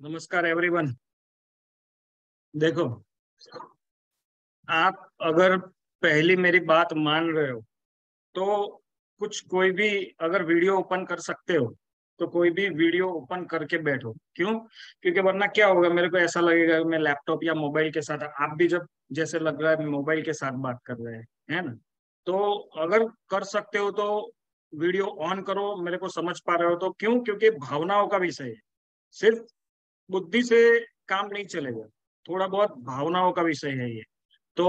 नमस्कार एवरीवन देखो, आप अगर पहली मेरी बात मान रहे हो तो कुछ कोई भी अगर वीडियो ओपन कर सकते हो तो कोई भी वीडियो ओपन करके बैठो। क्यों? क्योंकि वरना क्या होगा, मेरे को ऐसा लगेगा मैं लैपटॉप या मोबाइल के साथ, आप भी जब जैसे लग रहा है मोबाइल के साथ बात कर रहे हैं, है ना? तो अगर कर सकते हो तो वीडियो ऑन करो, मेरे को समझ पा रहे हो तो क्यों? क्योंकि भावनाओं का विषय है। सिर्फ़ बुद्धि से काम नहीं चलेगा, थोड़ा बहुत भावनाओं का विषय है ये। तो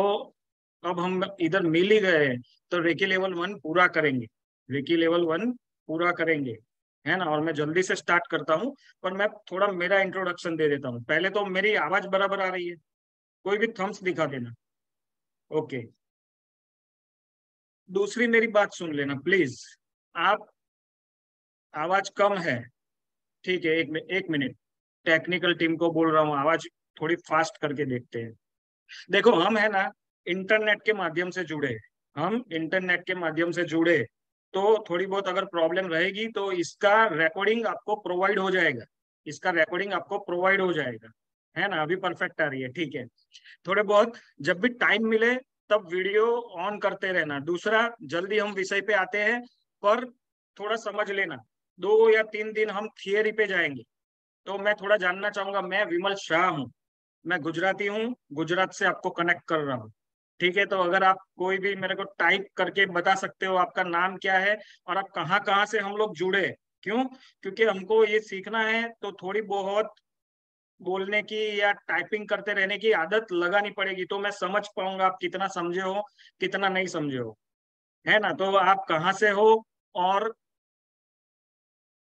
अब हम इधर मिल ही गए हैं तो रेकी लेवल वन पूरा करेंगे। रेकी लेवल वन पूरा करेंगे, है ना? और मैं जल्दी से स्टार्ट करता हूँ, पर मैं थोड़ा मेरा इंट्रोडक्शन दे देता हूँ। पहले तो मेरी आवाज़ बराबर आ रही है, कोई भी थम्स दिखा देना। ओके दूसरी मेरी बात सुन लेना प्लीज़ आप आवाज़ कम है। ठीक है, एक एक मिनट। टेक्निकल टीम को बोल रहा हूँ, आवाज़ थोड़ी फास्ट करके देखते हैं। देखो, हम है ना, इंटरनेट के माध्यम से जुड़े। हम इंटरनेट के माध्यम से जुड़े तो थोड़ी बहुत अगर प्रॉब्लम रहेगी तो इसका रिकॉर्डिंग आपको प्रोवाइड हो जाएगा। इसका रिकॉर्डिंग आपको प्रोवाइड हो जाएगा। है ना? अभी परफेक्ट आ रही है, ठीक है। थोड़े बहुत, जब भी टाइम मिले, तब वीडियो ऑन करते रहना। दूसरा, जल्दी हम विषय पे आते हैं। पर थोड़ा समझ लेना। दो या तीन दिन हम थियरी पे जाएँगे। तो मैं थोड़ा जानना चाहूँगा, मैं विमल शाह हूँ। मैं गुजराती हूँ, गुजरात से आपको कनेक्ट कर रहा हूँ। ठीक है तो अगर आप कोई भी मेरे को टाइप करके बता सकते हो, आपका नाम क्या है और आप कहाँ कहाँ से हम लोग जुड़े क्यों? क्योंकि हमको ये सीखना है तो थोड़ी बहुत बोलने की या टाइपिंग करते रहने की आदत लगानी पड़ेगी। तो मैं समझ पाऊँगा आप कितना समझे हो, कितना नहीं समझे हो। है ना? तो आप कहाँ से हो और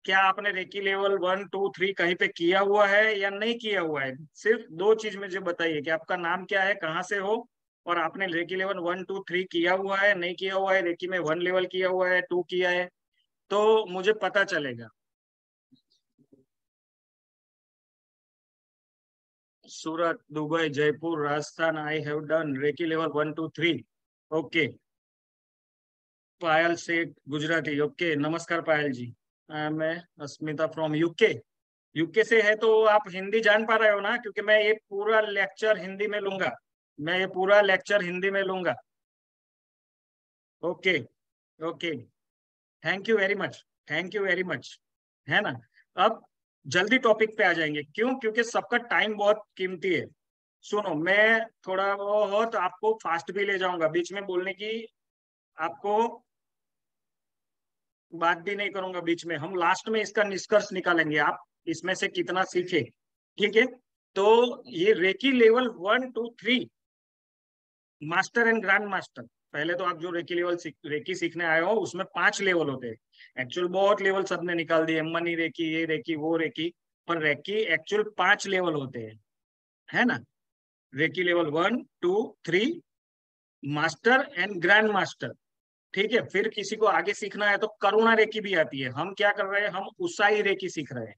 क्या आपने reiki level one two three कहीं पे किया हुआ है या नहीं किया हुआ है? सिर्फ़ दो चीज़ मुझे बताइए कि आपका नाम क्या है, कहाँ से हो? और आपने reiki level one two three किया हुआ है, नहीं किया हुआ है? रेकी में वन लेवल किया हुआ है टू किया है? तो मुझे पता चलेगा। Surat, Dubai, Jaipur, Rajasthan I have done reiki level one two three okay Payal Seth Gujarati, okay, नमस्कार पायल जी। आई मैं अस्मिता फ्रॉम यूके यूके से है तो आप हिंदी जान पा रहे हो ना? क्योंकि मैं ये पूरा लेक्चर हिंदी में लूँगा। मैं ये पूरा लेक्चर हिंदी में लूँगा। Okay okay. Thank you very much thank you very much है ना? अब जल्दी टॉपिक पे आ जाएँगे। क्यों? क्योंकि सबका टाइम बहुत कीमती है। सुनो, मैं थोड़ा बहुत आपको फास्ट भी ले जाऊँगा। बीच में बोलने की आपको बात भी नहीं करूँगा बीच में। हम लास्ट में इसका निष्कर्ष निकालेंगे। आप इसमें से कितना सीखे ठीक है? तो ये reiki level one two three master and grand master पहले तो आप जो रेकी लेवल सीख, रेकी सीखने आए हो उसमें पाँच लेवल होते हैं। एक्चुअल बहुत लेवल सबने निकाल दिए मनी रेकी ये रेकी वो रेकी पर रेकी एक्चुअल पाँच लेवल होते हैं। है ना? Reiki level one two three master and grand master ठीक है, फिर किसी को आगे सीखना है तो करुणा रेकी भी आती है। हम क्या कर रहे हैं? हम उसाई रेकी सीख रहे हैं।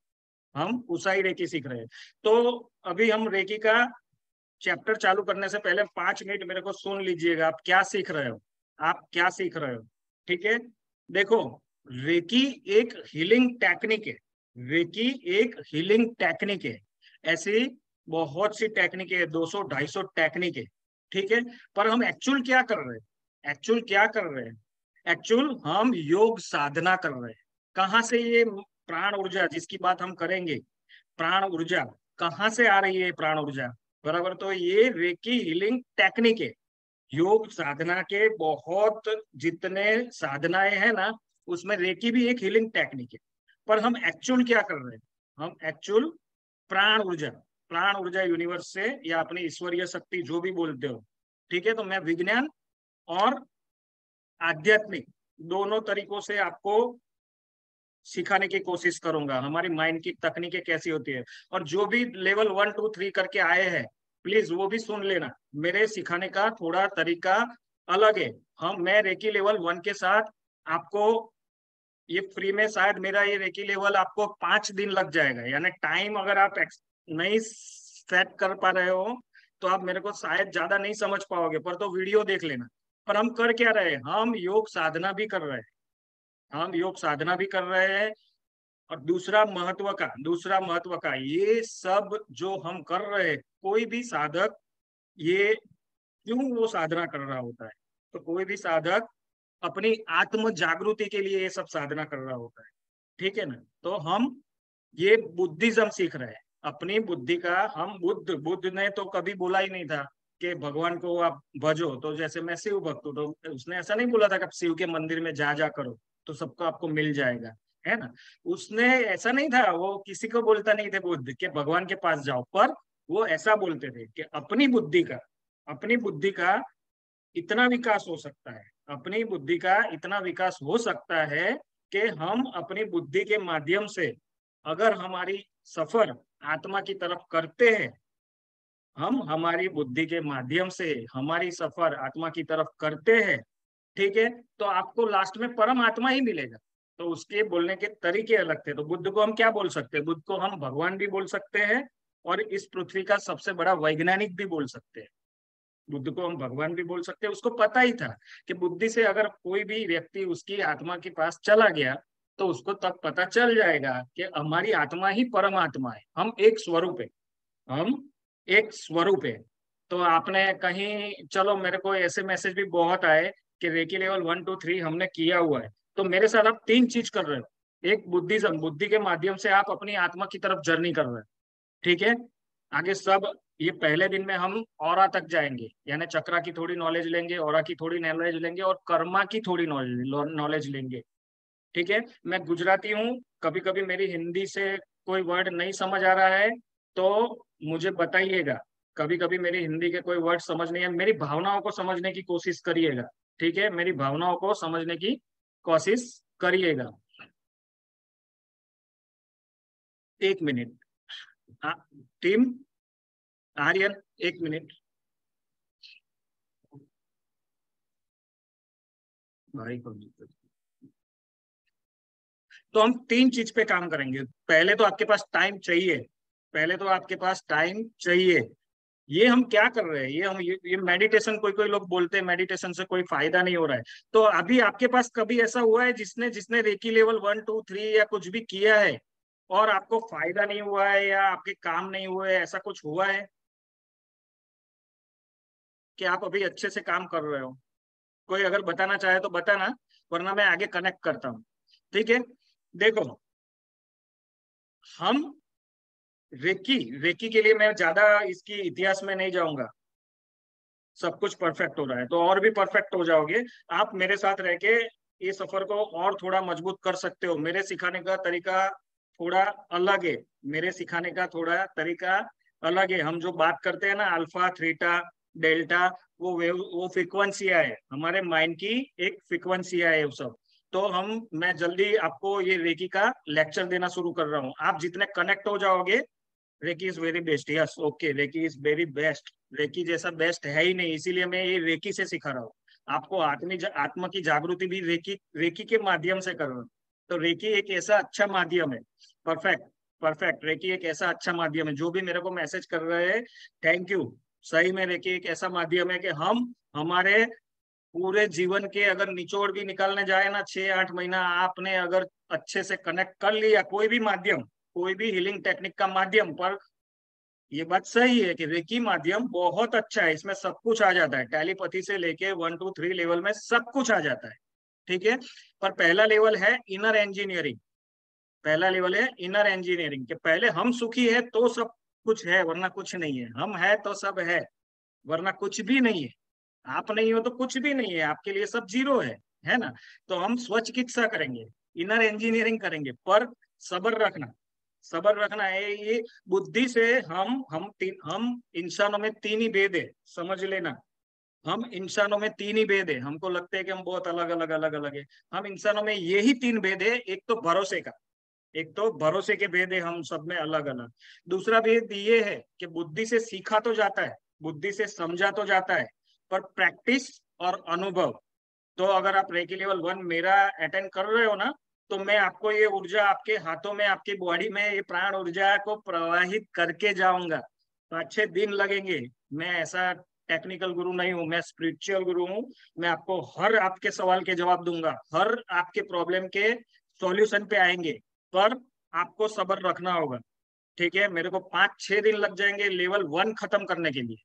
हम उसाई रेकी सीख रहे हैं। तो अभी हम रेकी का चैप्टर चालू करने से पहले पाँच मिनट मेरे को सुन लीजिएगा। आप क्या सीख रहे हो? आप क्या सीख रहे हो? ठीक है? देखो रेकी एक हीलिंग टेक्निक है। रेकी एक हीलिंग टेक्निक है। ऐसी बहुत सी टेक्निक है 200 250 टेक्निक है। ठीक है? पर हम एक्चुअल क्या कर रहे हैं? एक्चुअल क्या कर रहे हैं? एक्चुअल हम योग साधना कर रहे हैं। कहाँ से ये प्राण ऊर्जा जिसकी बात हम करेंगे? प्राण ऊर्जा। कहाँ से आ रही है प्राण ऊर्जा? बराबर तो ये रेकी हीलिंग टेक्निक है। योग साधना के बहुत जितने साधनाएँ हैं ना, उसमें रेकी भी एक हीलिंग टेक्निक है। पर हम एक्चुअल क्या कर रहे हैं? हम एक्चुअल प्राण ऊर्जा प्राण ऊर्जा यूनिवर्स से या अपनी ईश्वरीय शक्ति जो भी बोलते हो, ठीक है? तो मैं विज्ञान और आध्यात्मिक, दोनों तरीकों से आपको सिखाने की कोशिश करूँगा। हमारी माइंड की तकनीकें कैसी होती है? और जो भी लेवल वन टू थ्री करके आए हैं प्लीज़ वो भी सुन लेना। मेरे सिखाने का थोड़ा तरीका अलग है। हम, मैं रेकी लेवल वन के साथ आपको, ये फ्री में शायद मेरा ये रेकी लेवल आपको पाँच दिन लग जाएगा। यानी टाइम अगर आप नहीं सेट कर पा रहे हो तो आप मेरे को शायद ज़्यादा नहीं समझ पाओगे, पर तो वीडियो देख लेना। पर हम कर क्या रहे हैं? हम योग साधना भी कर रहे हैं। हम योग साधना भी कर रहे हैं। और दूसरा महत्व का, दूसरा महत्व का, ये सब जो हम कर रहे हैं, कोई भी साधक ये क्यों वो साधना कर रहा होता है? तो कोई भी साधक अपनी आत्म जागृति के लिए ये सब साधना कर रहा होता है। ठीक है ना? तो हम ये बुद्धिज्म सीख रहे हैं। अपनी बुद्धि का हम बुद्ध बुद्ध ने तो कभी बोला ही नहीं था। कि भगवान को आप भजो तो जैसे मैं शिव भक्त हूँ तो उसने ऐसा नहीं बोला था कि आप शिव के मंदिर में जा जा करो तो सबको आपको मिल जाएगा, है ना? उसने ऐसा नहीं था, वो किसी को बोलता नहीं थे बुद्ध के भगवान के पास जाओ, पर वो ऐसा बोलते थे कि अपनी बुद्धि का, अपनी बुद्धि का इतना विकास हो सकता है, अपनी बुद्धि का इतना विकास हो सकता है कि हम अपनी बुद्धि के माध्यम से अगर हमारी सफ़र आत्मा की तरफ़ करते हैं हम हमारी बुद्धि के माध्यम से हमारी सफ़र आत्मा की तरफ़ करते हैं, ठीक है? तो आपको लास्ट में परम आत्मा ही मिलेगा। तो उसके बोलने के तरीके अलग थे। तो बुद्ध को हम क्या बोल सकते हैं? बुद्ध को हम भगवान भी बोल सकते हैं और इस पृथ्वी का सबसे बड़ा वैज्ञानिक भी बोल सकते हैं। बुद्ध को हम भगवान भी बोल सकते हैं। उसको पता ही था कि बुद्धि से अगर कोई भी व्यक्ति उसकी आत्मा के पास चला गया तो उसको तब पता चल जाएगा कि हमारी आत्मा ही परमात्मा है। हम एक स्वरूप है। हम एक स्वरूप है। तो आपने कहीं, चलो मेरे को ऐसे मैसेज भी बहुत आए कि reiki level one two three हमने किया हुआ है। तो मेरे साथ आप तीन चीज़ कर रहे हो। एक बुद्धिज्म, बुद्धि के माध्यम से आप अपनी आत्मा की तरफ़ जर्नी कर रहे हैं। ठीक है? आगे सब, ये पहले दिन में हम और तक जाएँगे। यानी चक्रा की थोड़ी नॉलेज लेंगे और की थोड़ी नॉलेज लेंगे और कर्मा की थोड़ी नॉलेज लेंगे। ठीक है? मैं गुजराती हूँ। कभी कभी मेरी हिंदी से कोई वर्ड नहीं समझ आ रहा है। तो मुझे बताइएगा कभी कभी मेरी हिंदी के कोई वर्ड समझ नहीं है मेरी भावनाओं को समझने की कोशिश करिएगा, ठीक है? मेरी भावनाओं को समझने की कोशिश करिएगा। एक मिनट। टीम, आर्यन, एक मिनट। भाई तो हम तीन चीज़ पे काम करेंगे। पहले तो आपके पास टाइम चाहिए। पहले तो आपके पास टाइम चाहिए। ये हम क्या कर रहे हैं? ये हम ये, मेडिटेशन कोई कोई लोग बोलते हैं मेडिटेशन से कोई फ़ायदा नहीं हो रहा है। तो अभी आपके पास कभी ऐसा हुआ है जिसने जिसने reiki level one two three या कुछ भी किया है और आपको फ़ायदा नहीं हुआ है या आपके काम नहीं हुए ऐसा कुछ हुआ है? कि आप अभी अच्छे से काम कर रहे हो। कोई अगर बताना चाहे तो बताना वरना मैं आगे कनेक्ट करता हूँ। ठीक है? देखो हम रेकी रेकी के लिए मैं ज़्यादा इसकी इतिहास में नहीं जाऊँगा। सब कुछ परफेक्ट हो रहा है तो और भी परफेक्ट हो जाओगे। आप मेरे साथ रह के ये सफ़र को और थोड़ा मज़बूत कर सकते हो। मेरे सिखाने का तरीका थोड़ा अलग है। मेरे सिखाने का थोड़ा तरीका अलग है। हम जो बात करते हैं ना अल्फ़ा थ्रीटा डेल्टा वो वेव वो फ्रिक्वेंसिया है हमारे माइंड की एक फ्रिक्वेंसिया है वो सब। तो हम, मैं जल्दी आपको ये रेकी का लेक्चर देना शुरू कर रहा हूँ। आप जितने कनेक्ट हो जाओगे reiki is very best yes okay reiki is very best reiki जैसा बेस्ट है ही नहीं, इसीलिए मैं ये रेकी से सिखा रहा हूँ। आपको आत्मी आत्मा की जागृति भी रेकी रेकी के माध्यम से कर। रहा हूँ तो रेकी एक ऐसा अच्छा माध्यम है। परफेक्ट परफेक्ट रेकी एक ऐसा अच्छा माध्यम है। जो भी मेरे को मैसेज कर रहे हैं थैंक यू सही में रेकी एक ऐसा माध्यम है कि हम, हमारे पूरे जीवन के अगर निचोड़ भी निकालने जाए ना, छह, आठ महीना आपने अगर अच्छे से कनेक्ट कर लिया, कोई भी माध्यम कोई भी हीलिंग टेक्निक का माध्यम पर, ये बात सही है कि रेकी माध्यम बहुत अच्छा है, इसमें सब कुछ आ जाता है। टेलीपैथी से लेके वन टू थ्री लेवल में सब कुछ आ जाता है, ठीक है? पर पहला लेवल है इनर इंजीनियरिंग पहला लेवल है इनर इंजीनियरिंग के पहले हम सुखी है तो सब कुछ है, वरना कुछ नहीं है। हम है तो सब है, वरना कुछ भी नहीं है। आप नहीं हो तो कुछ भी नहीं है, आपके लिए सब ज़ीरो है है ना? तो हम स्व चिकित्सा करेंगे इनर इंजीनियरिंग करेंगे, पर सबर रखना। सबर रखना है। ये बुद्धि से हम हम तीन, हम इंसानों में तीन ही भेद है, समझ लेना। हम इंसानों में तीन ही भेद है। हमको लगता है कि हम बहुत अलग अलग अलग अलग है। हम इंसानों में यही तीन भेद है, एक तो भरोसे का। एक तो भरोसे के भेद है, हम सब में अलग अलग। दूसरा भेद ये है कि बुद्धि से सीखा तो जाता है, बुद्धि से समझा तो जाता है, पर प्रैक्टिस और अनुभव। तो अगर आप रेकी लेवल वन मेरा अटेंड कर रहे हो ना तो मैं आपको ये ऊर्जा आपके हाथों में, आपकी बॉडी में, ये प्राण ऊर्जा को प्रवाहित करके जाऊँगा। पाँच छह दिन लगेंगे। मैं ऐसा टेक्निकल गुरु नहीं हूँ, मैं स्पिरिचुअल गुरु हूँ। मैं आपको हर आपके सवाल के जवाब दूँगा। हर आपके प्रॉब्लम के सॉल्यूशन पे आएँगे। पर आपको सबर रखना होगा। ठीक है? मेरे को पाँच छह दिन लग जाएँगे लेवल वन खत्म करने के लिए।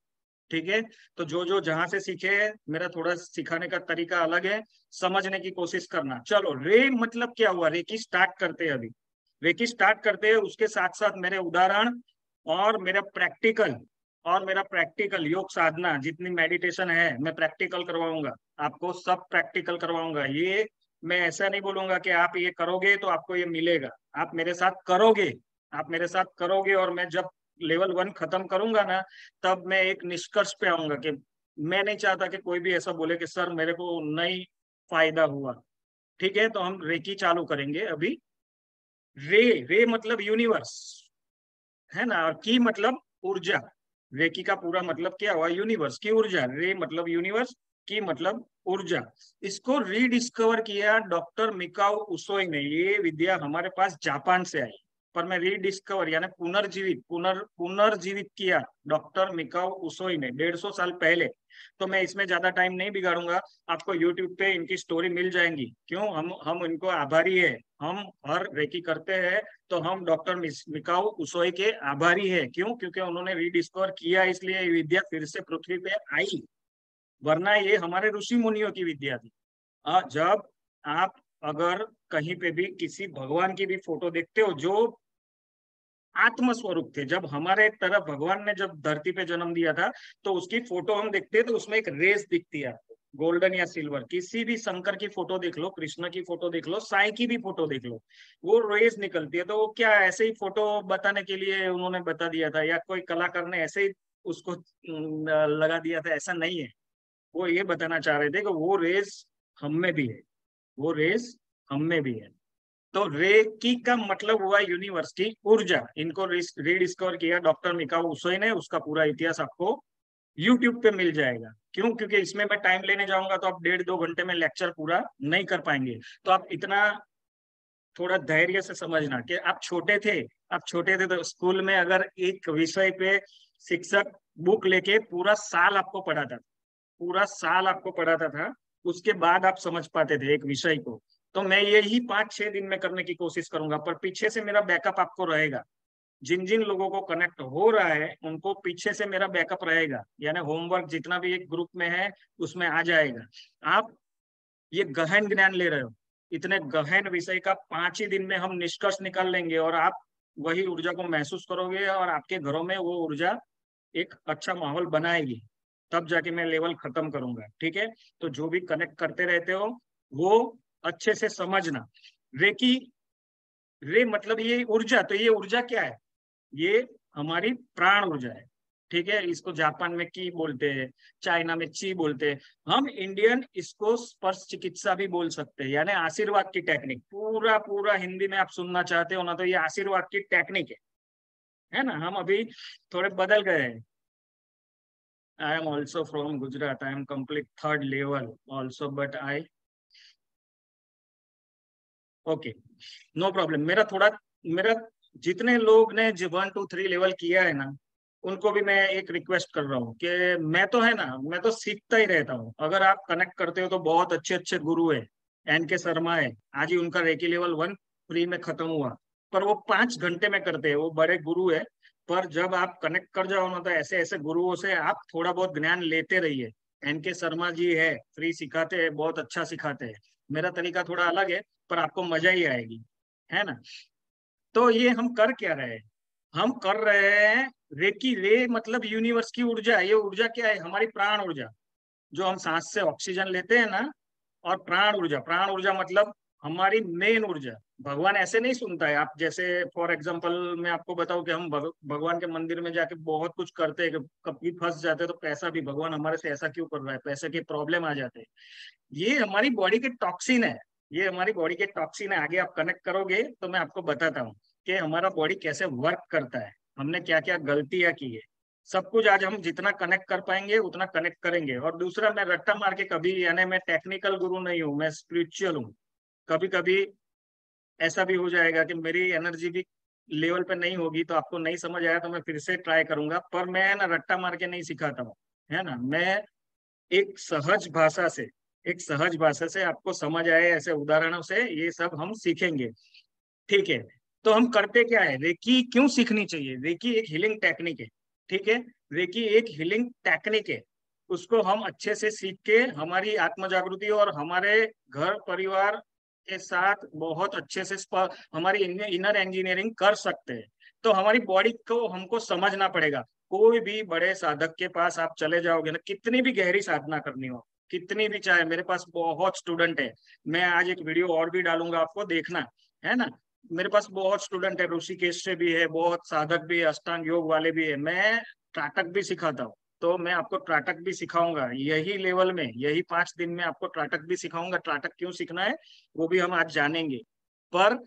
ठीक है? तो जो जो जहाँ से सीखे मेरा थोड़ा सिखाने का तरीका अलग है, समझने की कोशिश करना। चलो, रे मतलब क्या हुआ? रे की स्टार्ट करते हैं अभी। रे की स्टार्ट करते हैं, उसके साथ साथ मेरे उदाहरण और मेरा प्रैक्टिकल और मेरा प्रैक्टिकल योग साधना, जितनी मेडिटेशन है, मैं प्रैक्टिकल करवाऊँगा। आपको सब प्रैक्टिकल करवाऊँगा। ये मैं ऐसा नहीं बोलूँगा कि आप ये करोगे तो आपको ये मिलेगा। आप मेरे साथ करोगे, आप मेरे साथ करोगे और मैं जब लेवल वन खत्म करूँगा ना, तब मैं एक निष्कर्ष पे आऊँगा कि मैं नहीं चाहता कि कोई भी ऐसा बोले कि सर मेरे को नहीं फ़ायदा हुआ। ठीक है तो हम रेकी चालू करेंगे अभी। रे रे मतलब यूनिवर्स है ना? और की मतलब ऊर्जा। रेकी का पूरा मतलब क्या हुआ? यूनिवर्स की ऊर्जा। रे मतलब यूनिवर्स की मतलब ऊर्जा। इसको रीडिस्कवर किया डॉक्टर मिकाओ उसोई ने। ये विद्या हमारे पास जापान से आई। पर मैं रीडिस्कवर यानी पुनर्जीवित, पुनर्, पुनर्जीवित किया डॉक्टर मिकाओ उसोई ने डेढ़ सौ साल पहले। तो मैं इसमें ज़्यादा टाइम नहीं बिगाड़ूँगा। आपको यूट्यूब पे इनकी स्टोरी मिल जाएँगी। क्यों? हम हम इनको आभारी है। हम हर रेकी करते हैं तो हम डॉक्टर मिकाओ उसोई के आभारी है। क्यों? क्योंकि उन्होंने रीडिस्कवर किया इसलिए विद्या फिर से पृथ्वी पे आई। वरना ये हमारे ऋषि मुनियों की विद्या थी। जब आप अगर कहीं पे भी किसी भगवान की भी फ़ोटो देखते हो, जो आत्म स्वरूप थे। जब हमारे तरफ़ भगवान ने जब धरती पे जन्म दिया था तो उसकी फ़ोटो हम देखते हैं तो उसमें एक रेस दिखती है गोल्डन या सिल्वर। किसी भी शंकर की फ़ोटो देख लो, कृष्ण की फ़ोटो देख लो, साई की भी फ़ोटो देख लो, वो रेस निकलती है। तो वो क्या ऐसे ही फ़ोटो बताने के लिए उन्होंने बता दिया था, या कोई कलाकार ने ऐसे ही उसको लगा दिया था, ऐसा नहीं है। वो ये बताना चाह रहे थे कि वो रेस हम में भी है। वो रेस हम में भी है। तो रेकी का मतलब हुआ यूनिवर्स की ऊर्जा। इनको रीडिस्कवर किया डॉक्टर मिकाओ उसोई ने, उसका पूरा इतिहास आपको यूट्यूब पे मिल जाएगा। क्यों? क्योंकि इसमें मैं टाइम लेने जाऊँगा तो आप डेढ़ दो घंटे में लेक्चर पूरा नहीं कर पाएँगे। तो आप इतना थोड़ा धैर्य से समझना कि आप छोटे थे, आप छोटे थे तो स्कूल में अगर एक विषय पे शिक्षक बुक लेके पूरा साल आपको पढ़ाता था, पूरा साल आपको पढ़ाता था, उसके बाद आप समझ पाते थे एक विषय को। तो मैं यही पाँच छह दिन में करने की कोशिश करूँगा, पर पीछे से मेरा बैकअप आपको रहेगा। जिन जिन लोगों को कनेक्ट हो रहा है, उनको पीछे से मेरा बैकअप रहेगा। यानी होमवर्क जितना भी एक ग्रुप में है, उसमें आ जाएगा। आप ये गहन ज्ञान ले रहे हो। इतने गहन विषय का पाँच ही दिन में हम निष्कर्ष निकाल लेंगे और आप वही ऊर्जा को महसूस करोगे और आपके घरों में वो ऊर्जा एक अच्छा माहौल बनाएगी। तब जाके मैं लेवल खत्म करूँगा, ठीक है? तो जो भी कनेक्ट करते रहते हो, वो अच्छे से समझना। रे की, रे मतलब ये ऊर्जा तो ये ऊर्जा क्या है? ये हमारी प्राण ऊर्जा है, ठीक है? इसको जापान में की बोलते हैं, चाइना में ची बोलते हैं। हम इंडियन इसको स्पर्श चिकित्सा भी बोल सकते हैं, यानी आशीर्वाद की टेक्निक। पूरा पूरा हिंदी में आप सुनना चाहते हो ना तो ये आशीर्वाद की टेक्निक है। है ना? हम अभी थोड़े बदल गए I am also from Gujarat I am complete third level also but I okay, no problem. मेरा थोड़ा, मेरा जितने लोग ने जो वन, टू, थ्री लेवल किया है ना, उनको भी मैं एक रिक्वेस्ट कर रहा हूँ कि मैं तो है ना, मैं तो सीखता ही रहता हूँ। अगर आप कनेक्ट करते हो तो बहुत अच्छे अच्छे गुरु है एन के शर्मा है। आज ही उनका रेकी लेवल वन फ्री में खत्म हुआ। पर वो पाँच घंटे में करते हैं, वो बड़े गुरु है। पर जब आप कनेक्ट कर जाओ ना तो ऐसे ऐसे गुरुओं से आप थोड़ा बहुत ज्ञान लेते रहिए। एन के शर्मा जी है फ्री सिखाते हैं, बहुत अच्छा सिखाते हैं। मेरा तरीका थोड़ा अलग है। पर आपको मज़ा ही आएगी, है ना? तो ये हम कर क्या रहे हम कर रहे हैं रे की रे मतलब यूनिवर्स की ऊर्जा, ये ऊर्जा क्या है? हमारी प्राण ऊर्जा, जो हम सांस से ऑक्सीजन लेते हैं ना, और प्राण ऊर्जा प्राण ऊर्जा मतलब हमारी मेन ऊर्जा। भगवान ऐसे नहीं सुनता है। आप जैसे फॉर एग्ज़ाम्पल मैं आपको बताऊँ कि हम भगवान के मंदिर में जाके बहुत कुछ करते हैं कभी फंस जाते हैं तो पैसा भी, भगवान हमारे से ऐसा क्यों कर रहा है? पैसे के प्रॉब्लम आ जाते हैं। ये हमारी बॉडी के टॉक्सिन है। ये हमारी बॉडी के टॉक्सिन है, आगे आप कनेक्ट करोगे तो मैं आपको बताता हूँ कि हमारा बॉडी कैसे वर्क करता है, हमने क्या क्या गलतियाँ की है। सब कुछ आज हम जितना कनेक्ट कर पाएँगे, उतना कनेक्ट करेंगे। और दूसरा, मैं रट्टा मार के कभी, यानी मैं टेक्निकल गुरु नहीं हूँ, मैं स्पिरिचुअल हूँ। कभी कभी ऐसा भी हो जाएगा कि मेरी एनर्जी भी लेवल पे नहीं होगी तो आपको नहीं समझ आया तो मैं फिर से ट्राई करूँगा। पर मैं ना रट्टा मार के नहीं सिखाता हूँ, है ना? मैं एक सहज भाषा से एक सहज भाषा से आपको समझ आए ऐसे उदाहरणों से, ये सब हम सीखेंगे। ठीक है? तो हम करते क्या है? रेकी क्यों सीखनी चाहिए? रेकी एक हीलिंग टेक्निक है। ठीक है? रेकी एक हीलिंग टेक्निक है। उसको हम अच्छे से सीख के हमारी आत्म जागृति और हमारे घर परिवार के साथ बहुत अच्छे से हमारी इनर इंजीनियरिंग कर सकते हैं। तो हमारी बॉडी को हमको समझना पड़ेगा। कोई भी बड़े साधक के पास आप चले जाओगे ना, कितनी भी गहरी साधना करनी हो कितनी भी चाहे, मेरे पास बहुत स्टूडेंट है। मैं आज एक वीडियो और भी डालूँगा आपको देखना, है ना? मेरे पास बहुत स्टूडेंट है, ऋषिकेश से भी है, बहुत साधक भी, अष्टांग योग वाले भी है। मैं त्राटक भी सिखाता हूँ तो मैं आपको त्राटक भी सिखाऊँगा, यही लेवल में, यही पाँच दिन में आपको त्राटक भी सिखाऊँगा। त्राटक क्यों सीखना है, वो भी हम आज जानेंगे। पर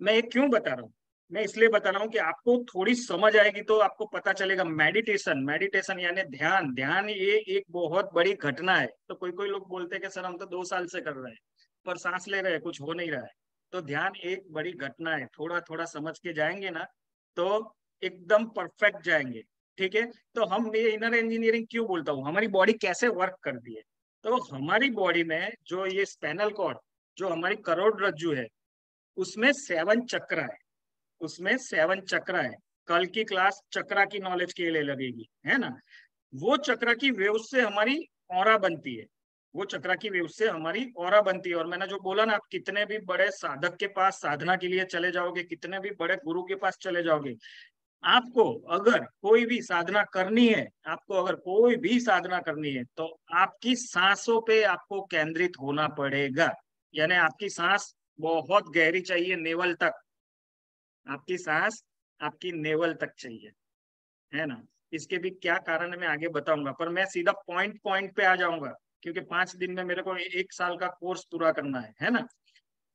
मैं ये क्यों बता रहा हूँ? मैं इसलिए बता रहा हूँ कि आपको थोड़ी समझ आएगी तो आपको पता चलेगा। मेडिटेशन मेडिटेशन यानी ध्यान। ध्यान ये एक बहुत बड़ी घटना है। तो कोई कोई लोग बोलते हैं कि सर हम तो दो साल से कर रहे हैं, पर सांस ले रहे हैं, कुछ हो नहीं रहा है। तो ध्यान एक बड़ी घटना है। थोड़ा थोड़ा समझ के जाएँगे ना तो एकदम परफेक्ट जाएँगे। ठीक है? तो हम ये इनर इंजीनियरिंग क्यों बोलता हूँ? हमारी बॉडी कैसे वर्क करती है? तो हमारी बॉडी में जो ये स्पेनल कॉर्ड जो हमारी करोड़ रज्जु है, उसमें सेवन चक्र है। उसमें सेवन चक्र है। कल की क्लास चक्रा की नॉलेज के लिए लगेगी, है ना? वो चक्रा की वेव से हमारी और बनती है। वो चक्रा की वेव से हमारी और बनती है। और मैंने जो बोला ना, आप कितने भी बड़े साधक के पास साधना के लिए चले जाओगे, कितने भी बड़े गुरु के पास चले जाओगे, आपको अगर कोई भी साधना करनी है, आपको अगर कोई भी साधना करनी है तो आपकी सांसों पे आपको केंद्रित होना पड़ेगा। यानी आपकी सांस बहुत गहरी चाहिए, नेवल तक। आपकी सांस आपकी नेवल तक चाहिए, है ना? इसके भी क्या कारण है मैं आगे बताऊँगा, पर मैं सीधा पॉइंट पॉइंट पे आ जाऊँगा, क्योंकि पाँच दिन में मेरे को एक साल का कोर्स पूरा करना है है ना?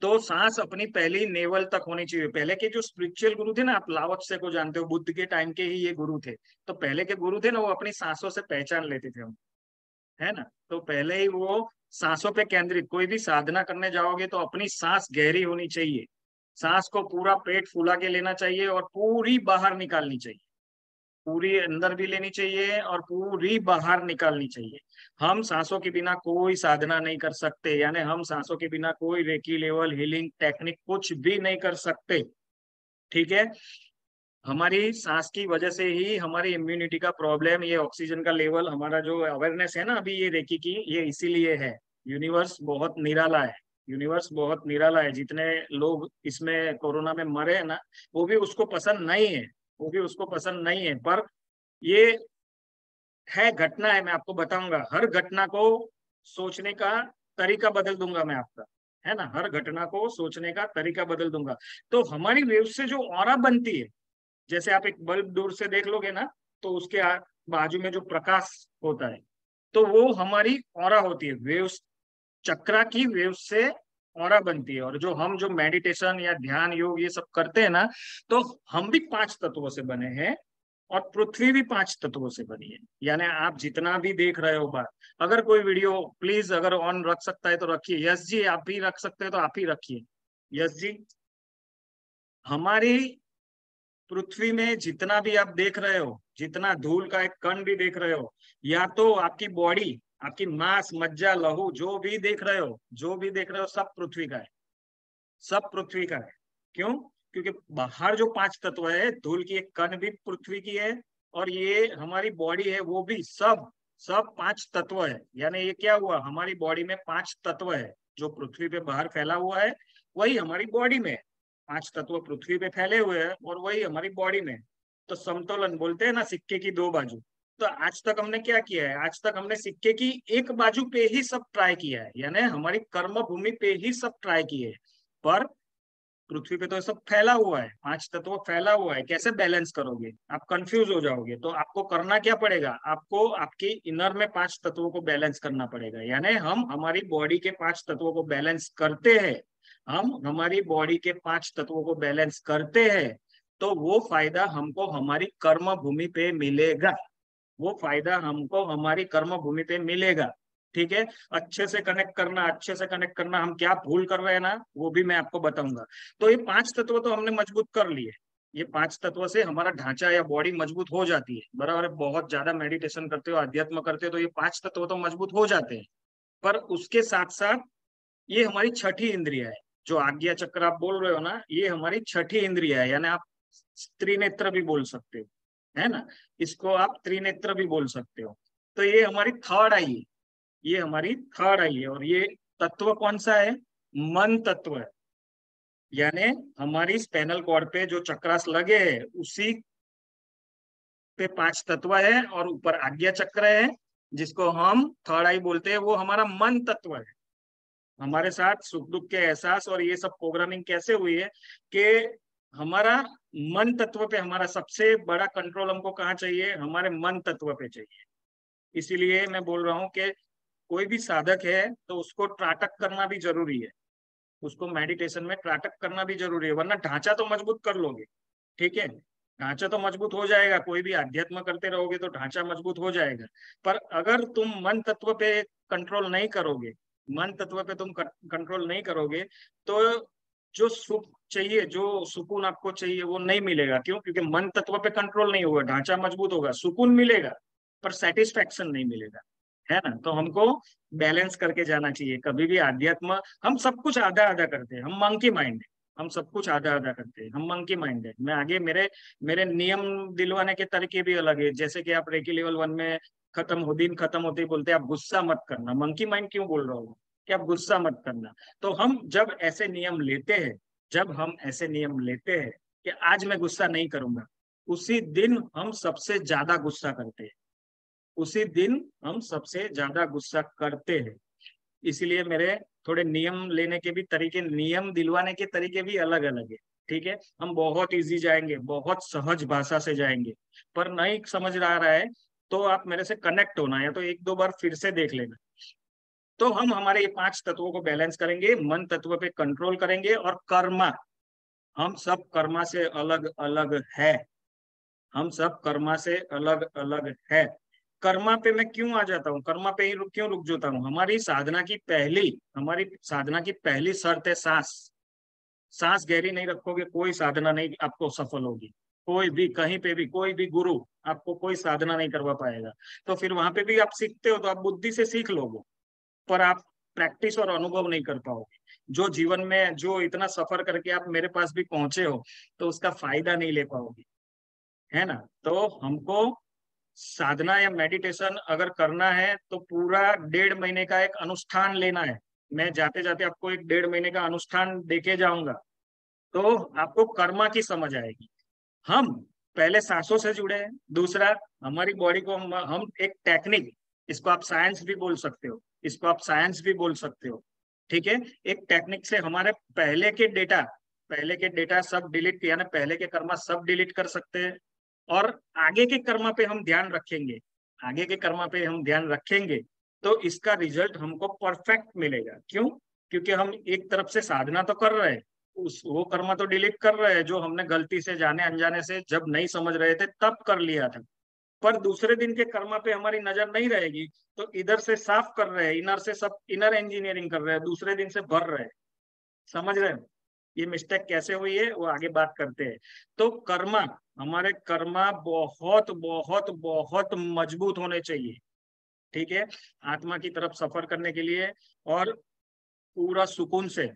तो सांस अपनी पहली नेवल तक होनी चाहिए। पहले के जो स्पिरिचुअल गुरु थे ना, आप लावत से को जानते हो, बुद्ध के टाइम के ही ये गुरु थे। तो पहले के गुरु थे ना, वो अपनी सांसों से पहचान लेते थे हम, है ना? तो पहले ही वो सांसों पे केंद्रित, कोई भी साधना करने जाओगे तो अपनी सांस गहरी होनी चाहिए। सांस को पूरा पेट फुला के लेना चाहिए और पूरी बाहर निकालनी चाहिए। पूरी अंदर भी लेनी चाहिए और पूरी बाहर निकालनी चाहिए। हम सांसों के बिना कोई साधना नहीं कर सकते, यानी हम सांसों के बिना कोई रेकी लेवल हीलिंग टेक्निक कुछ भी नहीं कर सकते। ठीक है? हमारी सांस की वजह से ही हमारी इम्यूनिटी का प्रॉब्लम ये ऑक्सीजन का लेवल हमारा जो अवेयरनेस है ना अभी ये रेकी की, ये इसीलिए है। यूनिवर्स बहुत निराला है। यूनिवर्स बहुत निराला है। जितने लोग इसमें कोरोना में मरे हैं ना, वो भी उसको पसंद नहीं है। वो भी उसको पसंद नहीं है। पर ये है घटना है, मैं आपको बताऊँगा। हर घटना को सोचने का तरीका बदल दूँगा मैं आपका, है ना? हर घटना को सोचने का तरीका बदल दूँगा। तो हमारी वेव से जो और बनती है, जैसे आप एक बल्ब दूर से देख लोगे ना तो उसके बाजू में जो प्रकाश होता है तो वो हमारी और होती है। वेव्स चक्रा की वेव से और बनती है। और जो हम जो मेडिटेशन या ध्यान योग ये सब करते हैं ना तो हम भी पाँच तत्वों से बने हैं और पृथ्वी भी पाँच तत्वों से बनी है। यानी आप जितना भी देख रहे हो बात, अगर कोई वीडियो प्लीज़ अगर ऑन रख सकता है तो रखिए। यस जी, आप भी रख सकते हैं तो आप ही रखिए। यस जी। हमारी पृथ्वी में जितना भी आप देख रहे हो, जितना धूल का एक कण भी देख रहे हो, या तो आपकी बॉडी आपकी मांस, मज्जा, लहू, जो भी देख रहे हो, जो भी देख रहे हो, सब पृथ्वी का है। सब पृथ्वी का है। क्यों? क्योंकि बाहर जो पाँच तत्व है, धूल की एक कण भी पृथ्वी की है और ये हमारी बॉडी है, वो भी सब सब पाँच तत्व है। यानी ये क्या हुआ? हमारी बॉडी में पाँच तत्व है, जो पृथ्वी पे बाहर फैला हुआ है, वही हमारी बॉडी में। पाँच तत्व पृथ्वी पे फैले हुए हैं और वही हमारी बॉडी में। तो समतोलन बोलते हैं ना, सिक्के की दो बाजू। तो आज तक हमने क्या किया है? आज तक हमने सिक्के की एक बाजू पे ही सब ट्राई किया है। यानी हमारी कर्म भूमि पे ही सब ट्राई किए पर पृथ्वी पे तो सब फैला हुआ है। पाँच तत्व फैला हुआ है। कैसे बैलेंस करोगे? आप कंफ्यूज हो जाओगे। तो आपको करना क्या पड़ेगा? आपको आपके इनर में पाँच तत्वों को बैलेंस करना पड़ेगा। यानी हम हमारी बॉडी के पाँच तत्वों को बैलेंस करते हैं। हम हमारी बॉडी के पाँच तत्वों को बैलेंस करते हैं। तो वो फ़ायदा हमको हमारी कर्म भूमि पे मिलेगा। वो फ़ायदा हमको, हमारी कर्म भूमि पे मिलेगा। ठीक है? अच्छे से कनेक्ट करना, अच्छे से कनेक्ट करना, हम क्या भूल कर रहे हैं ना, वो भी मैं आपको बताऊँगा। तो ये पाँच तत्व तो हमने मज़बूत कर लिए। ये पाँच तत्व से हमारा ढांचा या बॉडी मज़बूत हो जाती है। बराबर? बहुत ज़्यादा मेडिटेशन करते हो, अध्यात्म करते हो तो ये पाँच तत्व तो मज़बूत हो जाते हैं। पर उसके साथ साथ ये हमारी छठी इंद्रिया है। जो आज्ञा चक्र आप बोल रहे हो ना, ये हमारी छठी इंद्रिया है, यानी आप त्रिनेत्र भी बोल सकते हो। है ना? इसको आप त्रिनेत्र भी बोल सकते हो। तो ये हमारी थर्ड आई है। ये हमारी थर्ड आई है। और ये तत्व कौन सा है? मन तत्व है। यानी हमारी स्पेनल कॉर्ड पे जो चक्रास लगे है, उसी पे पाँच तत्व है और ऊपर आज्ञा चक्र है, जिसको हम थर्ड आई बोलते हैं। वो हमारा मन तत्व है। हमारे साथ सुख दुख के एहसास और ये सब प्रोग्रामिंग कैसे हुई है कि हमारा मन तत्व पे हमारा सबसे बड़ा कंट्रोल हमको कहाँ चाहिए? हमारे मन तत्व पे चाहिए। इसीलिए मैं बोल रहा हूँ कि कोई भी साधक है तो उसको ट्राटक करना भी ज़रूरी है। उसको मेडिटेशन में ट्राटक करना भी ज़रूरी है, वरना ढांचा तो मज़बूत कर लोगे। ठीक है? ढांचा तो मज़बूत हो जाएगा, कोई भी अध्यात्म करते रहोगे तो ढांचा मज़बूत हो जाएगा। पर अगर तुम मन तत्व पे कंट्रोल नहीं करोगे, मन तत्व पे तुम कंट्रोल नहीं करोगे तो जो सुख चाहिए, जो सुकून आपको चाहिए, वो नहीं मिलेगा। क्यों? क्योंकि मन तत्व पे कंट्रोल नहीं होगा, ढांचा मज़बूत होगा। सुकून मिलेगा, पर सेटिस्फेक्शन नहीं मिलेगा। है ना? तो हमको बैलेंस करके जाना चाहिए। कभी भी आध्यात्म, हम सब कुछ आधा आधा करते हैं। हम मंकी माइंड है। हम सब कुछ आधा आधा करते हैं। हम मंकी माइंड है। मैं आगे, मेरे मेरे नियम दिलवाने के तरीके भी अलग है। जैसे कि आप रेकी लेवल वन में खत्म हो, दिन खत्म होते ही बोलते आप गुस्सा मत करना। मंकी माइंड क्यों बोल रहा हूँ? कि आप गुस्सा मत करना। तो हम जब ऐसे नियम लेते हैं, जब हम ऐसे नियम लेते हैं कि आज मैं गुस्सा नहीं करूँगा, उसी दिन हम सबसे ज़्यादा गुस्सा करते हैं। उसी दिन हम सबसे ज़्यादा गुस्सा करते हैं। इसलिए मेरे थोड़े नियम लेने के भी तरीके, नियम दिलवाने के तरीके भी अलग अलग है, ठीक है? हम बहुत इजी जाएँगे, बहुत सहज भाषा से जाएँगे, पर नहीं समझ आ रहा है तो आप मेरे से कनेक्ट होना है तो एक दो बार फिर से देख लेना। तो हम हमारे ये पाँच तत्वों को बैलेंस करेंगे, मन तत्व पे कंट्रोल करेंगे और कर्मा। हम सब कर्मा से अलग अलग है। हम सब कर्मा से अलग अलग है। कर्मा पे मैं क्यों आ जाता हूँ? कर्मा पे ही रुक, क्यों रुक जाता हूँ? हमारी साधना की पहली, हमारी साधना की पहली शर्त है सांस। सांस गहरी नहीं रखोगे, कोई साधना नहीं आपको सफल होगी। कोई भी, कहीं पे भी, कोई भी गुरु आपको कोई साधना नहीं करवा पाएगा। तो फिर वहाँ पे भी आप सीखते हो तो आप बुद्धि से सीख लोगे। पर आप प्रैक्टिस और अनुभव नहीं कर पाओगे। जो जीवन में जो इतना सफ़र करके आप मेरे पास भी पहुँचे हो तो उसका फ़ायदा नहीं ले पाओगे। है ना? तो हमको साधना या मेडिटेशन अगर करना है तो पूरा डेढ़ महीने का एक अनुष्ठान लेना है। मैं जाते जाते आपको एक डेढ़ महीने का अनुष्ठान देके जाऊँगा। तो आपको कर्मा की समझ आएगी। हम पहले सांसों से जुड़े हैं दूसरा हमारी बॉडी को हम, हम एक टेक्निक इसको आप साइंस भी बोल सकते हो, इसको आप साइंस भी बोल सकते हो। ठीक है? एक टेक्निक से हमारे पहले के डेटा पहले के डेटा सब डिलीट किया ना, पहले के कर्मा सब डिलीट कर सकते हैं। और आगे के कर्मा पे हम ध्यान रखेंगे, आगे के कर्मा पे हम ध्यान रखेंगे तो इसका रिज़ल्ट हमको परफेक्ट मिलेगा। क्यों? क्योंकि हम एक तरफ़ से साधना तो कर रहे हैं, उस, वो कर्मा तो डिलीट कर रहे हैं, जो हमने गलती से जाने, अनजाने से जब नहीं समझ रहे थे, तब कर लिया था। पर दूसरे दिन के कर्मा पे हमारी नज़र नहीं रहेगी तो इधर से साफ़ कर रहे हैं, इनर से सब, इनर इंजीनियरिंग कर रहे हैं, दूसरे दिन से भर रहे समझ रहे हैं? ये मिस्टेक कैसे हुई है, वो आगे बात करते हैं। तो कर्मा, हमारे कर्मा बहुत बहुत बहुत मज़बूत होने चाहिए। ठीक है? आत्मा की तरफ़ सफ़र करने के लिए और पूरा सुकून से।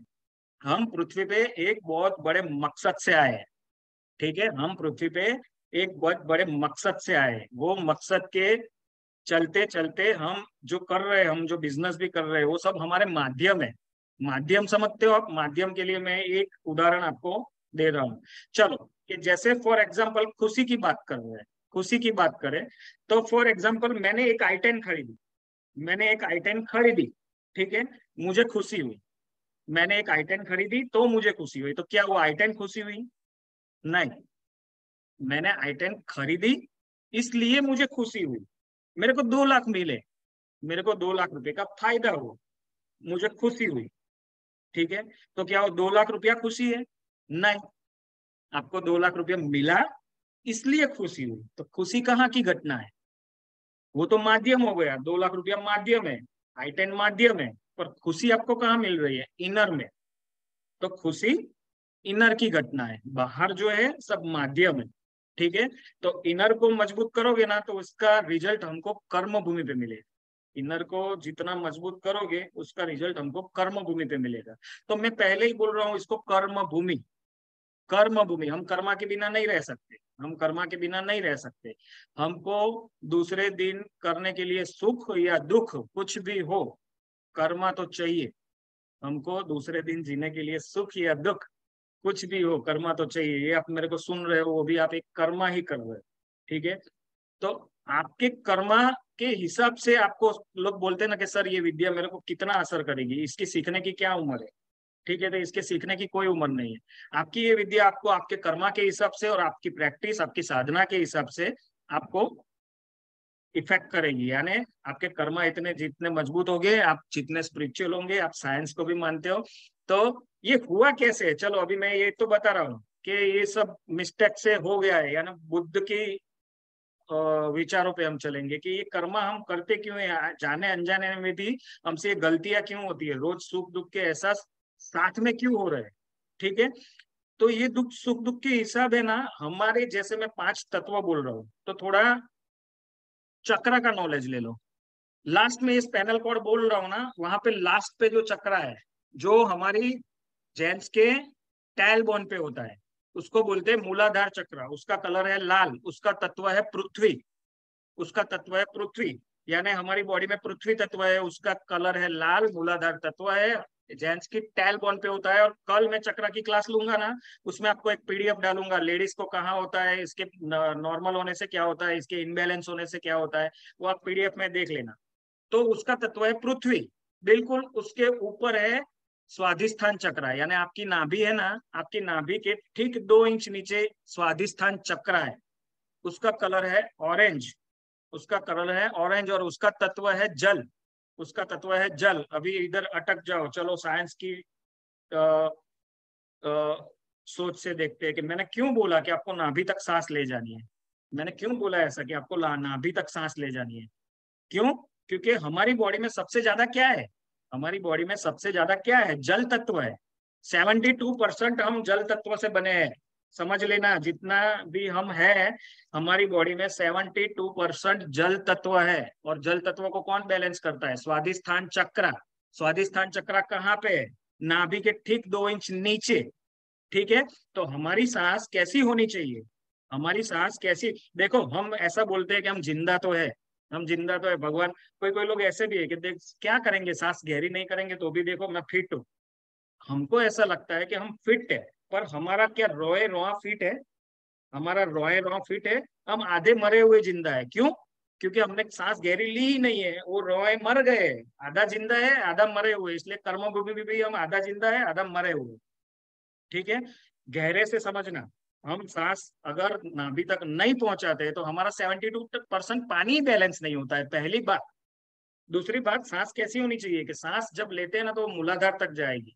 हम पृथ्वी पे एक बहुत बड़े मकसद से आए हैं। ठीक है? हम पृथ्वी पे एक बहुत बड़े मकसद से आए। वो मकसद के चलते चलते हम जो कर रहे हैं, हम जो बिज़नेस भी कर रहे हैं, वो सब हमारे माध्यम है। माध्यम समझते हो आप? माध्यम के लिए मैं एक उदाहरण आपको दे रहा हूँ। चलो, कि जैसे फॉर एग्ज़ाम्पल खुशी की बात कर रहे हैं। खुशी की बात करें तो फॉर एग्ज़ाम्पल मैंने एक आई टेन खरीदी। मैंने एक आई टेन खरीदी, ठीक है? मुझे खुशी हुई। मैंने एक आई टेन खरीदी तो मुझे खुशी हुई। तो क्या वो आई टेन खुशी हुई? नहीं। मैंने आई टेन खरीदी, इसलिए मुझे खुशी हुई। मेरे को दो लाख मिले। मेरे को दो लाख रुपए का फ़ायदा हुआ। मुझे खुशी हुई। ठीक है? तो क्या वो दो लाख रुपया खुशी है? नहीं। आपको दो लाख रुपया मिला, इसलिए खुशी हुई। तो खुशी कहाँ की घटना है? वो तो माध्यम हो गया। दो लाख रुपया माध्यम है। आई टेन माध्यम है। पर खुशी आपको कहाँ मिल रही है? इनर में। तो खुशी इनर की घटना है। बाहर जो है, सब माध्यम है। ठीक है? तो इनर को मज़बूत करोगे ना तो उसका रिज़ल्ट हमको कर्म भूमि पे मिलेगा। इनर को जितना मज़बूत करोगे, उसका रिज़ल्ट हमको कर्म भूमि पे मिलेगा। तो मैं पहले ही बोल रहा हूँ इसको कर्म भूमि कर्म भूमि हम कर्मा के बिना नहीं रह सकते। हम कर्मा के बिना नहीं रह सकते। हमको दूसरे दिन करने के लिए सुख या दुख कुछ भी हो, कर्मा तो चाहिए। हमको दूसरे दिन जीने के लिए सुख या दुख कुछ भी हो, कर्मा तो चाहिए, ये आप मेरे को सुन रहे हो, वो भी आप एक कर्मा ही कर रहे हो, ठीक है? तो आपके कर्मा के हिसाब से आपको लोग बोलते ना कि, सर, ये विद्या मेरे को कितना असर करेगी? इसकी सीखने की क्या उम्र है? ठीक है तो इसके सीखने की कोई उम्र नहीं है। आपकी ये विद्या आपको आपके कर्मा के हिसाब से और आपकी प्रैक्टिस, आपकी साधना के हिसाब से आपको इफ़ेक्ट करेगी। यानी आपके कर्मा इतने, जितने मज़बूत होंगे, आप जितने स्पिरिचुअल होंगे, आप साइंस को भी मानते हो तो ये हुआ कैसे? है चलो, अभी मैं ये तो बता रहा हूँ कि ये सब मिस्टेक से हो गया है, यानी बुद्ध की विचारों पे हम चलेंगे कि ये कर्मा हम करते क्यों है? जाने अनजाने में भी हमसे ये गलतियाँ क्यों होती है? रोज सुख दुख के एहसास साथ में क्यों हो रहे हैं? ठीक है? तो ये दुख सुख दुख के हिसाब है ना, हमारे जैसे मैं पाँच तत्व बोल रहा हूँ तो थोड़ा चक्र का नॉलेज ले लो। लास्ट में इस पैनल कोड बोल रहा हूँ ना, वहाँ पे लास्ट पे जो चक्र है, जो हमारी जेंट्स के टैल बोन पे होता है। उसको बोलते हैं मूलाधार चक्र। उसका कलर है लाल। उसका तत्व है पृथ्वी। उसका तत्व है पृथ्वी। यानी हमारी बॉडी में पृथ्वी तत्व है, उसका कलर है लाल, मूलाधार तत्व है। जेंट्स की टैल बॉन पे होता है और कल मैं चक्र की क्लास लूँगा ना, उसमें आपको एक पीडीएफ डालूँगा। लेडीज़ को कहाँ होता है, इसके नॉर्मल होने से क्या होता है, इसके इनबैलेंस होने से क्या होता है, वो आप पीडीएफ में देख लेना। तो उसका तत्व है पृथ्वी। बिल्कुल उसके ऊपर है स्वाधिष्ठान चक्र यानी आपकी नाभि है ना आपकी नाभि के ठीक दो इंच नीचे स्वाधिष्ठान चक्र है। उसका कलर है ऑरेंज उसका कलर है ऑरेंज और उसका तत्व है जल उसका तत्व है जल। अभी इधर अटक जाओ चलो साइंस की आ, आ, सोच से देखते हैं कि मैंने क्यों बोला कि आपको नाभि तक सांस ले जानी है? मैंने क्यों बोला ऐसा कि आपको नाभि तक सांस ले जानी है? क्यों? क्योंकि हमारी बॉडी में सबसे ज़्यादा क्या है? हमारी बॉडी में सबसे ज़्यादा क्या है? जल तत्व है। सेवेंटी टू परसेंट हम जल तत्व से बने हैं। समझ लेना, जितना भी हम है, हमारी बॉडी में सेवेंटी टू परसेंट जल तत्व है। और जल तत्व को कौन बैलेंस करता है? स्वादिष्ठान चक्र। स्वादिष्ठान चक्र कहाँ पे है? नाभि के ठीक दो इंच नीचे। ठीक है? तो हमारी सांस कैसी होनी चाहिए? हमारी सांस कैसी? देखो, हम ऐसा बोलते हैं कि हम ज़िंदा तो है। हम ज़िंदा तो है भगवान। कोई कोई लोग ऐसे भी है कि देख क्या करेंगे? सांस गहरी नहीं करेंगे तो भी देखो मैं फिट हूँ। हमको ऐसा लगता है कि हम फिट है पर हमारा क्या रोए रोआ फिट है? हमारा रोए रोआ फिट है। हम आधे मरे हुए ज़िंदा है। क्यों? क्योंकि हमने सांस गहरी ली ही नहीं है। वो रोए मर गए। आधा ज़िंदा है आधा मरे हुए। इसलिए कर्म भूमि भी, भी हम आधा ज़िंदा है आधा मरे हुए। ठीक है? गहरे से समझना। हम सांस अगर नाभि तक नहीं पहुंचाते तो हमारा सेवेंटी टू परसेंट पानी बैलेंस नहीं होता है, पहली बात। दूसरी बात, सांस कैसी होनी चाहिए कि सांस जब लेते हैं ना तो मूलाधार तक जाएगी,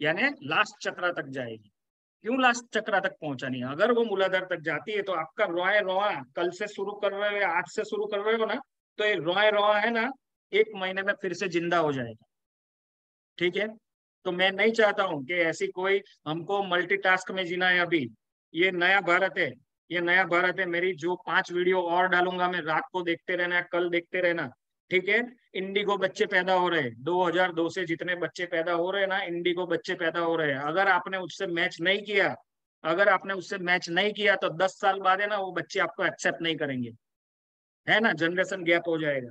यानी लास्ट चक्रा तक जाएगी। क्यों लास्ट चक्रा तक पहुंचानी है? अगर वो मूलाधार तक जाती है तो आपका रोए रोआ, कल से शुरू कर रहे हो या आज से शुरू कर रहे हो ना तो ये रोए रोआ है ना, एक महीने में फिर से ज़िंदा हो जाएगा। ठीक है? तो मैं नहीं चाहता हूँ कि ऐसी कोई हमको मल्टीटास्क में जीना है अभी। ये नया भारत है, ये नया भारत है, मेरी जो पाँच वीडियो और डालूँगा मैं, रात को देखते रहना, कल देखते रहना, ठीक है? इंडिगो बच्चे पैदा हो रहे हैं 2002 से जितने बच्चे पैदा हो रहे हैं ना, इंडिगो बच्चे पैदा हो रहे हैं। अगर आपने उससे मैच नहीं किया, अगर आपने उससे मैच नहीं किया तो 10 साल बाद है ना, वो बच्चे आपको एक्सेप्ट नहीं करेंगे। है ना? जनरेशन गैप हो जाएगा।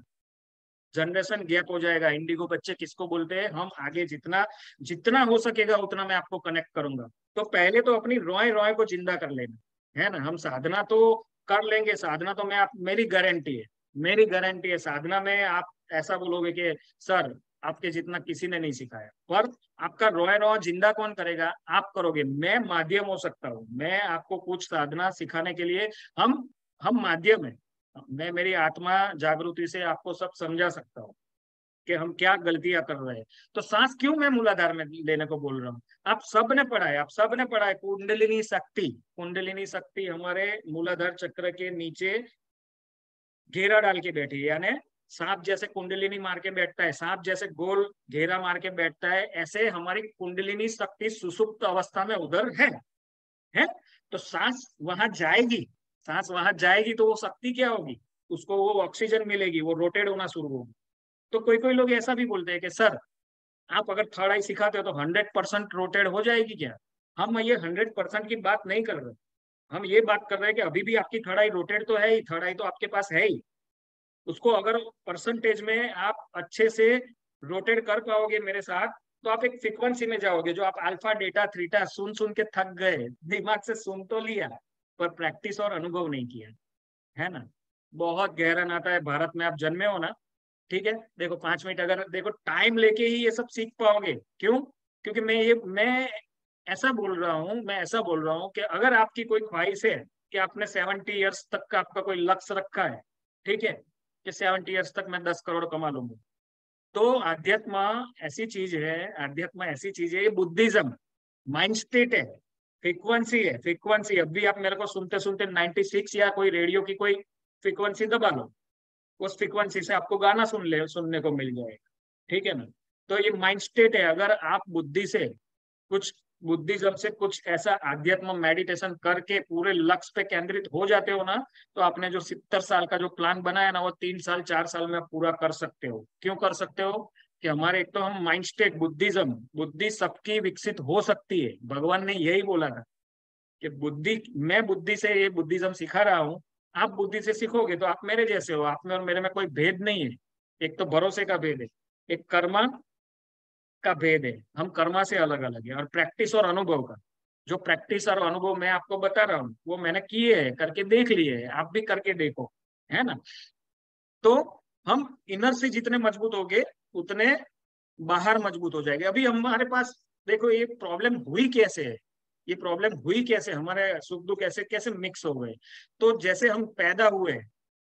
जनरेशन गैप हो जाएगा। इंडिगो बच्चे किसको बोलते हैं? हम आगे जितना जितना हो सकेगा, उतना मैं आपको कनेक्ट करूँगा। तो पहले तो अपनी रॉय रॉय को ज़िंदा कर लेना, है ना? हम साधना तो कर लेंगे, साधना तो मैं आप, मेरी गारंटी है, मेरी गारंटी है, साधना में आप ऐसा बोलोगे कि, सर, आपके जितना किसी ने नहीं सिखाया। पर आपका रोए रो ज़िंदा कौन करेगा? आप करोगे। मैं माध्यम हो सकता हूँ। मैं आपको कुछ साधना सिखाने के लिए, हम हम माध्यम है। मैं, मेरी आत्मा जागृति से आपको सब समझा सकता हूँ। कि हम क्या गलतियाँ कर रहे हैं। तो सांस क्यों मैं मूलाधार में लेने को बोल रहा हूँ? आप सबने पढ़ा है आप सबने पढ़ा है कुंडलिनी शक्ति कुंडलिनी शक्ति हमारे मूलाधार चक्र के नीचे घेरा डाल के बैठी है। यानी सांप जैसे कुंडलिनी मार के बैठता है, सांप जैसे गोल घेरा मार के बैठता है, ऐसे हमारी कुंडलिनी शक्ति सुसुप्त अवस्था में उधर है है? तो सांस वहाँ जाएगी, सांस वहाँ जाएगी तो वो शक्ति क्या होगी? उसको वो ऑक्सीजन मिलेगी, वो रोटेट होना शुरू होगी। तो कोई कोई लोग ऐसा भी बोलते हैं कि, सर, आप अगर थर्ड आई सिखाते हो तो हंड्रेड परसेंट रोटेड हो जाएगी क्या? हम ये हंड्रेड परसेंट की बात नहीं कर रहे हम ये बात कर रहे हैं कि अभी भी आपकी थर्ड आई रोटेड तो है ही, थर्ड आई तो आपके पास है ही। उसको अगर परसेंटेज में आप अच्छे से रोटेट कर पाओगे मेरे साथ तो आप एक फ्रिक्वेंसी में जाओगे जो आप अल्फ़ा, डेटा, थ्रीटा सुन सुन के थक गए। दिमाग से सुन तो लिया, पर प्रैक्टिस और अनुभव नहीं किया। है ना? बहुत गहरा नाता है भारत में, आप जन्मे हो ना ठीक है? देखो, पाँच मिनट अगर देखो टाइम लेके ही ये सब सीख पाओगे। क्यों? क्योंकि मैं ये, मैं ऐसा बोल रहा हूँ, मैं ऐसा बोल रहा हूँ कि अगर आपकी कोई ख्वाहिश है कि आपने सेवेंटी ईयर्स तक का आपका कोई लक्ष्य रखा है, ठीक है? कि सेवेंटी ईयर्स तक मैं दस करोड़ कमा लूँगा। तो अध्यात्म ऐसी चीज़ है अध्यात्म ऐसी चीज़ है, ये बुद्धिज्म माइंड स्टेट है फ्रीक्वेंसी है फ्रीक्वेंसी अभी आप मेरे को सुनते सुनते 96 या कोई रेडियो की कोई फ्रीक्वेंसी दबा लो। उस फ्रिक्वेंसी से आपको गाना सुन ले, सुनने को मिल जाएगा। ठीक है ना? तो ये माइंड स्टेट है। अगर आप बुद्धि से कुछ बुद्धिज्म से कुछ ऐसा आध्यात्म मेडिटेशन करके पूरे लक्ष्य पे केंद्रित हो जाते हो ना तो आपने जो सितर साल का जो प्लान बनाया ना, वो तीन साल, चार साल में पूरा कर सकते हो। क्यों कर सकते हो? कि हमारे एक तो हम माइंड स्टेट बुद्धिज्म, बुद्धि सबकी विकसित हो सकती है। भगवान ने यही बोला था कि बुद्धि, मैं बुद्धि से ये बुद्धिज्म सिखा रहा हूँ आप बुद्धि से सीखोगे तो आप मेरे जैसे हो। आप में और मेरे में कोई भेद नहीं है। एक तो भरोसे का भेद है, एक कर्मा का भेद है। हम कर्मा से अलग अलग है और प्रैक्टिस और अनुभव का। जो प्रैक्टिस और अनुभव मैं आपको बता रहा हूँ, वो मैंने किए है, करके देख लिए है, आप भी करके देखो, है ना? तो हम इनर से जितने मज़बूत हो गए उतने बाहर मज़बूत हो जाएँगे। अभी हमारे पास देखो, ये प्रॉब्लम हुई कैसे है? ये प्रॉब्लम हुई कैसे? हमारे सुख दुख कैसे कैसे मिक्स हो गए? तो जैसे हम पैदा हुए,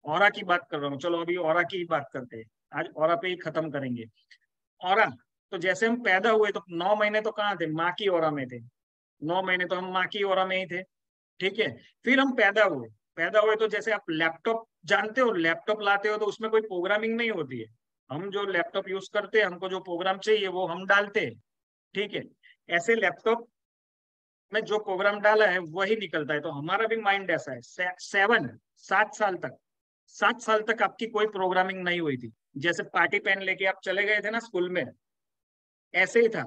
और की बात कर रहा हूँ। चलो अभी और की बात करते हैं। आज और पे ही खत्म करेंगे। और तो जैसे हम पैदा हुए तो नौ महीने तो कहाँ थे? माँ की और में थे। नौ महीने तो हम माँ की और में ही थे। ठीक है? फिर हम पैदा हुए। पैदा हुए तो जैसे आप लैपटॉप जानते हो लैपटॉप लाते हो तो उसमें कोई प्रोग्रामिंग नहीं होती है। हम जो लैपटॉप यूज़ करते हैं, हमको जो प्रोग्राम चाहिए, वो हम डालते हैं। ठीक है? ऐसे लैपटॉप में जो प्रोग्राम डाला है, वही निकलता है। तो हमारा भी माइंड ऐसा है। सेवन सात साल तक, सात साल तक आपकी कोई प्रोग्रामिंग नहीं हुई थी। जैसे पार्टी पेन लेके आप चले गए थे ना स्कूल में, ऐसे ही था।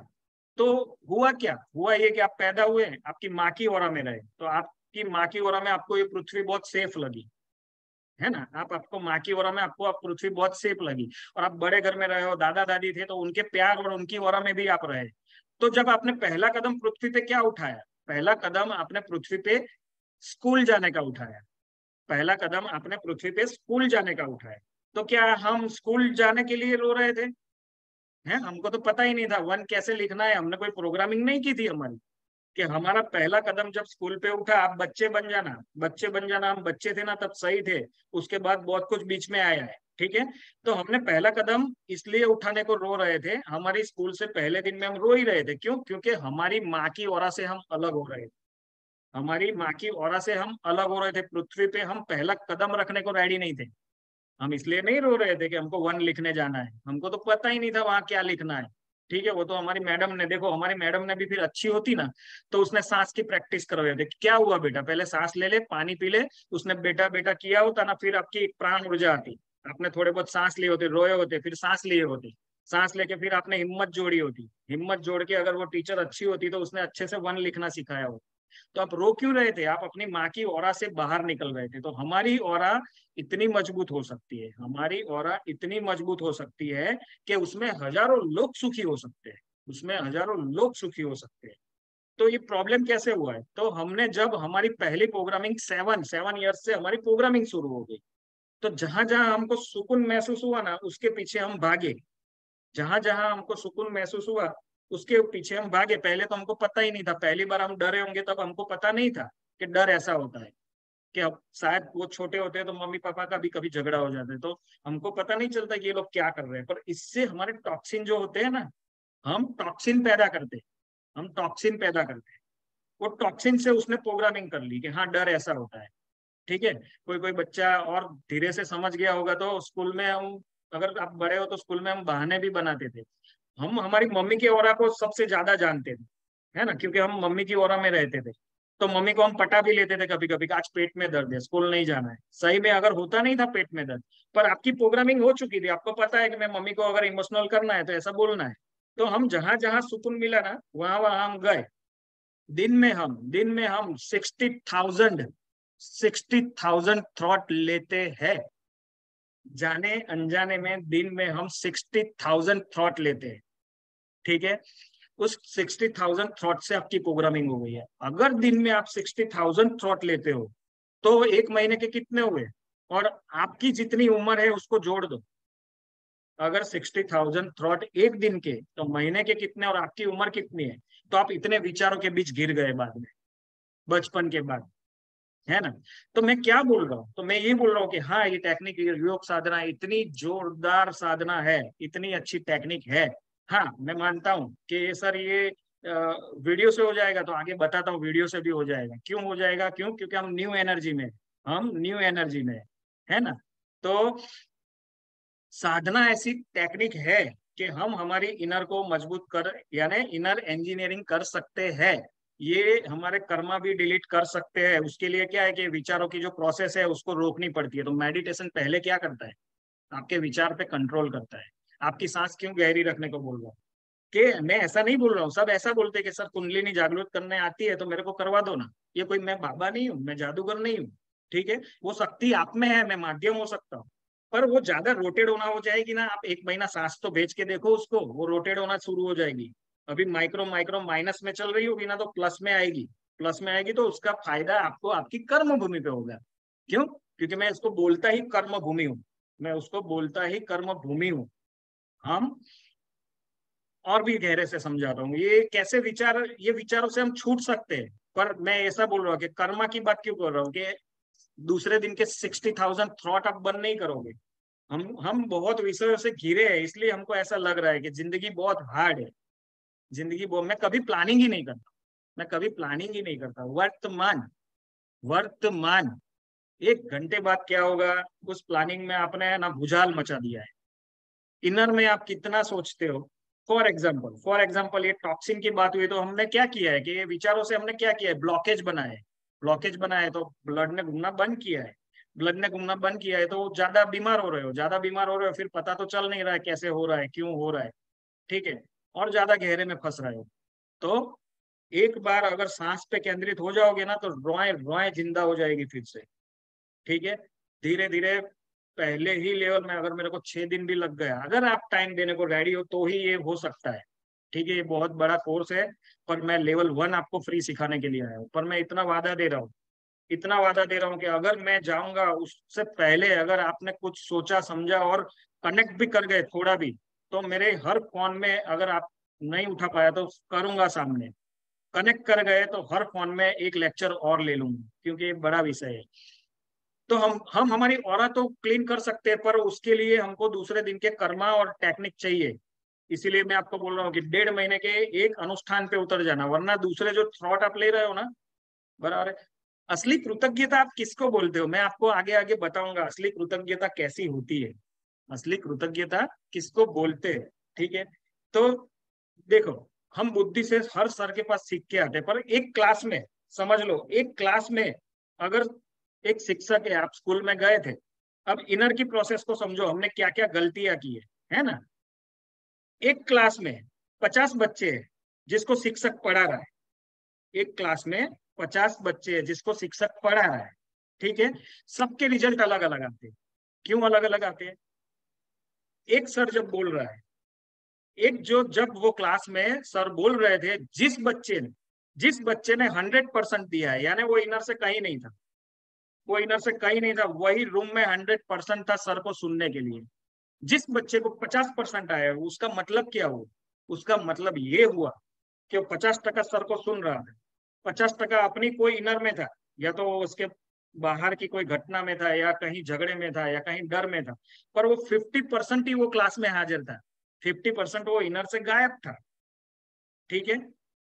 तो हुआ क्या? हुआ ये कि आप पैदा हुए, आपकी माँ की ओरा में रहे। तो आपकी माँ की ओरा में आपको ये पृथ्वी बहुत सेफ़ लगी। है ना? आप आपको माँ की ओरा में आपको आप पृथ्वी बहुत सेफ़ लगी। और आप बड़े घर में रहे हो दादा दादी थे तो उनके प्यार और उनकी ओरा में भी आप रहे। तो जब आपने पहला कदम पृथ्वी पे क्या उठाया? पहला कदम आपने पृथ्वी पे स्कूल जाने का उठाया। पहला कदम आपने पृथ्वी पे स्कूल जाने का उठाया। तो क्या हम स्कूल जाने के लिए रो रहे थे? हैं? हमको तो पता ही नहीं था। वन कैसे लिखना है? हमने कोई प्रोग्रामिंग नहीं की थी हमारी। कि हमारा पहला कदम जब स्कूल पे उठा, आप बच्चे बन जाना। बच्चे बन जाना, हम बच्चे थे ना, तब सही थे। उसके बाद बहुत कुछ बीच में आया है। ठीक है? तो हमने पहला कदम इसलिए उठाने को रो रहे थे, हमारी स्कूल से पहले दिन में हम रो ही रहे थे। क्यों? क्योंकि हमारी माँ की ओरा से हम अलग हो रहे थे। हमारी माँ की ओरा से हम अलग हो रहे थे। पृथ्वी पे हम पहला कदम रखने को रेडी नहीं थे। हम इसलिए नहीं रो रहे थे कि हमको वन लिखने जाना है। हमको तो पता ही नहीं था वहाँ क्या लिखना है। ठीक है? वो तो हमारी मैडम ने, देखो, हमारी मैडम ने भी फिर अच्छी होती ना तो उसने सांस की प्रैक्टिस करवाए थे क्या हुआ बेटा? पहले सांस ले ले, पानी पी ले। उसने बेटा बेटा किया होता ना, फिर आपकी प्राण ऊर्जा आती। आपने थोड़े बहुत सांस लिए होते, रोए होते, फिर सांस लिए होते। सांस लेके फिर आपने हिम्मत जोड़ी होती। हिम्मत जोड़ के अगर वो टीचर अच्छी होती तो उसने अच्छे से वन लिखना सिखाया हो। तो आप रो क्यों रहे थे? आप अपनी माँ की और से बाहर निकल रहे थे। तो हमारी और इतनी मज़बूत हो सकती है। हमारी और इतनी मज़बूत हो सकती है कि उसमें हज़ारों लोग सुखी हो सकते हैं। उसमें हज़ारों लोग सुखी हो सकते हैं। तो ये प्रॉब्लम कैसे हुआ है? तो हमने जब हमारी पहली प्रोग्रामिंग सेवन सेवन ईयर्स से हमारी प्रोग्रामिंग शुरू हो गई। तो जहाँ जहाँ हमको सुकून महसूस हुआ ना, उसके पीछे हम भागे। जहाँ जहाँ हमको सुकून महसूस हुआ, उसके पीछे हम भागे। पहले तो हमको पता ही नहीं था। पहली बार हम डरे होंगे तब हमको पता नहीं था कि डर ऐसा होता है कि अब शायद वो छोटे होते हैं तो मम्मी पापा का भी कभी झगड़ा हो जाता है। तो हमको पता नहीं चलता कि ये लोग क्या कर रहे हैं। पर इससे हमारे टॉक्सिन जो होते हैं ना, हम टॉक्सिन पैदा करते हम टॉक्सिन पैदा करते हैं। वो टॉक्सिन से उसने प्रोग्रामिंग कर ली कि हाँ डर ऐसा होता है। ठीक है? कोई कोई बच्चा और धीरे से समझ गया होगा तो स्कूल में हम, अगर आप बड़े हो तो स्कूल में हम बहाने भी बनाते थे। हम, हमारी मम्मी की ओरा को सबसे ज़्यादा जानते थे, है ना? क्योंकि हम मम्मी की ओरा में रहते थे। तो मम्मी को हम पटा भी लेते थे कभी कभी आज पेट में दर्द है, स्कूल नहीं जाना है। सही में अगर होता नहीं था पेट में दर्द, पर आपकी प्रोग्रामिंग हो चुकी थी, आपको पता है कि मैं मम्मी को अगर इमोशनल करना है तो ऐसा बोलना है। तो हम जहाँ जहाँ सुकून मिला ना, वहाँ वहाँ हम गए। दिन में हम, दिन में हम सिक्सटी थाउज़ेंड सिक्सटी थाउज़ेंड थ्रॉट लेते हैं। जाने अनजाने में, दिन में हम सिक्सटी थाउज़ेंड थ्रॉट लेते हैं। ठीक है? उस सिक्सटी थाउज़ेंड थ्रॉट से आपकी प्रोग्रामिंग हो गई है। अगर दिन में आप सिक्सटी थाउज़ेंड थ्रॉट लेते हो तो एक महीने के कितने हुए? और आपकी जितनी उम्र है, उसको जोड़ दो। अगर सिक्सटी थाउज़ेंड थ्रॉट एक दिन के तो महीने के कितने और आपकी उम्र कितनी है? तो आप इतने विचारों के बीच गिर गए बाद में। बचपन के बाद। है ना? तो मैं क्या बोल रहा हूँ? तो मैं ये बोल रहा हूँ कि हाँ ये टेक्निक योग साधना इतनी जोरदार साधना है, इतनी अच्छी टेक्निक है। हाँ मैं मानता हूँ कि सर ये वीडियो से हो जाएगा तो आगे बताता हूँ, वीडियो से भी हो जाएगा। क्यों हो जाएगा? क्यों? क्योंकि हम न्यू एनर्जी में, हम न्यू एनर्जी में, है ना? तो साधना ऐसी टेक्निक है कि हम हमारी इनर को मज़बूत कर, यानी इनर इंजीनियरिंग कर सकते हैं। ये हमारे कर्मा भी डिलीट कर सकते हैं। उसके लिए क्या है कि विचारों की जो प्रोसेस है, उसको रोकनी पड़ती है। तो मेडिटेशन पहले क्या करता है? आपके विचार पे कंट्रोल करता है। आपकी सांस क्यों गहरी रखने को बोल रहा हूँ? कि मैं ऐसा नहीं बोल रहा हूँ। सब ऐसा बोलते कि, सर कुंडली जागृत करने आती है तो मेरे को करवा दो ना। ये कोई मैं बाबा नहीं हूँ, मैं जादूगर नहीं हूँ। ठीक है? वो शक्ति आप में है, मैं माध्यम हो सकता हूँ। पर वो ज़्यादा रोटेड होना हो जाएगी ना। आप एक महीना सांस तो बेच के देखो उसको, वो रोटेड होना शुरू हो जाएगी। अभी माइक्रो माइक्रो माइनस में चल रही होगी ना तो प्लस में आएगी। प्लस में आएगी तो उसका फ़ायदा आपको आपकी कर्म भूमि पे होगा। क्यों? क्योंकि मैं इसको बोलता ही कर्म भूमि हूँ। मैं उसको बोलता ही कर्म भूमि हूँ। हम और भी गहरे से समझाता हूँ। ये कैसे विचार, ये विचारों से हम छूट सकते हैं? पर मैं ऐसा बोल रहा हूँ कि कर्मा की बात क्यों कर रहा हूँ कि दूसरे दिन के सिक्सटी थाउज़ेंड थ्रॉट आप बंद नहीं करोगे। हम हम बहुत विषयों से घिरे हैं, इसलिए हमको ऐसा लग रहा है कि ज़िंदगी बहुत हार्ड है। ज़िंदगी बहुत मैं कभी प्लानिंग ही नहीं करता। मैं कभी प्लानिंग ही नहीं करता। वर्तमान वर्तमान। एक घंटे बाद क्या होगा? उस प्लानिंग में आपने ना भुजाल मचा दिया है। इनर में आप कितना सोचते हो? फॉर एग्ज़ाम्पल फॉर एग्ज़ाम्पल ये टॉक्सिन की बात हुई तो हमने क्या किया है कि विचारों से हमने क्या किया है? ब्लॉकेज बनाए ब्लॉकेज बनाए तो ब्लड ने घूमना बंद किया है। ब्लड ने घूमना बंद किया है तो ज़्यादा बीमार हो रहे हो। ज़्यादा बीमार हो रहे हो, फिर पता तो चल नहीं रहा है कैसे हो रहा है, क्यों हो रहा है। ठीक है? और ज़्यादा गहरे में फंस रहे हो। तो एक बार अगर सांस पे केंद्रित हो जाओगे ना तो रोए रोए ज़िंदा हो जाएगी फिर से। ठीक है? धीरे धीरे पहले ही लेवल में अगर मेरे को छह दिन भी लग गया, अगर आप टाइम देने को रेडी हो तो ही ये हो सकता है। ठीक है? ये बहुत बड़ा कोर्स है, पर मैं लेवल वन आपको फ्री सिखाने के लिए आया हूँ। पर मैं इतना वादा दे रहा हूँ, इतना वादा दे रहा हूँ कि अगर मैं जाऊँगा, उससे पहले अगर आपने कुछ सोचा, समझा और कनेक्ट भी कर गए थोड़ा भी तो मेरे हर फ़ोन में अगर आप नहीं उठा पाया तो करूँगा सामने। कनेक्ट कर गए तो हर फ़ोन में एक लेक्चर और ले लूँगा, क्योंकि ये बड़ा विषय है। तो हम हम हमारी और तो क्लीन कर सकते हैं, पर उसके लिए हमको दूसरे दिन के कर्मा और टेक्निक चाहिए। इसीलिए मैं आपको बोल रहा हूँ कि डेढ़ महीने के एक अनुष्ठान पे उतर जाना, वरना दूसरे जो थ्रॉट आप ले रहे हो ना, बराबर असली कृतज्ञता आप किसको बोलते हो? मैं आपको आगे आगे बताऊँगा, असली कृतज्ञता कैसी होती है। असली कृतज्ञता किसको बोलते हैं? ठीक है? तो देखो, हम बुद्धि से हर सर के पास सीख के आते पर एक क्लास में, समझ लो, एक क्लास में अगर एक शिक्षक है, आप स्कूल में गए थे, अब इनर की प्रोसेस को समझो, हमने क्या क्या गलतियाँ की है है ना? एक क्लास में पचास बच्चे हैं, जिसको शिक्षक पढ़ा रहा है। एक क्लास में पचास बच्चे हैं, जिसको शिक्षक पढ़ा रहा है, ठीक है? सबके रिज़ल्ट अलग अलग आते हैं। क्यों अलग अलग आते हैं? एक सर जब बोल रहा है, एक जो जब वो क्लास में सर बोल रहे थे, जिस बच्चे ने, जिस बच्चे ने हंड्रेड परसेंट दिया है, यानी वो इनर से कहीं नहीं था, वो इनर से कहीं नहीं था, वही रूम में हंड्रेड परसेंट था सर को सुनने के लिए। जिस बच्चे को पचास परसेंट आया, उसका मतलब क्या हुआ? उसका मतलब ये हुआ कि वो पचास टका सर को सुन रहा था, पचास टका अपनी कोई इनर में था, या तो उसके बाहर की कोई घटना में था या कहीं झगड़े में था या कहीं डर में था, पर वो फिफ्टी परसेंट ही वो क्लास में हाजिर था। फिफ्टी परसेंट वो इनर से गायब था। ठीक है?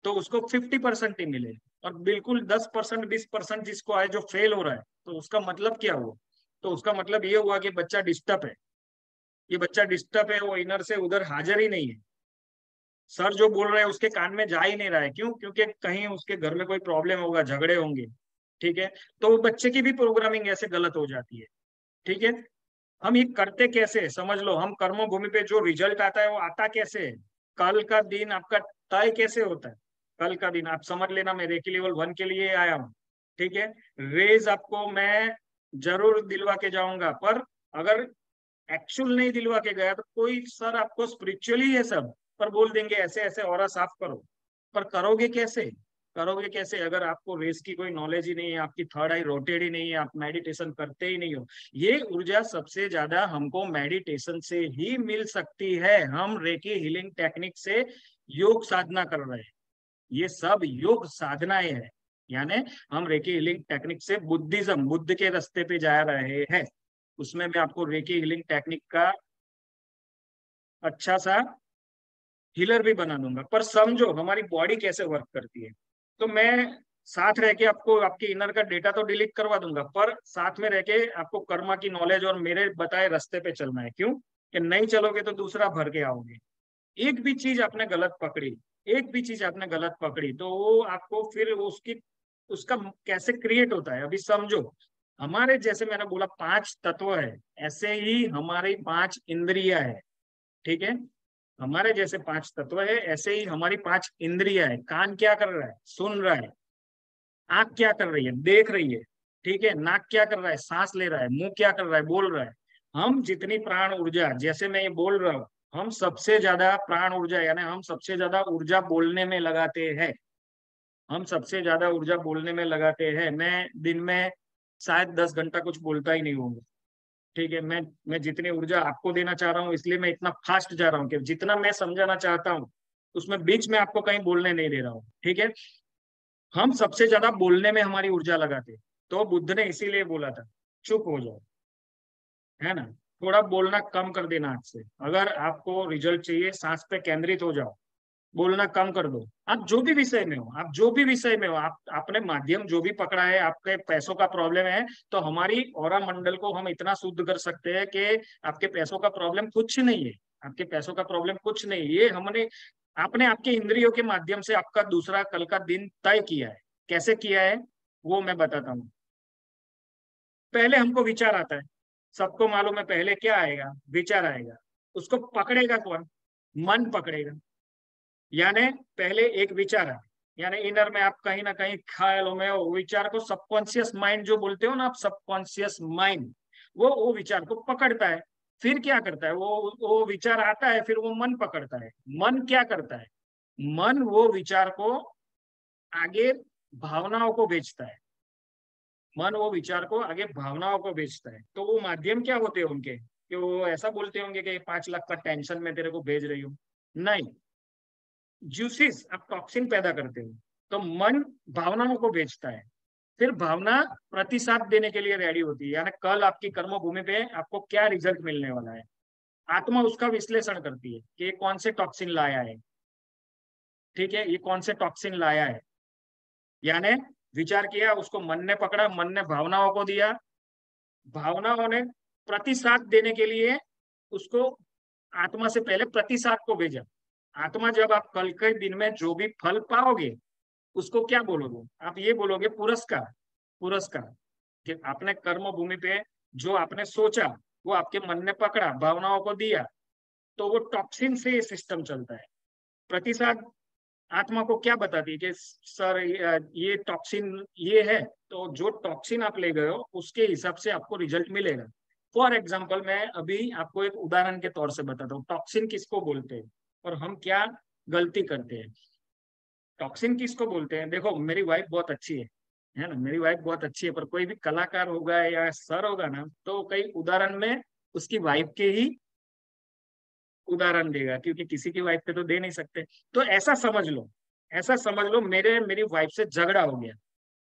तो उसको फिफ्टी परसेंट ही मिले और बिल्कुल दस परसेंट बीस परसेंट जिसको आए, जो फेल हो रहा है तो उसका मतलब क्या हुआ? तो उसका मतलब ये हुआ कि बच्चा डिस्टर्ब है। ये बच्चा डिस्टर्ब है, वो इनर से उधर हाजिर ही नहीं है। सर जो बोल रहे हैं, उसके कान में जा ही नहीं रहा है। क्यों? क्योंकि कहीं उसके घर में कोई प्रॉब्लम होगा, झगड़े होंगे। ठीक है? तो बच्चे की भी प्रोग्रामिंग ऐसे गलत हो जाती है। ठीक है? हम ये करते कैसे? समझ लो, हम कर्म भूमि पे जो रिज़ल्ट आता है वो आता कैसे? कल का दिन आपका तय कैसे होता है? कल का दिन, आप समझ लेना, मैं रेकी लेवल वन के लिए आया हूँ। ठीक है? रेज आपको मैं ज़रूर दिलवा के जाऊँगा, पर अगर एक्चुअल नहीं दिलवा के गया तो कोई सर आपको स्पिरिचुअली है सब, पर बोल देंगे, ऐसे ऐसे और साफ़ करो। पर करोगे कैसे? करोगे कैसे? अगर आपको रेस की कोई नॉलेज ही नहीं है, आपकी थर्ड आई रोटेड ही नहीं है, आप मेडिटेशन करते ही नहीं हो, ये ऊर्जा सबसे ज़्यादा हमको मेडिटेशन से ही मिल सकती है। हम रेकी हीलिंग टेक्निक से योग साधना कर रहे हैं। ये सब योग साधनाएँ है। यानी हम रेकी हीलिंग टेक्निक से बुद्धिज्म, बुद्ध के रास्ते पे जा रहे हैं। उसमें मैं आपको रेकी हीलिंग टेक्निक का अच्छा सा हीलर भी बना दूँगा। पर समझो, हमारी बॉडी कैसे वर्क करती है? तो मैं साथ रह के आपको, आपके इनर का डेटा तो डिलीट करवा दूँगा, पर साथ में रह के आपको कर्मा की नॉलेज और मेरे बताए रास्ते पे चलना है। क्यों? कि नहीं चलोगे तो दूसरा भर के आओगे। एक भी चीज़ आपने गलत पकड़ी, एक भी चीज़ आपने गलत पकड़ी तो वो आपको फिर उसकी, उसका कैसे क्रिएट होता है? अभी समझो, हमारे जैसे मैंने बोला पाँच तत्व है, ऐसे ही हमारी पाँच इंद्रिया है, ठीक है? हमारे जैसे पाँच तत्व है, ऐसे ही हमारी पाँच इंद्रिया है। कान क्या कर रहा है? सुन रहा है। आँख क्या कर रही है? देख रही है। ठीक है? नाक क्या कर रहा है? सांस ले रहा है। मुँह क्या कर रहा है? बोल रहा है। हम जितनी प्राण ऊर्जा, जैसे मैं ये बोल रहा हूँ, हम सबसे ज़्यादा प्राण ऊर्जा, यानी हम सबसे ज़्यादा ऊर्जा बोलने में लगाते हैं। हम सबसे ज़्यादा ऊर्जा बोलने में लगाते हैं। मैं दिन में शायद दस घंटा कुछ बोलता ही नहीं होंगे ठीक है, मैं मैं जितनी ऊर्जा आपको देना चाह रहा हूँ, इसलिए मैं इतना फास्ट जा रहा हूँ कि जितना मैं समझाना चाहता हूँ, उसमें बीच में आपको कहीं बोलने नहीं दे रहा हूँ, ठीक है? हम सबसे ज़्यादा बोलने में हमारी ऊर्जा लगाते तो बुद्ध ने इसीलिए बोला था, चुप हो जाओ, है ना? थोड़ा बोलना कम कर देना आज से, अगर आपको रिज़ल्ट चाहिए, सांस पे केंद्रित हो जाओ बोलना कम कर दो। आप जो भी विषय में हो, आप जो भी विषय में हो, आप, आपने माध्यम जो भी पकड़ा है, आपके पैसों का प्रॉब्लम है तो हमारी और मंडल को हम इतना शुद्ध कर सकते हैं कि आपके पैसों का प्रॉब्लम कुछ नहीं है। आपके पैसों का प्रॉब्लम कुछ नहीं ये हमने, आपने आपके इंद्रियों के माध्यम से आपका दूसरा कल का दिन तय किया है। कैसे किया है, वो मैं बताता हूँ। पहले हमको विचार आता है। सबको मालूम है पहले क्या आएगा? विचार आएगा। उसको पकड़ेगा कौन? मन पकड़ेगा। यानी पहले एक विचार है। यानी इनर में आप कहीं ना कहीं ख्यालों में विचार को सबकॉन्शियस माइंड जो बोलते हो ना आप सबकॉन्शियस माइंड वो वो विचार को पकड़ता है। फिर क्या करता है? वो वो विचार आता है, फिर वो मन पकड़ता है। मन क्या करता है? मन वो विचार को आगे भावनाओं को बेचता है। मन वो विचार को आगे भावनाओं को बेचता है। तो वो माध्यम क्या होते हैं उनके? कि वो ऐसा बोलते होंगे कि पाँच लाख का टेंशन में तेरे को भेज रही हूँ। नहीं। जूसिस आप टॉक्सिन पैदा करते हो। तो मन भावनाओं को बेचता है। फिर भावना प्रतिसाद देने के लिए रेडी होती है। यानी कल आपकी कर्म भूमि पे आपको क्या रिज़ल्ट मिलने वाला है। आत्मा उसका विश्लेषण करती है कि ये कौन से टॉक्सिन लाया है। ठीक है? ये कौन से टॉक्सिन लाया है। यानी विचार किया, उसको मन ने पकड़ा, मन ने भावनाओं को दिया। भावनाओं ने प्रतिसाद देने के लिए उसको आत्मा से पहले प्रतिसाद को भेजा। आत्मा जब आप कल के दिन में जो भी फल पाओगे, उसको क्या बोलोगे? आप ये बोलोगे, पुरस्कार पुरस्कार। कि आपने कर्म भूमि पे जो आपने सोचा, वो आपके मन ने पकड़ा, भावनाओं को दिया तो वो टॉक्सिन से ये सिस्टम चलता है। प्रतिसाद आत्मा को क्या बताती है कि, सर, ये टॉक्सिन ये है तो जो टॉक्सिन आप ले गए हो, उसके हिसाब से आपको रिज़ल्ट मिलेगा। फॉर एग्ज़ाम्पल मैं अभी आपको एक उदाहरण के तौर से बताता हूँ। टॉक्सिन किसको बोलते हैं? और हम क्या गलती करते हैं? टॉक्सिन किसको बोलते हैं? देखो, मेरी वाइफ बहुत अच्छी है है ना? मेरी वाइफ बहुत अच्छी है, पर कोई भी कलाकार होगा या सर होगा ना तो कई उदाहरण में उसकी वाइफ के ही उदाहरण देगा, क्योंकि किसी की वाइफ पे तो दे नहीं सकते। तो ऐसा समझ लो, ऐसा समझ लो, मेरे, मेरी वाइफ से झगड़ा हो गया,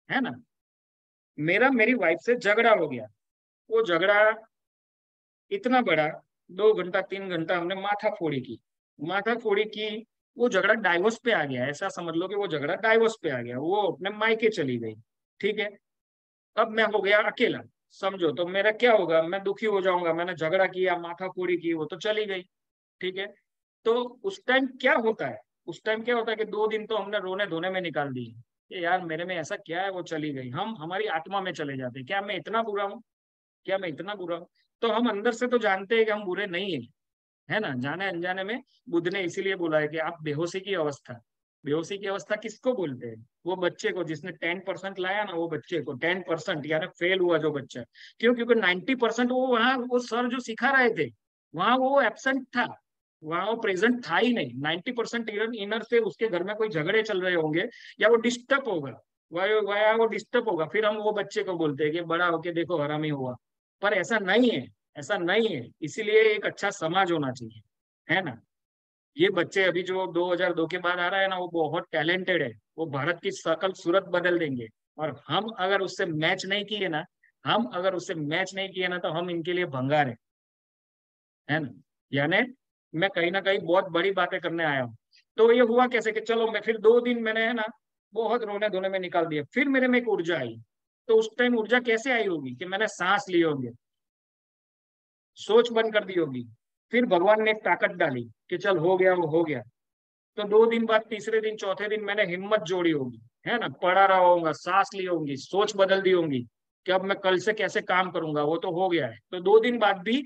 है ना? मेरा, मेरी वाइफ से झगड़ा हो गया। वो झगड़ा इतना बड़ा, दो घंटा, तीन घंटा हमने माथा फोड़ी की। माथा फोड़ी की, वो झगड़ा डाइवोर्स पे आ गया ऐसा समझ लो कि वो झगड़ा डाइवोर्स पे आ गया। वो अपने मायके चली गई, ठीक है? अब मैं हो गया अकेला, समझो? तो मेरा क्या होगा? मैं दुखी हो जाऊँगा। मैंने झगड़ा किया, माथा पूरी की, वो तो चली गई, ठीक है? तो उस टाइम क्या होता है? उस टाइम क्या होता है कि दो दिन तो हमने रोने धोने में निकाल दिए। कि यार, मेरे में ऐसा क्या है? वो चली गई। हम हमारी आत्मा में चले जाते क्या मैं इतना बुरा हूँ? क्या मैं इतना बुरा हूँ? तो हम अंदर से तो जानते हैं कि हम बुरे नहीं है। है ना? जाने अनजाने में बुद्ध ने इसीलिए बोला है कि आप बेहोशी की अवस्था, बेहोशी की अवस्था किसको बोलते हैं? वो बच्चे को, जिसने टेन परसेंट लाया ना, वो बच्चे को टेन परसेंट यानी फेल हुआ जो बच्चा। क्यों? क्योंकि नाइन्टी परसेंट वो वहाँ, वो सर जो सिखा रहे थे, वहाँ वो एबसेंट था, वहाँ वो प्रेजेंट था ही नहीं। नाइन्टी परसेंट इनर से उसके घर में कोई झगड़े चल रहे होंगे, या वो डिस्टर्ब होगा, वह वो डिस्टर्ब होगा। फिर हम वो बच्चे को बोलते हैं कि बड़ा होके देखो हरामी हुआ। पर ऐसा नहीं है। ऐसा नहीं है। इसीलिए एक अच्छा समाज होना चाहिए, है ना? ये बच्चे अभी जो 2002 के बाद आ रहा है ना, वो बहुत टैलेंटेड है। वो भारत की सकल सूरत बदल देंगे। और हम अगर उससे मैच नहीं किए ना, हम अगर उससे मैच नहीं किए ना तो हम इनके लिए भंगार है। है ना? यानी मैं कहीं ना कहीं बहुत बड़ी बातें करने आया हूँ। तो ये हुआ कैसे कि चलो मैं फिर दो दिन मैंने, है ना, बहुत रोने धोने में निकाल दिया। फिर मेरे में एक ऊर्जा आई। तो उस टाइम ऊर्जा कैसे आई होगी कि मैंने सांस लिए होगी? सोच बंद कर दी होगी। फिर भगवान ने एक ताकत डाली कि चल, हो गया, वो हो गया। तो दो दिन बाद, तीसरे दिन, चौथे दिन मैंने हिम्मत जोड़ी होगी, है ना? पढ़ा रहा होगा सांस ली होंगी सोच बदल दी होंगी कि अब मैं कल से कैसे काम करूँगा, वो तो हो गया है। तो दो दिन बाद भी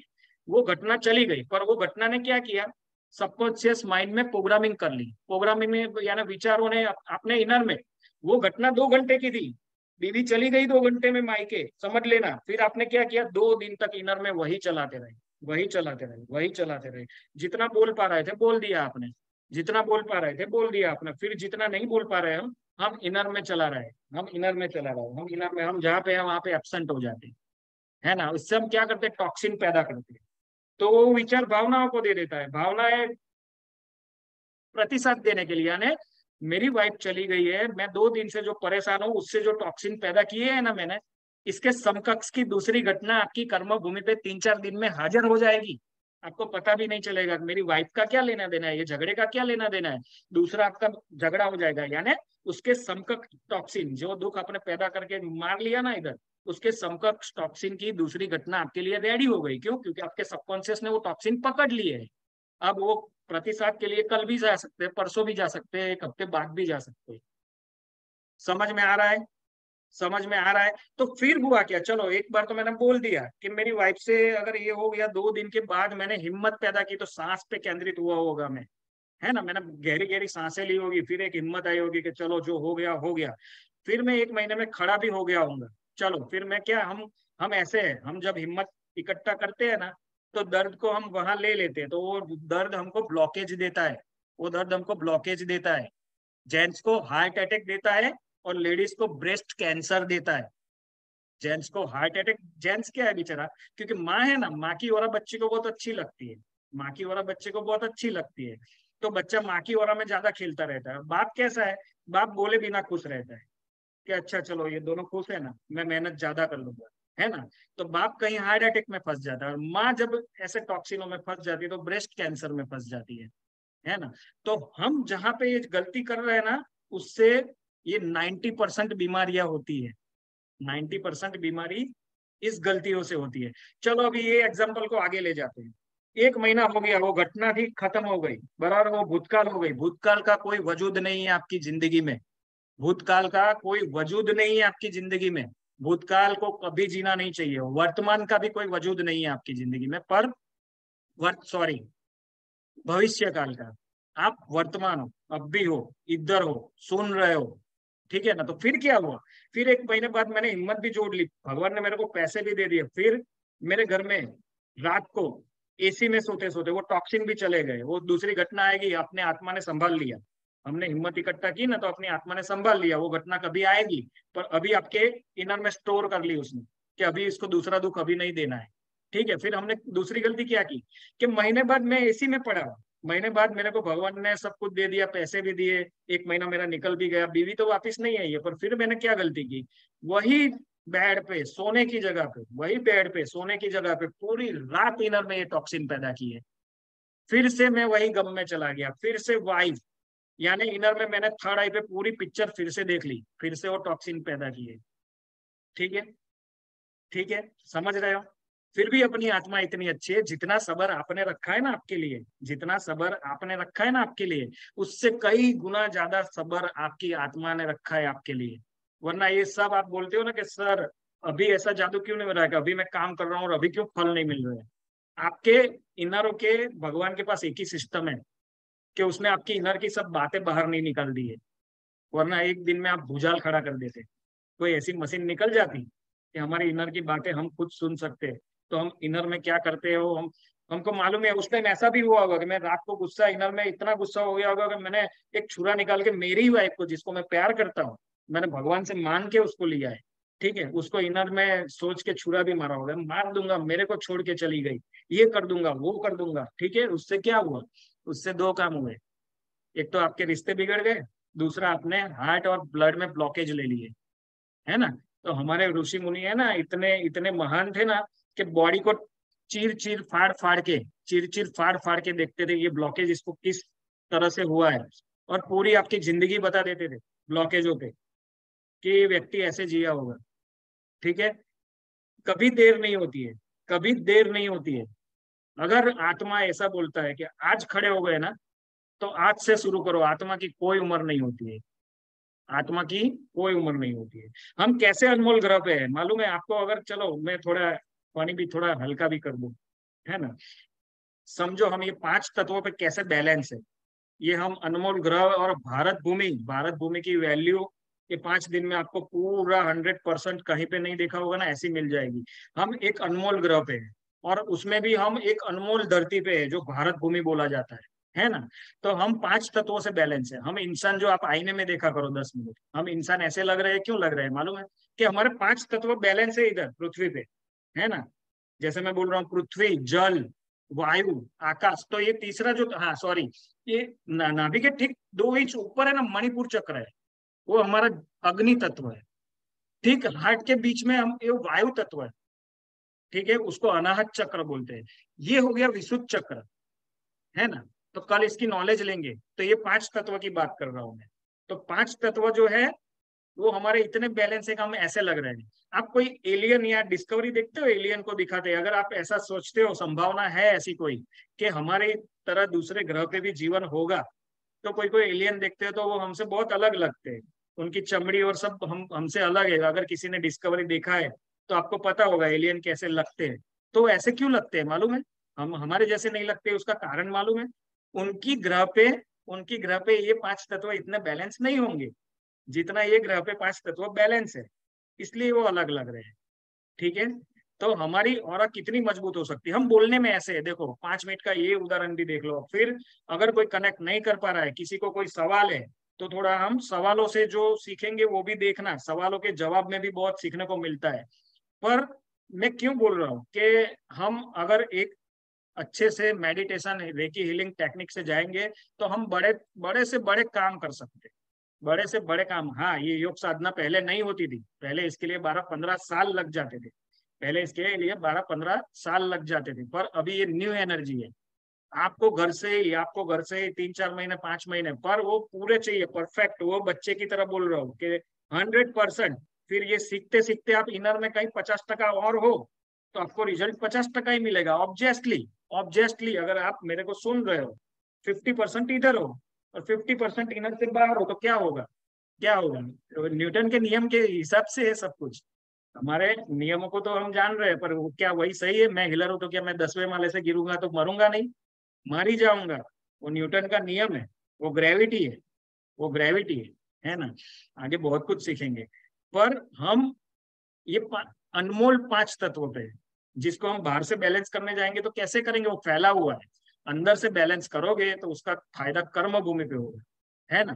वो घटना चली गई, पर वो घटना ने क्या किया? सबकॉन्शियस माइंड में प्रोग्रामिंग कर ली। प्रोग्रामिंग में, यानी विचारों ने अपने इनर में, वो घटना दो घंटे की थी। बीवी चली गई दो घंटे में मायके, समझ लेना। फिर आपने क्या किया? दो दिन तक इनर में वही चलाते रहे, वही चलाते रहे, वही चलाते रहे। जितना बोल पा रहे थे, बोल दिया आपने। जितना बोल पा रहे थे, बोल दिया आपने। फिर जितना नहीं बोल पा रहे हम हम इनर में चला रहे हम इनर में चला रहे हम इनर में, हम जहाँ पे हैं, वहाँ पे एबसेंट हो जाते है। ना? उससे हम क्या करते टॉक्सिन पैदा करते तो वो विचार भावनाओं को दे देता है। भावनाएँ प्रतिशत देने के लिए यानी मेरी वाइफ चली गई है, मैं दो दिन से जो परेशान हूँ, उससे जो टॉक्सिन पैदा किए है ना मैंने, इसके समकक्ष की दूसरी घटना आपकी कर्म भूमि पे तीन चार दिन में हाजिर हो जाएगी। आपको पता भी नहीं चलेगा, मेरी वाइफ का क्या लेना देना है, ये झगड़े का क्या लेना देना है? दूसरा आपका झगड़ा हो जाएगा, यानी उसके समकक्ष टॉक्सिन जो दुख आपने पैदा करके मार लिया ना इधर, उसके समकक्ष टॉक्सिन की दूसरी घटना आपके लिए रेडी हो गई। क्यों? क्योंकि आपके सबकॉन्शियस ने वो टॉक्सिन पकड़ लिए है। अब वो प्रतिसाद के लिए कल भी जा सकते हैं, परसों भी जा सकते हैं, एक हफ़्ते बाद भी जा सकते हैं। समझ में आ रहा है? समझ में आ रहा है? तो फिर हुआ क्या? चलो, एक बार तो मैंने बोल दिया कि मेरी वाइफ से अगर ये हो गया, दो दिन के बाद मैंने हिम्मत पैदा की तो सांस पे केंद्रित हुआ होगा मैं। है ना? मैंने गहरी गहरी साँसें ली होगी, फिर एक हिम्मत आई होगी कि चलो, जो हो गया हो गया। फिर मैं एक महीने में खड़ा भी हो गया हूँ चलो, फिर मैं क्या, हम हम ऐसे है, हम जब हिम्मत इकट्ठा करते हैं ना तो दर्द को हम वहाँ ले लेते हैं तो वो दर्द हमको ब्लॉकेज देता है, वो दर्द हमको ब्लॉकेज देता है। जेंट्स को हार्ट अटैक देता है और लेडीज़ को ब्रेस्ट कैंसर देता है। जेंट्स को हार्ट अटैक जेंट्स क्या है बेचारा? क्योंकि माँ है ना, माँ की और बच्चे को बहुत अच्छी लगती है। माँ की और बच्चे को बहुत अच्छी लगती है। तो बच्चा माँ की और में ज़्यादा खेलता रहता है। बाप कैसा है? बाप बोले बिना खुश रहता है। कि अच्छा चलो ये दोनों खुश है ना, मैं मेहनत ज़्यादा कर लूँगा। है ना? तो बाप कहीं हार्ट अटैक में फंस जाता है और माँ जब ऐसे टॉक्सिनों में फंस जाती है तो ब्रेस्ट कैंसर में फंस जाती है है ना? तो हम जहाँ पे ये गलती कर रहे हैं ना, उससे ये 90 परसेंट बीमारियाँ होती है। 90 परसेंट बीमारी इस गलतियों से होती है। चलो अभी ये एग्ज़ाम्पल को आगे ले जाते हैं। एक महीना हो गया, वो घटना थी खत्म हो गई, बराबर वो भूतकाल हो गई। भूतकाल का कोई वजूद नहीं है आपकी ज़िंदगी में। भूतकाल का कोई वजूद नहीं है आपकी ज़िंदगी में। भूतकाल को कभी जीना नहीं चाहिए। वर्तमान का भी कोई वजूद नहीं है आपकी ज़िंदगी में, पर वर्त सॉरी भविष्य काल का। आप वर्तमान हो, अब भी हो, इधर हो, सुन रहे हो, ठीक है ना? तो फिर क्या हुआ? फिर एक महीने बाद मैंने हिम्मत भी जोड़ ली। भगवान ने मेरे को पैसे भी दे दिए। फिर मेरे घर में रात को एसी में सोते सोते वो टॉक्सिन भी चले गए। वो दूसरी घटना आएगी अपने आत्मा ने संभाल लिया। हमने हिम्मत इकट्ठा की ना तो अपनी आत्मा ने संभाल लिया, वो घटना कभी आएगी, पर अभी आपके इनर में स्टोर कर ली उसने कि अभी इसको दूसरा दुख अभी नहीं देना है। ठीक है, फिर हमने दूसरी गलती क्या की कि महीने बाद मैं एसी में पड़ा महीने बाद मेरे को भगवान ने सब कुछ दे दिया, पैसे भी दिए, एक महीना मेरा निकल भी गया, बीवी तो वापिस नहीं आई है, पर फिर मैंने क्या गलती की? वही बेड पे, सोने की जगह पे, वही बेड पे, सोने की जगह पे पूरी रात इनर में ये टॉक्सिन पैदा की है फिर से मैं वही गम में चला गया, फिर से वाइफ यानी इनर में मैंने थर्ड आई पे पूरी पिक्चर फिर से देख ली, फिर से वो टॉक्सिन पैदा किए। ठीक है? ठीक है? समझ रहे हो? फिर भी अपनी आत्मा इतनी अच्छी है, जितना सबर आपने रखा है ना आपके लिए, जितना सबर आपने रखा है ना आपके लिए, उससे कई गुना ज़्यादा सबर आपकी आत्मा ने रखा है आपके लिए। वरना ये सब आप बोलते हो ना कि, सर, अभी ऐसा जादू क्यों नहीं हो रहा है? अभी मैं काम कर रहा हूँ और अभी क्यों फल नहीं मिल रहे आपके इनरों के, भगवान के पास एक ही सिस्टम है। कि उसने आपकी इनर की सब बातें बाहर नहीं निकाल दी है। वरना एक दिन में आप भूजाल खड़ा कर देते। कोई ऐसी मशीन निकल जाती कि हमारी इनर की बातें हम खुद सुन सकते। तो हम इनर में क्या करते हो? हम, हमको मालूम है, उस टाइम ऐसा भी हुआ होगा कि मैं रात को गुस्सा, इनर में इतना गुस्सा हो गया होगा कि मैंने एक छुरा निकाल के मेरी वाइफ को, जिसको मैं प्यार करता हूँ, मैंने भगवान से मान के उसको लिया है। ठीक है? उसको इनर में सोच के छुरा भी मारा होगा। मार दूँगा, मेरे को छोड़ के चली गई। ये कर दूँगा, वो कर दूँगा। ठीक है? उससे क्या हुआ? उससे दो काम हुए। एक तो आपके रिश्ते बिगड़ गए, दूसरा आपने हार्ट और ब्लड में ब्लॉकेज ले लिए, है ना? तो हमारे ऋषि मुनि है ना, इतने इतने महान थे ना कि बॉडी को चीर चीर, फाड़ फाड़ के, चीर चीर, फाड़ फाड़ के देखते थे ये ब्लॉकेज इसको किस तरह से हुआ है। और पूरी आपकी ज़िंदगी बता देते थे ब्लॉकेजों पे कि ये व्यक्ति ऐसे जिया होगा। ठीक है? कभी देर नहीं होती है, कभी देर नहीं होती है। अगर आत्मा ऐसा बोलता है कि आज खड़े हो गए ना तो आज से शुरू करो, आत्मा की कोई उम्र नहीं होती है। आत्मा की कोई उम्र नहीं होती है। हम कैसे अनमोल ग्रह पे है? मालूम है, आपको अगर, चलो, मैं थोड़ा पानी भी, थोड़ा हल्का भी कर दू, है ना? समझो, हम ये पाँच तत्वों पे कैसे बैलेंस है? ये हम अनमोल ग्रह और भारत भूमि भारत भूमि की वैल्यू ये पाँच दिन में आपको पूरा हंड्रेड परसेंट कहीं पे नहीं देखा होगा ना, ऐसी मिल जाएगी। हम एक अनमोल ग्रह पे है। और उसमें भी हम एक अनमोल धरती पे है, जो भारत भूमि बोला जाता है है ना? तो हम पाँच तत्वों से बैलेंस है। हम इंसान जो आप आईने में देखा करो दस मिनट, हम इंसान ऐसे लग रहे हैं, क्यों लग रहे हैं? मालूम है कि हमारे पाँच तत्व बैलेंस है इधर, पृथ्वी पे, है ना? जैसे मैं बोल रहा हूँ, पृथ्वी, जल, वायु, आकाश तो ये तीसरा जो हाँ सॉरी ये नाभि के ठीक दो इंच ऊपर है ना, मणिपुर चक्र है, वो हमारा अग्नि तत्व है। ठीक, हार्ट के बीच में हम, ये वायु तत्व है। ठीक है, उसको अनाहत चक्र बोलते हैं। ये हो गया विशुद्ध चक्र, है ना? तो कल इसकी नॉलेज लेंगे। तो ये पाँच तत्व की बात कर रहा हूँ मैं। तो पाँच तत्व जो है, वो हमारे इतने बैलेंस है कि हम ऐसे लग रहे हैं। आप कोई एलियन या डिस्कवरी देखते हो? एलियन को दिखाते हैं। अगर आप ऐसा सोचते हो, संभावना है ऐसी कोई कि हमारे तरह दूसरे ग्रह पे भी जीवन होगा तो कोई कोई एलियन देखते हो तो वो हमसे बहुत अलग लगते हैं। उनकी चमड़ी और सब हम, हमसे अलग है। अगर किसी ने डिस्कवरी देखा है तो आपको पता होगा एलियन कैसे लगते हैं। तो ऐसे क्यों लगते हैं, मालूम है? हम, हमारे जैसे नहीं लगते, उसका कारण मालूम है। उनकी ग्रह पे, उनकी ग्रह पे ये पाँच तत्व इतने बैलेंस नहीं होंगे, जितना ये ग्रह पे पाँच तत्व बैलेंस है। इसलिए वो अलग लग रहे हैं। ठीक है? तो हमारी और कितनी मज़बूत हो सकती है? हम बोलने में ऐसे है, देखो, पाँच मिनट का ये उदाहरण भी देख लो। फिर अगर कोई कनेक्ट नहीं कर पा रहा है, किसी को कोई सवाल है तो थोड़ा हम सवालों से जो सीखेंगे वो भी देखना। सवालों के जवाब में भी बहुत सीखने को मिलता है। पर मैं क्यों बोल रहा हूँ कि हम अगर एक अच्छे से मेडिटेशन रेकी हीलिंग टेक्निक से जाएँगे तो हम बड़े बड़े से बड़े काम कर सकते बड़े से बड़े काम। हाँ ये योग साधना पहले नहीं होती थी। पहले इसके लिए बारह पंद्रह साल लग जाते थे। पहले इसके लिए बारह पंद्रह साल लग जाते थे। पर अभी ये न्यू एनर्जी है। आपको घर से ही, आपको घर से ही तीन चार महीने, पाँच महीने, पर वो पूरे चाहिए। परफेक्ट वो बच्चे की तरह बोल रहा हूँ कि हंड्रेड परसेंट फिर ये सीखते सीखते आप इनर में कहीं पचास टका और हो तो आपको रिज़ल्ट पचास टका ही मिलेगा। ऑब्जेस्टली ऑब्जेस्टली अगर आप मेरे को सुन रहे हो फिफ्टी परसेंट इधर हो और फिफ्टी परसेंट इनर से बाहर हो तो क्या होगा? क्या होगा? तो न्यूटन के नियम के हिसाब से है सब कुछ। हमारे नियमों को तो हम जान रहे हैं, पर वो क्या वही सही है? मैं हिलर हूँ तो क्या मैं दसवें माले से गिरूँगा तो मरूँगा नहीं? मार ही जाऊँगा। वो न्यूटन का नियम है, वो ग्रेविटी है, वो ग्रेविटी है है ना? आगे बहुत कुछ सीखेंगे। पर हम ये पा, अनमोल पाँच तत्व पे जिसको हम बाहर से बैलेंस करने जाएँगे तो कैसे करेंगे? वो फैला हुआ है। अंदर से बैलेंस करोगे तो उसका फ़ायदा कर्म भूमि पे होगा है ना?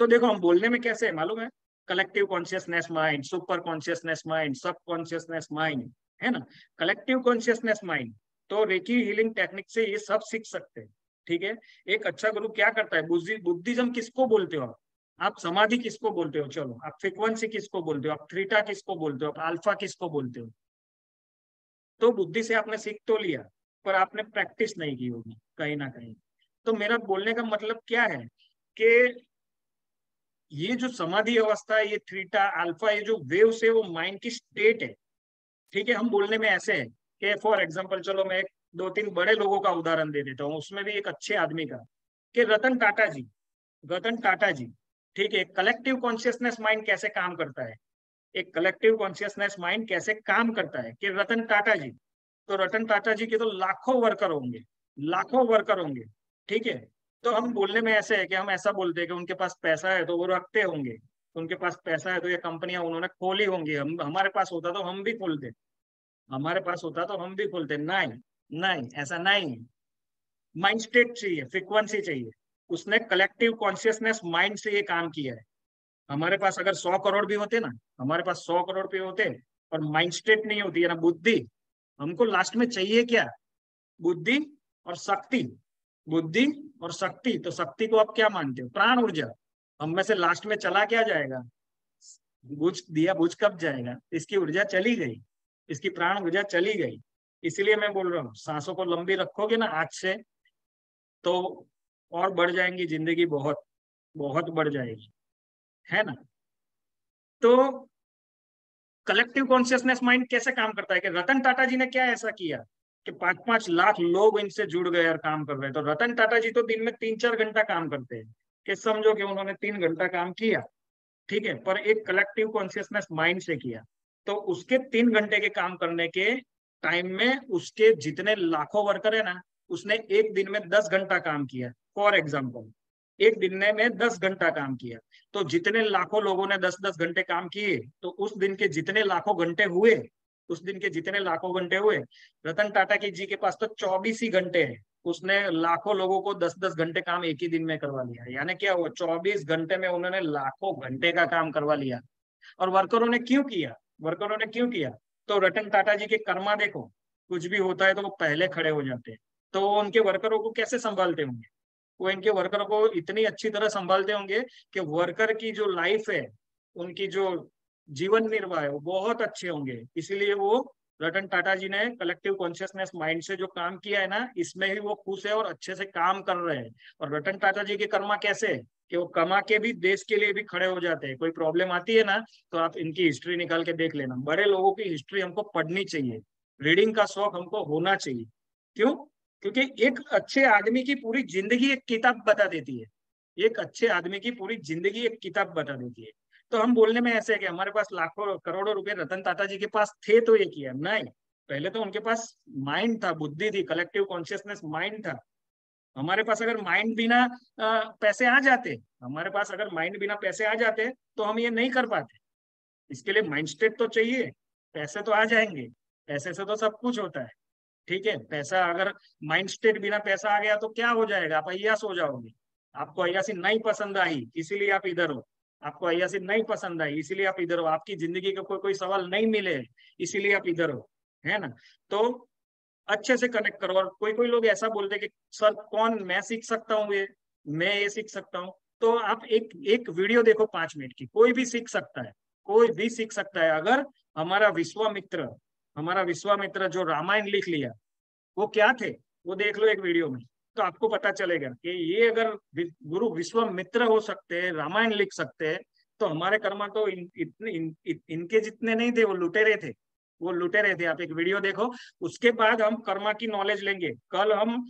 तो देखो हम बोलने में कैसे है? मालूम है? Collective consciousness mind super consciousness mind सब कॉन्शियसनेस माइंड है ना? कलेक्टिव कॉन्शियसनेस माइंड तो रेकी हीलिंग टेक्निक से ये सब सीख सकते हैं ठीक है? एक अच्छा गुरु क्या करता है? बुद्धिज्म किसको बोलते हो आप? आप समाधि किसको बोलते हो? चलो, आप फ्रिक्वेंसी किसको बोलते हो? आप थ्रीटा किसको बोलते हो? आप अल्फ़ा किसको बोलते हो? तो बुद्धि से आपने सीख तो लिया, पर आपने प्रैक्टिस नहीं की होगी, कहीं ना कहीं। तो मेरा बोलने का मतलब क्या है कि ये जो समाधि अवस्था है ये थ्रीटा अल्फ़ा ये जो वेव से वो माइंड की स्टेट है। ठीक है, हम बोलने में ऐसे है कि फॉर एग्ज़ाम्पल चलो मैं एक, दो, तीन बड़े लोगों का उदाहरण दे देता हूँ, उसमें भी एक अच्छे आदमी का, कि रतन टाटा जी, रतन टाटा जी ठीक है कलेक्टिव कॉन्शियसनेस माइंड कैसे काम करता है? एक कलेक्टिव कॉन्शियसनेस माइंड कैसे काम करता है कि रतन टाटा जी? तो रतन टाटा जी के तो लाखों वर्कर होंगे, लाखों वर्कर होंगे, ठीक है? तो हम बोलने में ऐसे है कि हम ऐसा बोलते हैं कि उनके पास पैसा है तो वो रखते होंगे, उनके पास पैसा है तो ये कंपनियाँ उन्होंने खोली होंगी, हम, हमारे पास होता तो हम भी खोलते, हमारे पास होता तो हम भी खोलते, नहीं नहीं, ऐसा नहीं माइंड स्टेट चाहिए फ्रिक्वेंसी चाहिए। उसने कलेक्टिव कॉन्शियसनेस माइंड से ये काम किया है। हमारे पास अगर सौ करोड़ भी होते ना, हमारे पास सौ करोड़ भी होते और माइंड स्टेट नहीं होती है ना, बुद्धि, हमको लास्ट में चाहिए क्या? बुद्धि और शक्ति, बुद्धि और शक्ति तो शक्ति को आप क्या मानते हो? प्राण ऊर्जा, हम में से लास्ट में चला क्या जाएगा? बुझ, दिया बुझ कब जाएगा? इसकी ऊर्जा चली गई, इसकी प्राण ऊर्जा चली गई। इसलिए मैं बोल रहा हूँ, सांसों को लंबी रखोगे ना आज से तो और बढ़ जाएँगी, ज़िंदगी बहुत बहुत बढ़ जाएगी। है ना? तो कलेक्टिव कॉन्शियसनेस माइंड कैसे काम करता है कि रतन टाटा जी ने क्या ऐसा किया कि पाँच पाँच लाख लोग इनसे जुड़ गए और काम कर रहे हैं? तो रतन टाटा जी तो दिन में तीन, चार घंटा काम करते हैं। कि समझो कि उन्होंने तीन घंटा काम किया, ठीक है? पर एक कलेक्टिव कॉन्शियसनेस माइंड से किया। तो उसके तीन घंटे के काम करने के टाइम में उसके जितने लाखों वर्कर है ना, उसने एक दिन में दस घंटा काम किया। फॉर एग्ज़ाम्पल एक दिन ने में दस घंटा काम किया तो जितने लाखों लोगों ने दस दस घंटे काम किए तो उस दिन के जितने लाखों घंटे हुए, उस दिन के जितने लाखों घंटे हुए, रतन टाटा की जी के पास तो चौबीस ही घंटे है। उसने लाखों लोगों को दस दस घंटे काम एक ही दिन में करवा लिया। यानी क्या हुआ? चौबीस घंटे में उन्होंने लाखों घंटे का काम करवा लिया। और वर्करों ने क्यों किया? वर्करों ने क्यों किया? तो रतन टाटा जी के कर्मा देखो, कुछ भी होता है तो वो पहले खड़े हो जाते हैं। तो उनके वर्करों को कैसे संभालते होंगे? वो इनके वर्कर को इतनी अच्छी तरह संभालते होंगे कि वर्कर की जो लाइफ है, उनकी जो जीवन निर्वाह है, वो बहुत अच्छे होंगे। इसीलिए वो रतन टाटा जी ने कलेक्टिव कॉन्शियसनेस माइंड से जो काम किया है ना, इसमें ही वो खुश है और अच्छे से काम कर रहे हैं। और रतन टाटा जी के कर्मा कैसे कि वो कमा के भी देश के लिए भी खड़े हो जाते हैं। कोई प्रॉब्लम आती है ना तो आप इनकी हिस्ट्री निकाल के देख लेना। बड़े लोगों की हिस्ट्री हमको पढ़नी चाहिए। रीडिंग का शौक हमको होना चाहिए। क्यों? क्योंकि एक अच्छे आदमी की पूरी ज़िंदगी एक किताब बता देती है। एक अच्छे आदमी की पूरी ज़िंदगी एक किताब बता देती है। तो हम बोलने में ऐसे है कि हमारे पास लाखों, करोड़ों रुपए रतन टाटा जी के पास थे तो ये किया। नहीं, पहले तो उनके पास माइंड था, बुद्धि थी कलेक्टिव कॉन्शियसनेस माइंड था। हमारे पास अगर माइंड बिना पैसे आ जाते, हमारे पास अगर माइंड बिना पैसे आ जाते तो हम ये नहीं कर पाते। इसके लिए माइंड स्टेट तो चाहिए, पैसे तो आ जाएँगे, पैसे से तो सब कुछ होता है। ठीक है? पैसा अगर माइंड स्टेट बिना पैसा आ गया तो क्या हो जाएगा? आप अयास हो जाओगे। आपको अयासी नहीं पसंद आई, इसीलिए आप इधर हो। आपको अयासी नहीं पसंद आई, इसीलिए आप इधर हो। आपकी ज़िंदगी का कोई कोई सवाल नहीं मिले, इसीलिए आप इधर हो। है ना? तो अच्छे से कनेक्ट करो और कोई कोई लोग ऐसा बोलते कि, सर, कौन? मैं सीख सकता हूँ ये। मैं ये सीख सकता हूँ। तो आप एक एक वीडियो देखो पाँच मिनट की। कोई भी सीख सकता है। कोई भी सीख सकता है। अगर हमारा विश्वामित्र हमारा विश्वामित्र जो रामायण लिख लिया वो क्या थे? वो देख लो एक वीडियो में तो आपको पता चलेगा कि ये अगर गुरु विश्वामित्र हो सकते हैं रामायण लिख सकते हैं तो हमारे कर्मा तो इन, इतने इन, इन, इनके जितने नहीं थे वो लुटेरे थे। वो लुटेरे थे। आप एक वीडियो देखो उसके बाद हम कर्मा की नॉलेज लेंगे। कल हम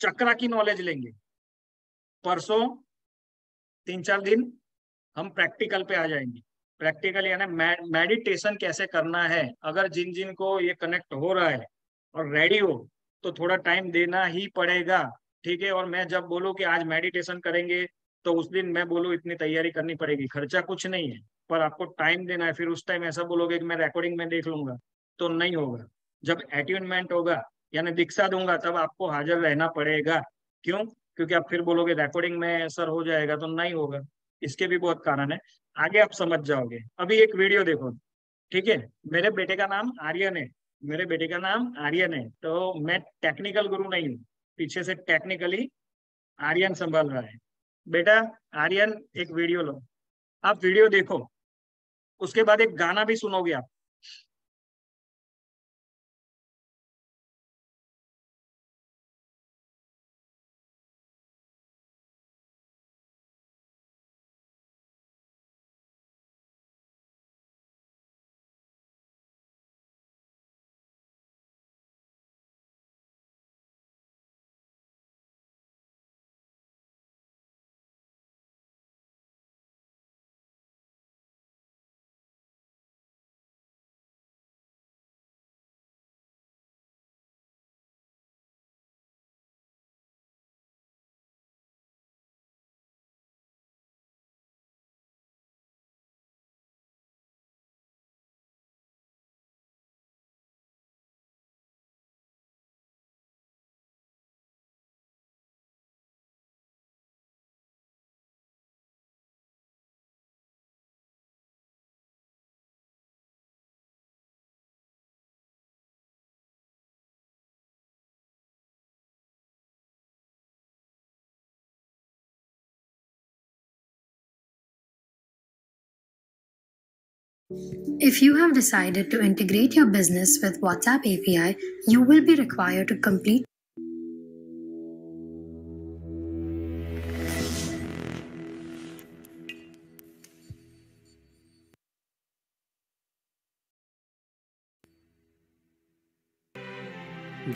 चक्रा की नॉलेज लेंगे। परसों तीन चार दिन हम प्रैक्टिकल पे आ जाएँगे। प्रैक्टिकल यानी मेडिटेशन कैसे करना है? अगर जिन जिन को ये कनेक्ट हो रहा है और रेडी हो तो थोड़ा टाइम देना ही पड़ेगा, ठीक है? और मैं जब बोलूँ कि आज मेडिटेशन करेंगे तो उस दिन मैं बोलूँ, इतनी तैयारी करनी पड़ेगी। खर्चा कुछ नहीं है, पर आपको टाइम देना है। फिर उस टाइम ऐसा बोलोगे कि मैं रिकॉर्डिंग में देख लूँगा तो नहीं होगा। जब अट्यूनमेंट होगा, यानी दीक्षा दूँगा, तब आपको हाजिर रहना पड़ेगा। क्यों? क्योंकि आप फिर बोलोगे रिकॉर्डिंग में सर हो जाएगा तो नहीं होगा। इसके भी बहुत कारण है। आगे आप समझ जाओगे। अभी एक वीडियो देखो। ठीक है? मेरे बेटे का नाम आर्यन है। मेरे बेटे का नाम आर्यन है। तो मैं टेक्निकल गुरु नहीं हूँ। पीछे से टेक्निकली आर्यन संभाल रहा है। बेटा, आर्यन, एक वीडियो लो। आप वीडियो देखो। उसके बाद एक गाना भी सुनोगे आप। If you have decided to integrate your business with WhatsApp API, you will be required to complete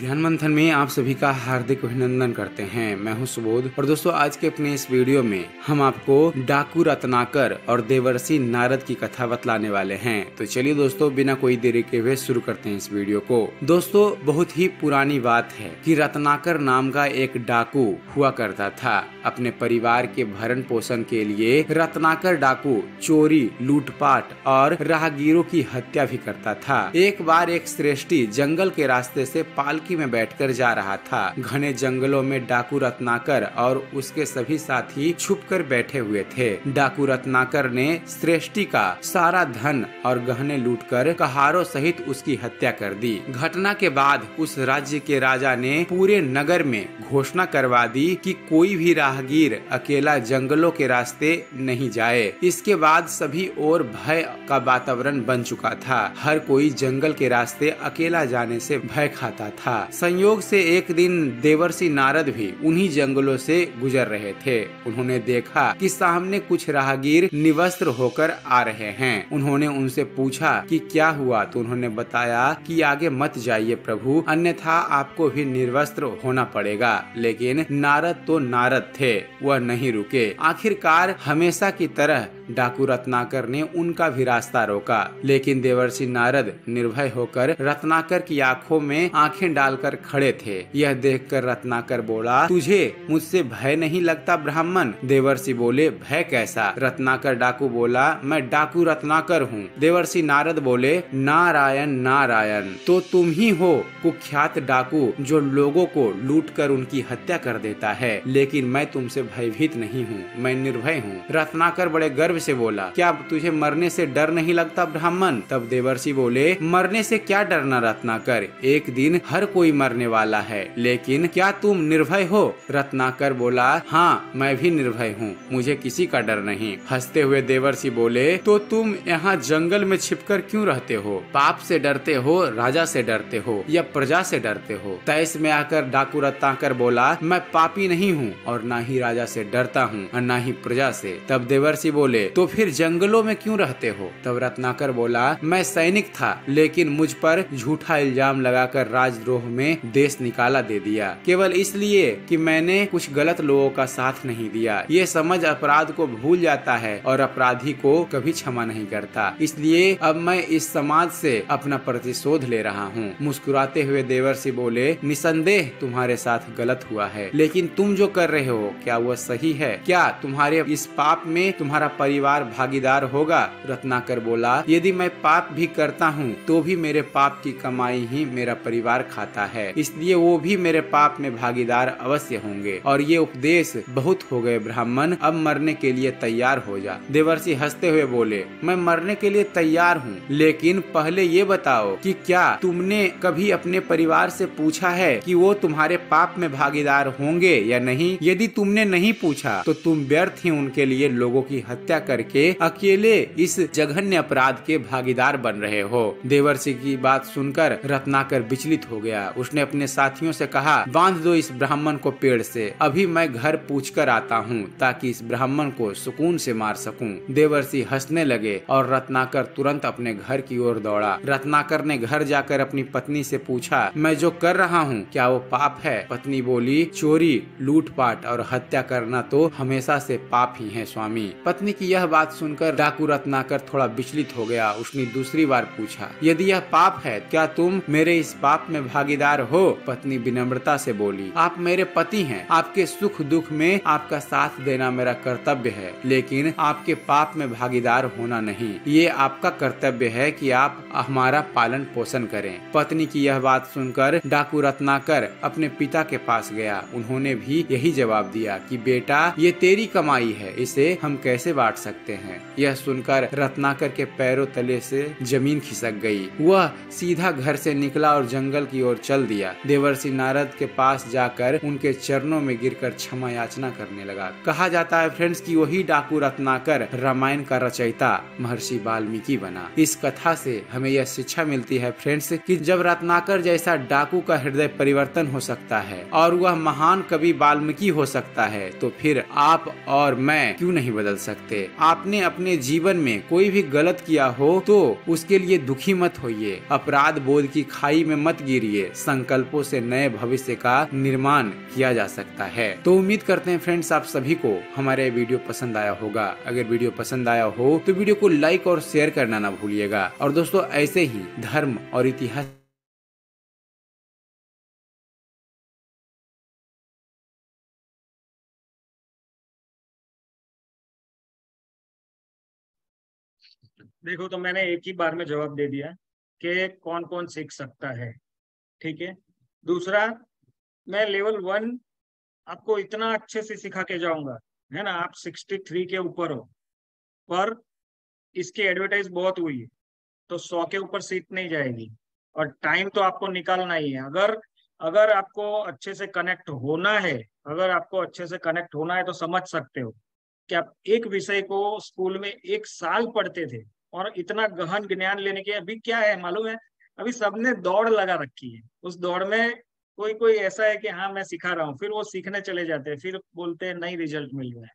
ज्ञान मंथन में आप सभी का हार्दिक अभिनंदन करते हैं। मैं हूँ सुबोध। और दोस्तों, आज के अपने इस वीडियो में हम आपको डाकू रत्नाकर और देवर्षि नारद की कथा बतलाने वाले हैं। तो चलिए दोस्तों, बिना कोई देरी के हुए शुरू करते हैं इस वीडियो को। दोस्तों, बहुत ही पुरानी बात है कि रत्नाकर नाम का एक डाकू हुआ करता था। अपने परिवार के भरण पोषण के लिए रत्नाकर डाकू चोरी, लूटपाट और राहगीरों की हत्या भी करता था। एक बार एक श्रेष्ठी जंगल के रास्ते से पालकी में बैठकर जा रहा था। घने जंगलों में डाकू रत्नाकर और उसके सभी साथी छुपकर बैठे हुए थे। डाकू रत्नाकर ने श्रेष्ठी का सारा धन और गहने लूटकर कहारों सहित उसकी हत्या कर दी। घटना के बाद उस राज्य के राजा ने पूरे नगर में घोषणा करवा दी कि कोई भी राहगीर अकेला जंगलों के रास्ते नहीं जाए। इसके बाद सभी और भय का वातावरण बन चुका था। हर कोई जंगल के रास्ते अकेला जाने से भय खाता था। संयोग से एक दिन देवर्षि नारद भी उन्हीं जंगलों से गुजर रहे थे। उन्होंने देखा कि सामने कुछ राहगीर निवस्त्र होकर आ रहे हैं। उन्होंने उनसे पूछा कि क्या हुआ? तो उन्होंने बताया कि आगे मत जाइए प्रभु, अन्यथा आपको भी निर्वस्त्र होना पड़ेगा। लेकिन नारद तो नारद थे, वह नहीं रुके। आखिरकार हमेशा की तरह डाकू रत्नाकर ने उनका भी रास्ता रोका। लेकिन देवर्षि नारद निर्भय होकर रत्नाकर की आँखों में आँखें डालकर खड़े थे। यह देखकर रत्नाकर बोला, तुझे, मुझसे भय नहीं लगता ब्राह्मण? देवर्षि बोले, भय कैसा? रत्नाकर डाकू बोला, मैं डाकू रत्नाकर हूँ। देवर्षि नारद बोले, नारायण नारायण तो तुम ही हो कुख्यात डाकू जो लोगों को लूट कर उनकी हत्या कर देता है। लेकिन मैं तुमसे भयभीत नहीं हूँ, मैं निर्भय हूँ। रत्नाकर बड़े गर्व से बोला, क्या तुझे मरने से डर नहीं लगता ब्राह्मण? तब देवर्षि बोले, मरने से क्या डरना रत्नाकर? एक दिन हर हर कोई मरने वाला है, लेकिन क्या तुम निर्भय हो? रत्नाकर बोला हाँ मैं भी निर्भय हूँ, मुझे किसी का डर नहीं। हँसते हुए देवर्षि बोले तो तुम यहाँ जंगल में छिपकर क्यों रहते हो? पाप से डरते हो, राजा से डरते हो, या प्रजा से डरते हो? तैस में आकर डाकू रत्नाकर बोला, मैं पापी नहीं हूँ, और न ही राजा से डरता हूँ, और न ही प्रजा से। तब देवर्षि बोले तो फिर जंगलों में क्यों रहते हो? तब रत्नाकर बोला, मैं सैनिक था, लेकिन मुझ पर झूठा इल्ज़ाम लगाकर राजद्रोह में देश निकाला दे दिया। केवल इसलिए कि मैंने कुछ गलत लोगों का साथ नहीं दिया। ये समझ अपराध को भूल जाता है और अपराधी को कभी क्षमा नहीं करता। इसलिए अब मैं इस समाज से अपना प्रतिशोध ले रहा हूँ। मुस्कुराते हुए देवर से बोले, निसंदेह तुम्हारे साथ गलत हुआ है, लेकिन तुम जो कर रहे हो, क्या वह सही है? क्या तुम्हारे इस पाप में तुम्हारा परिवार भागीदार होगा, रत्नाकर बोला, यदि मैं पाप भी करता हूँ तो भी मेरे पाप की कमाई ही मेरा परिवार खाता है। इसलिए वो भी मेरे पाप में भागीदार अवश्य होंगे। और ये उपदेश बहुत हो गए, ब्राह्मण। अब मरने के लिए तैयार हो जा। देवर्षि हँसते हुए बोले, मैं मरने के लिए तैयार हूँ, लेकिन पहले ये बताओ कि क्या तुमने कभी अपने परिवार से पूछा है कि वो तुम्हारे पाप में भागीदार होंगे या नहीं? यदि तुमने नहीं पूछा तो तुम व्यर्थ ही उनके लिए लोगों की हत्या करके अकेले इस जघन्य अपराध के भागीदार बन रहे हो। देवर्षि की बात सुनकर रत्नाकर विचलित हो गया। उसने अपने साथियों से कहा, बाँध दो इस ब्राह्मण को पेड़ से। अभी मैं घर पूछ कर आता हूँ, ताकि इस ब्राह्मण को सुकून से मार सकूँ। देवर्षि हंसने लगे और रत्नाकर तुरंत अपने घर की ओर दौड़ा। रत्नाकर ने घर जाकर अपनी पत्नी से पूछा, मैं जो कर रहा हूँ, क्या वो पाप है? पत्नी बोली, चोरी, लूटपाट और हत्या करना तो हमेशा से पाप ही है, स्वामी। पत्नी की यह बात सुनकर डाकू रत्नाकर थोड़ा विचलित हो गया। उसने दूसरी बार पूछा, यदि यह पाप है, क्या तुम मेरे इस पाप में भागीदार हो? पत्नी विनम्रता से बोली, आप मेरे पति हैं। आपके सुख दुख में आपका साथ देना मेरा कर्तव्य है, लेकिन आपके पाप में भागीदार होना नहीं। ये आपका कर्तव्य है कि आप हमारा पालन पोषण करें। पत्नी की यह बात सुनकर डाकू रत्नाकर अपने पिता के पास गया। उन्होंने भी यही जवाब दिया कि, बेटा, ये तेरी कमाई है, इसे हम कैसे बांट सकते हैं। यह सुनकर रत्नाकर के पैरों तले से ज़मीन खिसक गई। वह सीधा घर से निकला और जंगल की ओर चल दिया। देवर्षि नारद के पास जाकर उनके चरणों में गिरकर क्षमा याचना करने लगा। कहा जाता है, फ्रेंड्स, कि वही डाकू रत्नाकर रामायण का रचयिता, महर्षि वाल्मीकि बना। इस कथा से हमें यह शिक्षा मिलती है, फ्रेंड्स, कि जब रत्नाकर जैसा डाकू का हृदय परिवर्तन हो सकता है और वह महान कवि वाल्मीकि हो सकता है तो फिर आप और मैं क्यों नहीं बदल सकते? आपने अपने जीवन में कोई भी गलत किया हो तो उसके लिए दुखी मत होइए। अपराध बोध की खाई में मत गिरिए। संकल्पों से नए भविष्य का निर्माण किया जा सकता है। तो उम्मीद करते हैं फ्रेंड्स, आप सभी को हमारे वीडियो पसंद आया होगा। अगर वीडियो पसंद आया हो तो वीडियो को लाइक और शेयर करना ना भूलिएगा। और दोस्तों, ऐसे ही धर्म और इतिहास देखो तो मैंने एक ही बार में जवाब दे दिया कि कौन कौन सीख सकता है, ठीक है? दूसरा, मैं लेवल वन आपको इतना अच्छे से सिखा के जाऊँगा, है ना? आप सिक्सटी थ्री के ऊपर हो, पर इसकी एडवर्टाइज बहुत हुई है तो सौ के ऊपर सीट नहीं जाएगी, और टाइम तो आपको निकालना ही है। अगर अगर आपको अच्छे से कनेक्ट होना है, अगर आपको अच्छे से कनेक्ट होना है तो समझ सकते हो कि आप एक विषय को स्कूल में एक साल पढ़ते थे और इतना गहन ज्ञान लेने के अभी क्या है, मालूम है? अभी सबने दौड़ लगा रखी है। उस दौड़ में कोई कोई ऐसा है कि हाँ मैं सिखा रहा हूँ। फिर वो सीखने चले जाते हैं, फिर बोलते हैं, नहीं रिज़ल्ट मिल रहा है।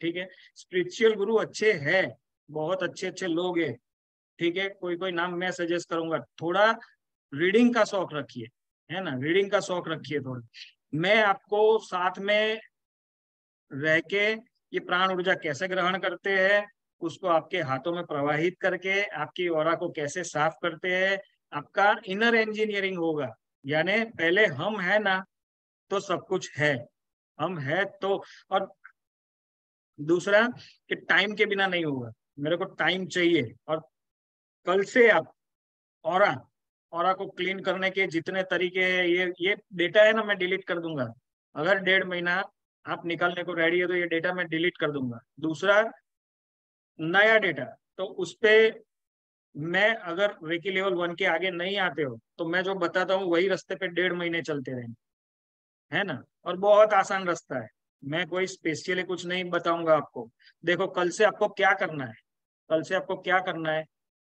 ठीक है? स्पिरिचुअल गुरु अच्छे है, बहुत अच्छे अच्छे लोग है। ठीक है? कोई कोई नाम मैं सजेस्ट करूँगा। थोड़ा रीडिंग का शौक रखिए, है ना? रीडिंग का शौक रखिए थोड़ा। मैं आपको साथ में रह के ये प्राण ऊर्जा कैसे ग्रहण करते हैं उसको आपके हाथों में प्रवाहित करके आपकी और को कैसे साफ़ करते हैं, आपका इनर इंजीनियरिंग होगा। यानी पहले हम है ना तो सब कुछ है। हम है तो और दूसरा कि टाइम के बिना नहीं होगा। मेरे को टाइम चाहिए, और कल से आप और और को क्लीन करने के जितने तरीके हैं, ये ये डेटा है ना मैं डिलीट कर दूँगा। अगर डेढ़ महीना आप निकालने को रेडी है तो ये डेटा मैं डिलीट कर दूँगा। दूसरा नया डेटा तो उस पर मैं अगर रेकी लेवल वन के आगे नहीं आते हो तो मैं जो बताता हूँ, वही रास्ते पे डेढ़ महीने चलते रहेंगे। है ना? और बहुत आसान रास्ता है। मैं कोई स्पेशली कुछ नहीं बताऊँगा आपको। देखो, कल से आपको क्या करना है? कल से आपको क्या करना है?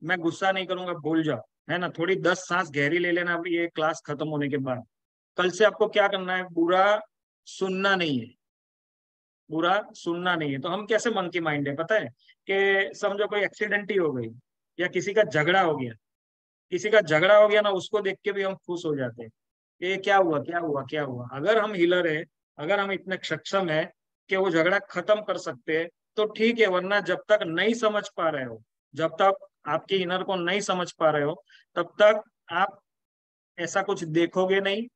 मैं गुस्सा नहीं करूँगा, भूल जाओ। है ना? थोड़ी दस सांस गहरी ले लेना ये क्लास खत्म होने के बाद। कल से आपको क्या करना है? बुरा सुनना नहीं है। बुरा सुनना नहीं है। तो हम कैसे मन की माइंड है? पता है? कि समझो कोई एक्सीडेंट ही हो गई, या किसी का झगड़ा हो गया। किसी का झगड़ा हो गया ना, उसको देख के भी हम खुश हो जाते हैं। ये क्या हुआ क्या हुआ क्या हुआ? अगर हम हिलर है, अगर हम इतने सक्षम है कि वो झगड़ा खत्म कर सकते हैं तो ठीक है, वरना जब तक नहीं समझ पा रहे हो, जब तक आपके इनर को नहीं समझ पा रहे हो, तब तक आप ऐसा कुछ देखोगे नहीं,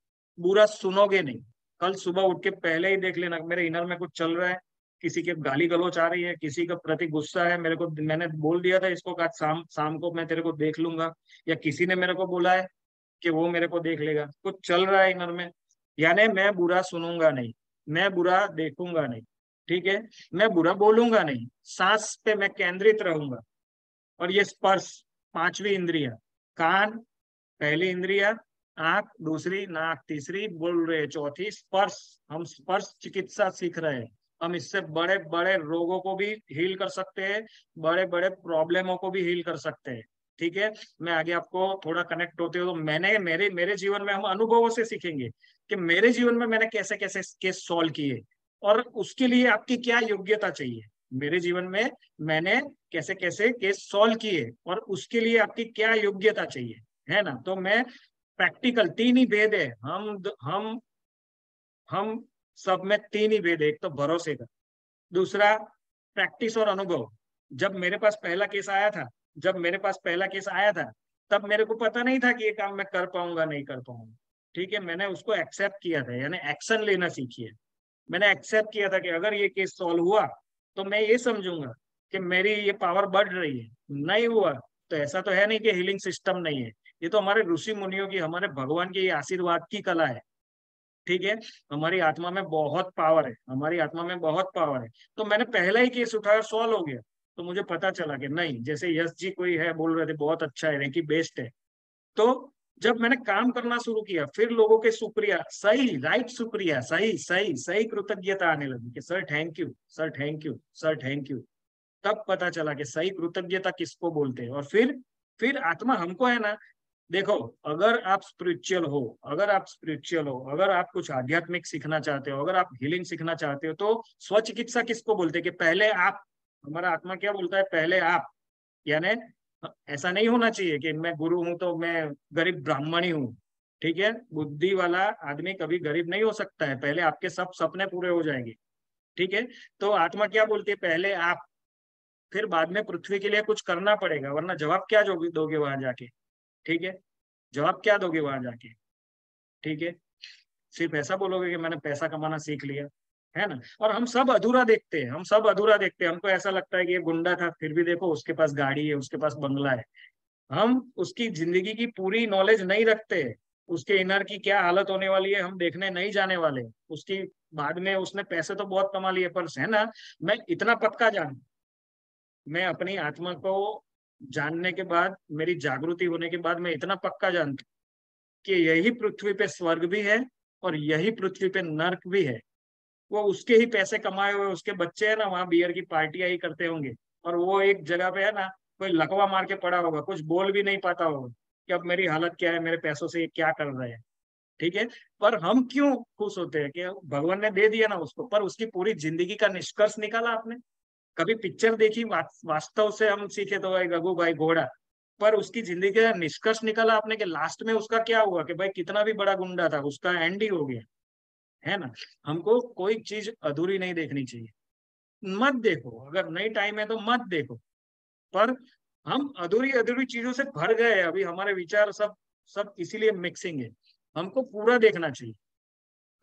बुरा सुनोगे नहीं। कल सुबह उठ के पहले ही देख लेना, मेरे इनर में कुछ चल रहा है, किसी के गाली गलोच आ रही है, किसी का प्रति गुस्सा है, मेरे को, मैंने बोल दिया था इसको कहा शाम शाम को मैं तेरे को देख लूँगा, या किसी ने मेरे को बोला है कि वो मेरे को देख लेगा, कुछ चल रहा है इनर में, यानी मैं बुरा सुनूँगा नहीं, मैं बुरा देखूँगा नहीं, ठीक है, मैं बुरा बोलूँगा नहीं, सांस पे मैं केंद्रित रहूँगा, और ये स्पर्श, पांचवी इंद्रिया, कान, पहली इंद्रिया आँख दूसरी, नाक तीसरी, बोल रहे चौथी, स्पर्श, हम स्पर्श चिकित्सा सीख रहे हैं। हम इससे बड़े बड़े रोगों को भी हील कर सकते हैं बड़े बड़े प्रॉब्लमों को भी हील कर सकते हैं। ठीक है? मैं आगे आपको थोड़ा कनेक्ट होते हो तो मैंने, मेरे मेरे जीवन में हम अनुभवों से सीखेंगे कि मेरे जीवन में मैंने कैसे कैसे केस सॉल्व किए और उसके लिए आपकी क्या योग्यता चाहिए। मेरे जीवन में मैंने कैसे कैसे केस सॉल्व किए और उसके लिए आपकी क्या योग्यता चाहिए, है ना? तो मैं प्रैक्टिकल तीन ही भेद है। हम हम हम सब में तीन ही भेद है, एक तो भरोसे का। दूसरा प्रैक्टिस और अनुभव। जब मेरे पास पहला केस आया था, जब मेरे पास पहला केस आया था, तब मेरे को पता नहीं था कि ये काम मैं कर पाऊँगा, नहीं कर पाऊँगा। ठीक है, मैंने उसको एक्सेप्ट किया था, यानी एक्शन लेना सीखिए मैंने एक्सेप्ट किया था कि अगर ये केस सॉल्व हुआ तो मैं ये समझूँगा कि मेरी ये पावर बढ़ रही है। नहीं हुआ तो ऐसा तो है नहीं कि हीलिंग सिस्टम नहीं है। ये तो हमारे ऋषि मुनियों की, हमारे भगवान की आशीर्वाद की कला है। ठीक है? हमारी आत्मा में बहुत पावर है। हमारी आत्मा में बहुत पावर है। तो मैंने पहला ही केस उठाया सॉल्व हो गया। तो मुझे पता चला कि नहीं, जैसे यश जी कोई है, बोल रहे थे, बहुत अच्छा है रेकी बेस्ट है। तो जब मैंने काम करना शुरू किया, फिर लोगों के शुक्रिया सही राइट शुक्रिया सही सही सही कृतज्ञता आने लगी कि sir thank you sir thank you sir thank you तब पता चला कि सही कृतज्ञता किसको बोलते हैं? और फिर फिर आत्मा हमको है ना देखो, अगर आप स्पिरिचुअल हो, अगर आप स्पिरिचुअल हो, अगर आप कुछ आध्यात्मिक सीखना चाहते हो, अगर आप हीलिंग सीखना चाहते हो तो स्वचिकित्सा किसको बोलते हैं कि पहले आप, हमारा आत्मा क्या बोलता है? पहले आप। यानी, ऐसा नहीं होना चाहिए कि मैं गुरु हूँ तो मैं गरीब ब्राह्मण ही। हूँ ठीक है? बुद्धि वाला आदमी कभी गरीब नहीं हो सकता है। पहले आपके सब सपने पूरे हो जाएँगे। ठीक है? तो आत्मा क्या बोलती है? पहले आप। फिर बाद में पृथ्वी के लिए कुछ करना पड़ेगा, वरना जवाब क्या दोगे वहाँ जाके? ठीक है? जवाब क्या दोगे वहाँ जाके? ठीक है? सिर्फ़ ऐसा बोलोगे कि मैंने पैसा कमाना सीख लिया, है ना? और हम सब अधूरा देखते हैं, हम सब अधूरा देखते हैं। हमको ऐसा लगता है कि ये गुंडा था, फिर भी देखो उसके पास गाड़ी है, उसके पास बंगला है। हम उसकी ज़िंदगी की पूरी नॉलेज नहीं रखते, उसके इनर की क्या हालत होने वाली है, हम देखने नहीं जाने वाले। उसकी बाद में उसने पैसे तो बहुत कमा लिए, पर है ना? मैं इतना पक्का जान, मैं अपनी आत्मा को जानने के बाद, मेरी जागृति होने के बाद मैं इतना पक्का जानता कि यही पृथ्वी पे स्वर्ग भी है और यही पृथ्वी पे नर्क भी है। वो उसके ही पैसे कमाए हुए, उसके बच्चे है ना, वहाँ बियर की पार्टियाँ ही करते होंगे। और वो एक जगह पे है ना, कोई लकवा मार के पड़ा होगा, कुछ बोल भी नहीं पाता होगा कि अब मेरी हालत क्या है, मेरे पैसों से ये क्या कर रहे हैं। ठीक है? पर हम क्यों खुश होते हैं कि भगवान ने दे दिया ना उसको? पर उसकी पूरी ज़िंदगी का निष्कर्ष निकाला आपने। कभी पिक्चर देखी? वास्तव से हम सीखे तो भाई, गगू भाई, घोड़ा। पर उसकी ज़िंदगी का निष्कर्ष निकाला आपने कि लास्ट में उसका क्या हुआ कि भाई, कितना भी बड़ा गुंडा था, उसका एंड ही हो गया। है ना? हमको कोई चीज़ अधूरी नहीं देखनी चाहिए। मत देखो। अगर नई टाइम है तो मत देखो। पर हम अधूरी अधूरी चीज़ों से भर गए अभी हमारे विचार सब सब इसीलिए मिक्सिंग है। हमको पूरा देखना चाहिए।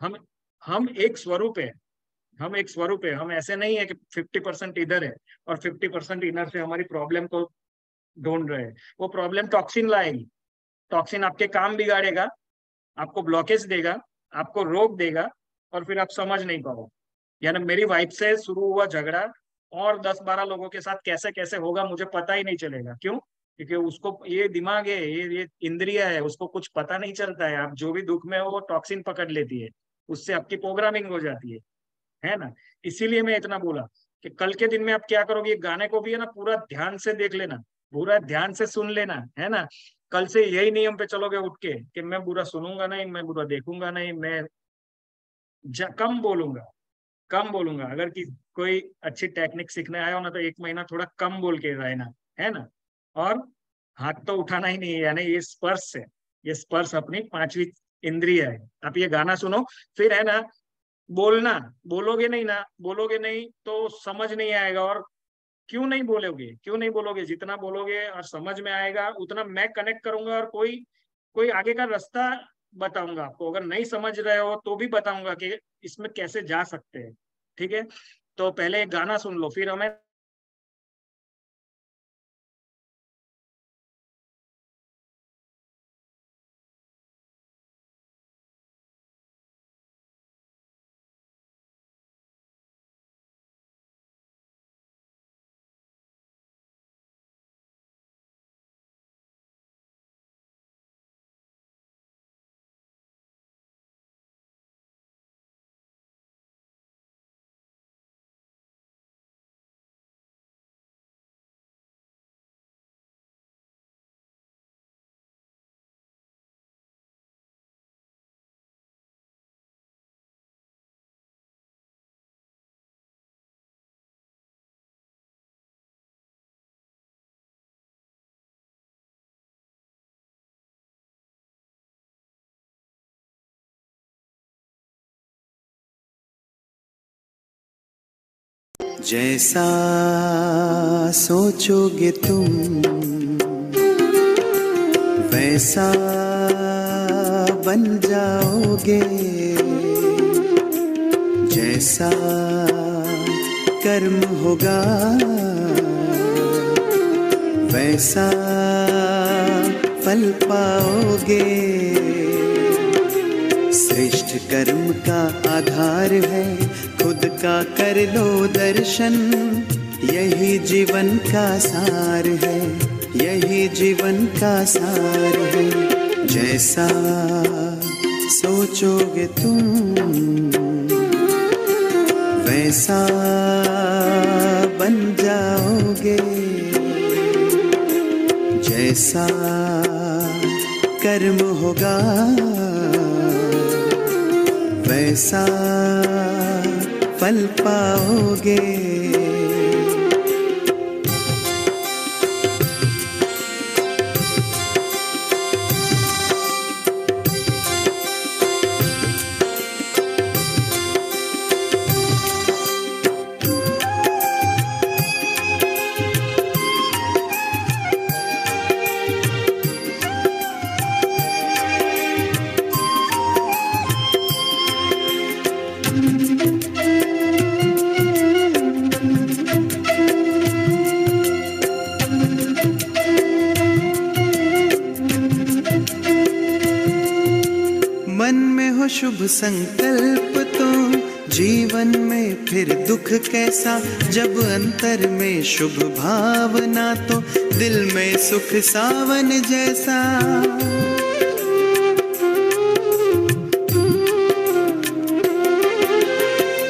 हम हम एक स्वरूप है। हम एक स्वरूप है, हम ऐसे नहीं है कि फिफ्टी परसेंट इधर है और फिफ्टी परसेंट इधर से हमारी प्रॉब्लम को ढूंढ रहे हैं। वो प्रॉब्लम टॉक्सिन लाएगी। टॉक्सिन आपके काम बिगाड़ेगा, आपको ब्लॉकेज देगा, आपको रोक देगा और फिर आप समझ नहीं पाओ यानी मेरी वाइफ से शुरू हुआ झगड़ा और दस बारह लोगों के साथ कैसे कैसे होगा मुझे पता ही नहीं चलेगा। क्यों? क्योंकि उसको ये दिमाग है, ये ये इंद्रिया है, उसको कुछ पता नहीं चलता है। आप जो भी दुख में हो, वो टॉक्सिन पकड़ लेती है। उससे आपकी प्रोग्रामिंग हो जाती है। है ना? इसीलिए मैं इतना बोला कि कल के दिन में आप क्या करोगे? गाने को भी है ना, पूरा ध्यान से देख लेना, पूरा ध्यान से सुन लेना, है ना? कल से यही नियम पे चलोगे उठ के कि मैं बुरा सुनूँगा नहीं, मैं बुरा देखूँगा नहीं, मैं कम बोलूँगा कम बोलूँगा। अगर कि कोई अच्छी टेक्निक सीखने आया हो ना तो एक महीना थोड़ा कम बोल के रहना, है ना? और हाथ तो उठाना ही नहीं है, यानी ये स्पर्श है, ये स्पर्श अपनी पांचवी इंद्रिय है। आप ये गाना सुनो, फिर है ना बोलना, बोलोगे नहीं ना, बोलोगे नहीं तो समझ नहीं आएगा और क्यों नहीं बोलोगे? क्यों नहीं बोलोगे? जितना बोलोगे और समझ में आएगा, उतना मैं कनेक्ट करूँगा और कोई कोई आगे का रास्ता बताऊँगा आपको। अगर नहीं समझ रहे हो तो भी बताऊँगा कि इसमें कैसे जा सकते हैं। ठीक है? तो पहले एक गाना सुन लो, फिर हमें जैसा सोचोगे तुम, वैसा बन जाओगे। जैसा कर्म होगा, वैसा फल पाओगे। श्रेष्ठ कर्म का आधार है का कर लो दर्शन। यही जीवन का सार है। यही जीवन का सार है। जैसा सोचोगे तुम, वैसा बन जाओगे। जैसा कर्म होगा, वैसा फल पाओगे। संकल्प तो जीवन में फिर दुख कैसा? जब अंतर में शुभ भावना तो दिल में सुख सावन जैसा।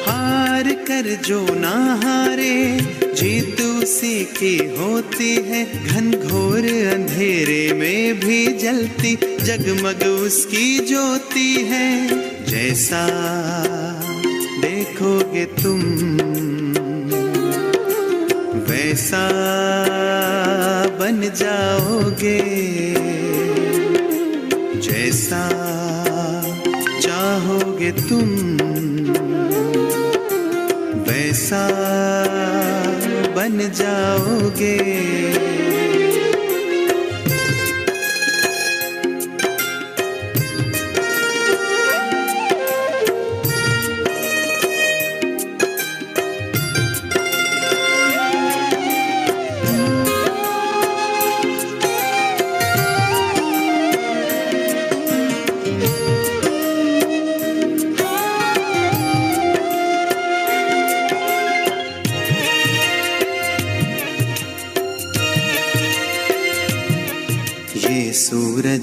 हार कर जो ना हारे, जीत उसी की होती है। घनघोर अंधेरे में भी जलती, जगमग उसकी ज्योति है। जैसा देखोगे तुम वैसा बन जाओगे। जैसा चाहोगे तुम वैसा बन जाओगे।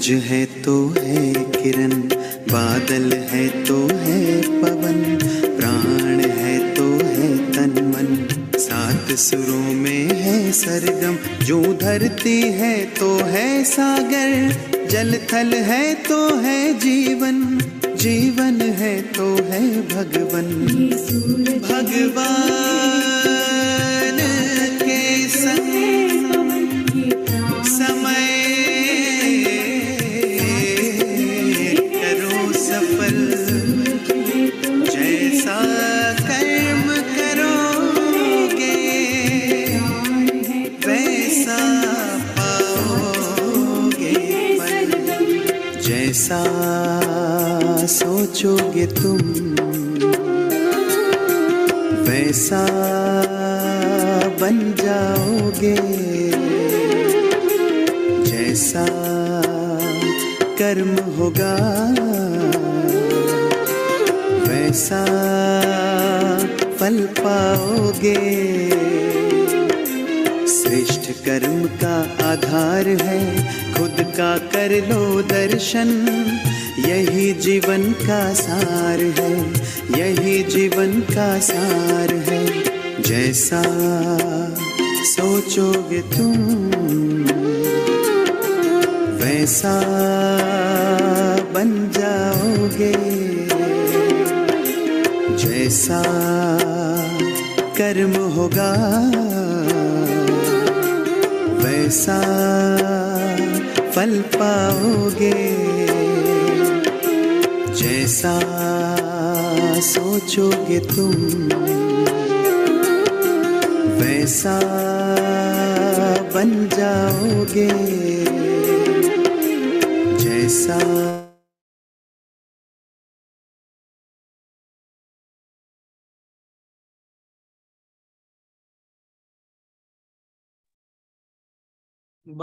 सूरज है तो है किरण, बादल है तो है पवन, प्राण है तो है तन मन सात सुरों में है सरगम, जो धरती है तो है सागर, जल थल है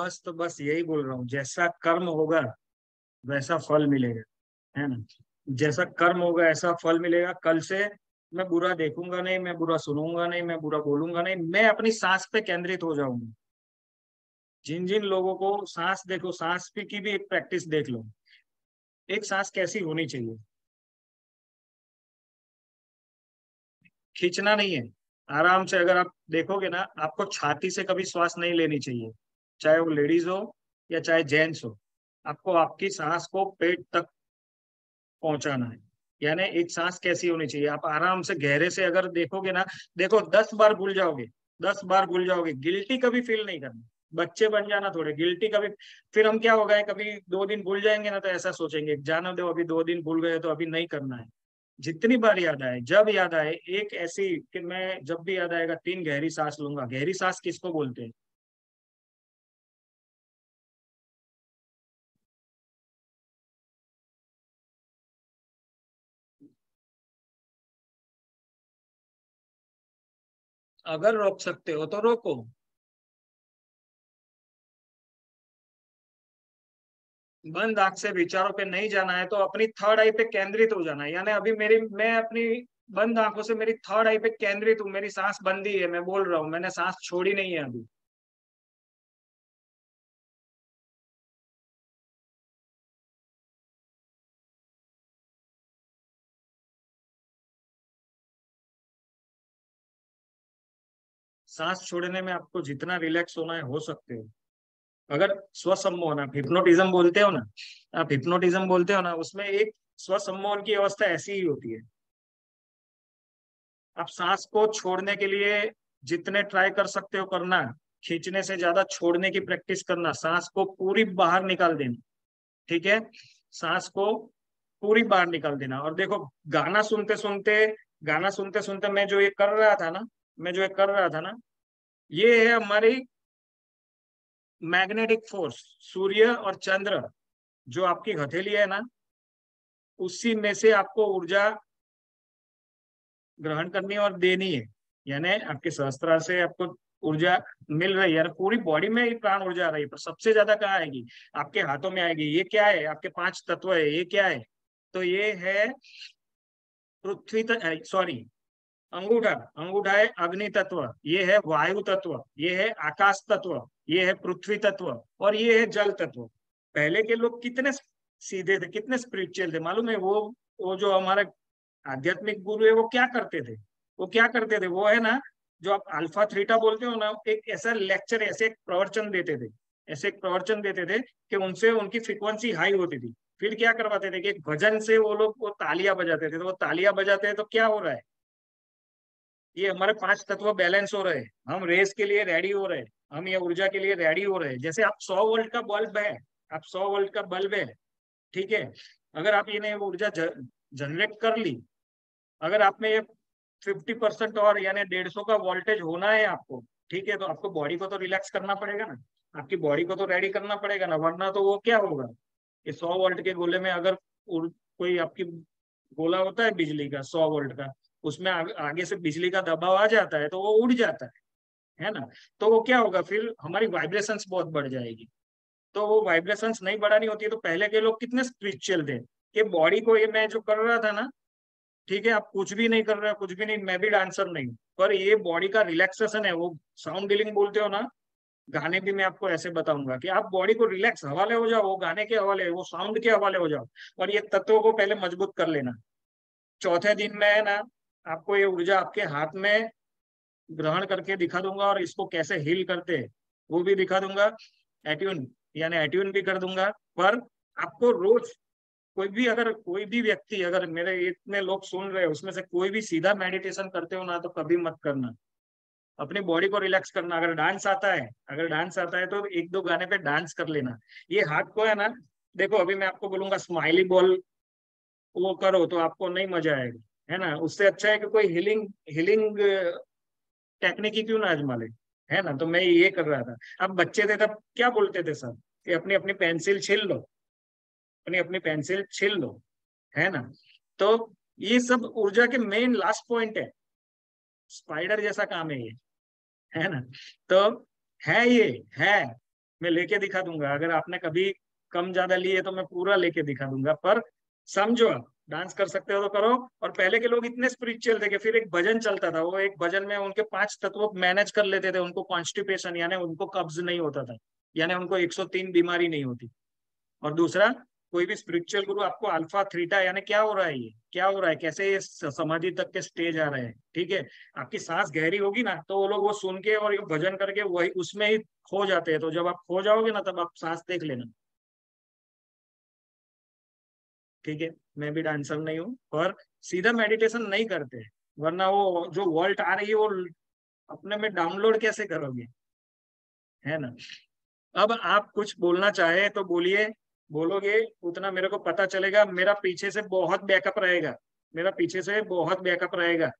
बस तो बस यही बोल रहा हूँ, जैसा कर्म होगा, वैसा फल मिलेगा, है ना? जैसा कर्म होगा, ऐसा फल मिलेगा। कल से मैं बुरा देखूँगा नहीं, मैं बुरा सुनूँगा नहीं, मैं बुरा बोलूँगा नहीं, मैं अपनी सांस पे केंद्रित हो जाऊँगा। जिन जिन लोगों को सांस देखो, सांस पे की भी एक प्रैक्टिस देख लो। एक सांस कैसी होनी चाहिए? खींचना नहीं है। आराम से अगर आप देखोगे ना, आपको छाती से कभी श्वास नहीं लेनी चाहिए। चाहे वो लेडीज़ हो या चाहे जेंट्स हो, आपको आपकी सांस को पेट तक पहुंचाना है। यानी एक सांस कैसी होनी चाहिए? आप आराम से गहरे से अगर देखोगे ना, देखो दस बार भूल जाओगे, दस बार भूल जाओगे गिल्टी कभी फील नहीं करना। बच्चे बन जाना थोड़े गिल्टी कभी, फिर हम क्या हो गए, कभी दो दिन भूल जाएँगे ना तो ऐसा सोचेंगे, जाना दो, अभी दो दिन भूल गए तो अभी नहीं करना है। जितनी बार याद आए, जब याद आए, एक ऐसी कि मैं, जब भी याद आएगा, तीन गहरी सांस लूँगा। गहरी सांस किसको बोलते हैं? अगर रोक सकते हो तो रोको। बंद आँख से विचारों पे नहीं जाना है तो अपनी थर्ड आई पे केंद्रित हो जाना है। यानी अभी मेरी, मैं अपनी बंद आँखों से मेरी थर्ड आई पे केंद्रित हूँ, मेरी सांस बंदी है, मैं बोल रहा हूँ, मैंने सांस छोड़ी नहीं है अभी। सांस छोड़ने में आपको जितना रिलैक्स होना है, हो सकते हो। अगर स्वसम्मोहन, आप हिप्नोटिज्म बोलते हो ना, आप हिप्नोटिज्म बोलते हो ना, उसमें एक स्वसम्मोहन की अवस्था ऐसी ही होती है। आप सांस को छोड़ने के लिए जितने ट्राई कर सकते हो करना, खींचने से ज़्यादा छोड़ने की प्रैक्टिस करना, सांस को पूरी बाहर निकाल देना, ठीक है? सांस को पूरी बाहर निकाल देना। और देखो, गाना सुनते सुनते गाना सुनते सुनते मैं जो ये कर रहा था ना मैं जो कर रहा था ना, ये है हमारी मैग्नेटिक फोर्स सूर्य और चंद्र, जो आपकी हथेली है ना, उसी में से आपको ऊर्जा ग्रहण करनी और देनी है। यानी आपके सहस्त्र से आपको ऊर्जा मिल रही है पूरी बॉडी में ही प्राण ऊर्जा आ रही है, पर सबसे ज़्यादा कहाँ आएगी? आपके हाथों में आएगी। ये क्या है? आपके पाँच तत्व है, ये क्या है? तो ये है पृथ्वी सॉरी अंगूठा अंगूठा है अग्नि तत्व, ये है वायु तत्व, ये है आकाश तत्व, ये है पृथ्वी तत्व और ये है जल तत्व। पहले के लोग कितने सीधे थे, कितने स्पिरिचुअल थे, मालूम है वो वो जो हमारे आध्यात्मिक गुरु है, वो क्या करते थे? वो क्या करते थे? वो है ना, जो आप अल्फ़ा थ्रीटा बोलते हो ना, एक ऐसा लेक्चर ऐसे एक प्रवचन देते थे, ऐसे एक प्रवचन देते थे कि उनसे उनकी फ्रिक्वेंसी हाई होती थी। फिर क्या करवाते थे कि भजन से वो लोग, वो तालियाँ बजाते थे तो वो तालियाँ बजाते हैं तो क्या हो रहा है? ये हमारे पाँच तत्व बैलेंस हो रहे हम रेस के लिए रेडी हो रहे हैं। हम ये ऊर्जा के लिए रेडी हो रहे हैं। जैसे आप सौ वोल्ट का बल्ब है, आप सौ वोल्ट का बल्ब है, ठीक है? अगर आप ये ऊर्जा जनरेट कर ली, अगर आप में ये फिफ्टी परसेंट और यानी डेढ़ सौ का वोल्टेज होना है आपको, ठीक है? तो आपको बॉडी को तो रिलैक्स करना पड़ेगा ना। आपकी बॉडी को तो रेडी करना पड़ेगा ना, वरना तो वो क्या होगा? ये सौ वोल्ट के गोले में अगर कोई आपकी गोला होता है बिजली का, सौ वोल्ट का उसमें आगे से बिजली का दबाव आ जाता है तो वो उड़ जाता है है ना? तो वो क्या होगा? फिर हमारी वाइब्रेशंस बहुत बढ़ जाएगी। तो वो वाइब्रेशंस नहीं बढ़ानी होती है तो पहले के लोग कितने स्पिरिचुअल थे कि बॉडी को ये मैं जो कर रहा था ना, ठीक है, आप कुछ भी नहीं कर रहे कुछ भी नहीं, मैं भी डांसर नहीं पर ये बॉडी का रिलैक्सेशन है, वो साउंड डीलिंग बोलते हो ना, गाने भी मैं आपको ऐसे बताऊँगा कि आप बॉडी को रिलैक्स हवाले हो जाओ, वो गाने के हवाले, वो साउंड के हवाले हो जाओ, और ये तत्वों को पहले मज़बूत कर लेना। चौथे दिन में है ना आपको ये ऊर्जा आपके हाथ में ग्रहण करके दिखा दूँगा और इसको कैसे हील करते हैं, वो भी दिखा दूँगा। एट्यून यानी एट्यून भी कर दूँगा। पर आपको रोज कोई भी अगर, कोई भी व्यक्ति, अगर मेरे इतने लोग सुन रहे हैं, उसमें से कोई भी सीधा मेडिटेशन करते हो ना तो कभी मत करना। अपनी बॉडी को रिलैक्स करना। अगर डांस आता है, अगर डांस आता है तो एक दो गाने पे डांस कर लेना। ये हाथ को है ना, देखो, अभी मैं आपको बोलूँगा स्माइली बॉल वो करो तो आपको नहीं मज़ा आएगा। है ना? उससे अच्छा है कि कोई हीलिंग हीलिंग टेक्निक ही क्यों ना आजमा ले है ना? तो मैं ये कर रहा था। अब बच्चे थे तब क्या बोलते थे सर? कि अपनी अपनी पेंसिल छिल लो। अपनी अपनी पेंसिल छिल लो। है ना? तो ये सब ऊर्जा के मेन लास्ट पॉइंट है। स्पाइडर जैसा काम है ये। है ना? तो है ये, है। मैं लेके दिखा दूँगा। अगर आपने कभी कम ज़्यादा लिए तो मैं पूरा लेके दिखा दूँगा। पर समझो आप डांस कर सकते हो तो करो। और पहले के लोग इतने स्पिरिचुअल थे कि फिर एक भजन चलता था, वो एक भजन में उनके पाँच तत्व मैनेज कर लेते थे, उनको कॉन्स्टिपेशन यानी उनको कब्ज नहीं होता था, यानी उनको 103 बीमारी नहीं होती। और दूसरा, कोई भी स्पिरिचुअल गुरु आपको अल्फ़ा थ्रीटा यानी क्या हो रहा है ये? क्या हो रहा है? कैसे ये समाधि तक के स्टेज आ रहे हैं? ठीक है? आपकी सांस गहरी होगी ना तो वो लोग वो सुन के और भजन करके वही, उसमें ही खो जाते हैं। तो जब आप खो जाओगे ना, तब आप सांस देख लेना। ठीक है? मैं भी डांसर नहीं हूँ, पर सीधा मेडिटेशन नहीं करते। वरना वो, जो वर्ल्ड आ रही है, वो अपने में डाउनलोड कैसे करोगे? है ना? अब आप कुछ बोलना चाहे तो बोलिए। बोलोगे, उतना मेरे को पता चलेगा। मेरा पीछे से बहुत बैकअप रहेगा। मेरा पीछे से बहुत बैकअप रहेगा।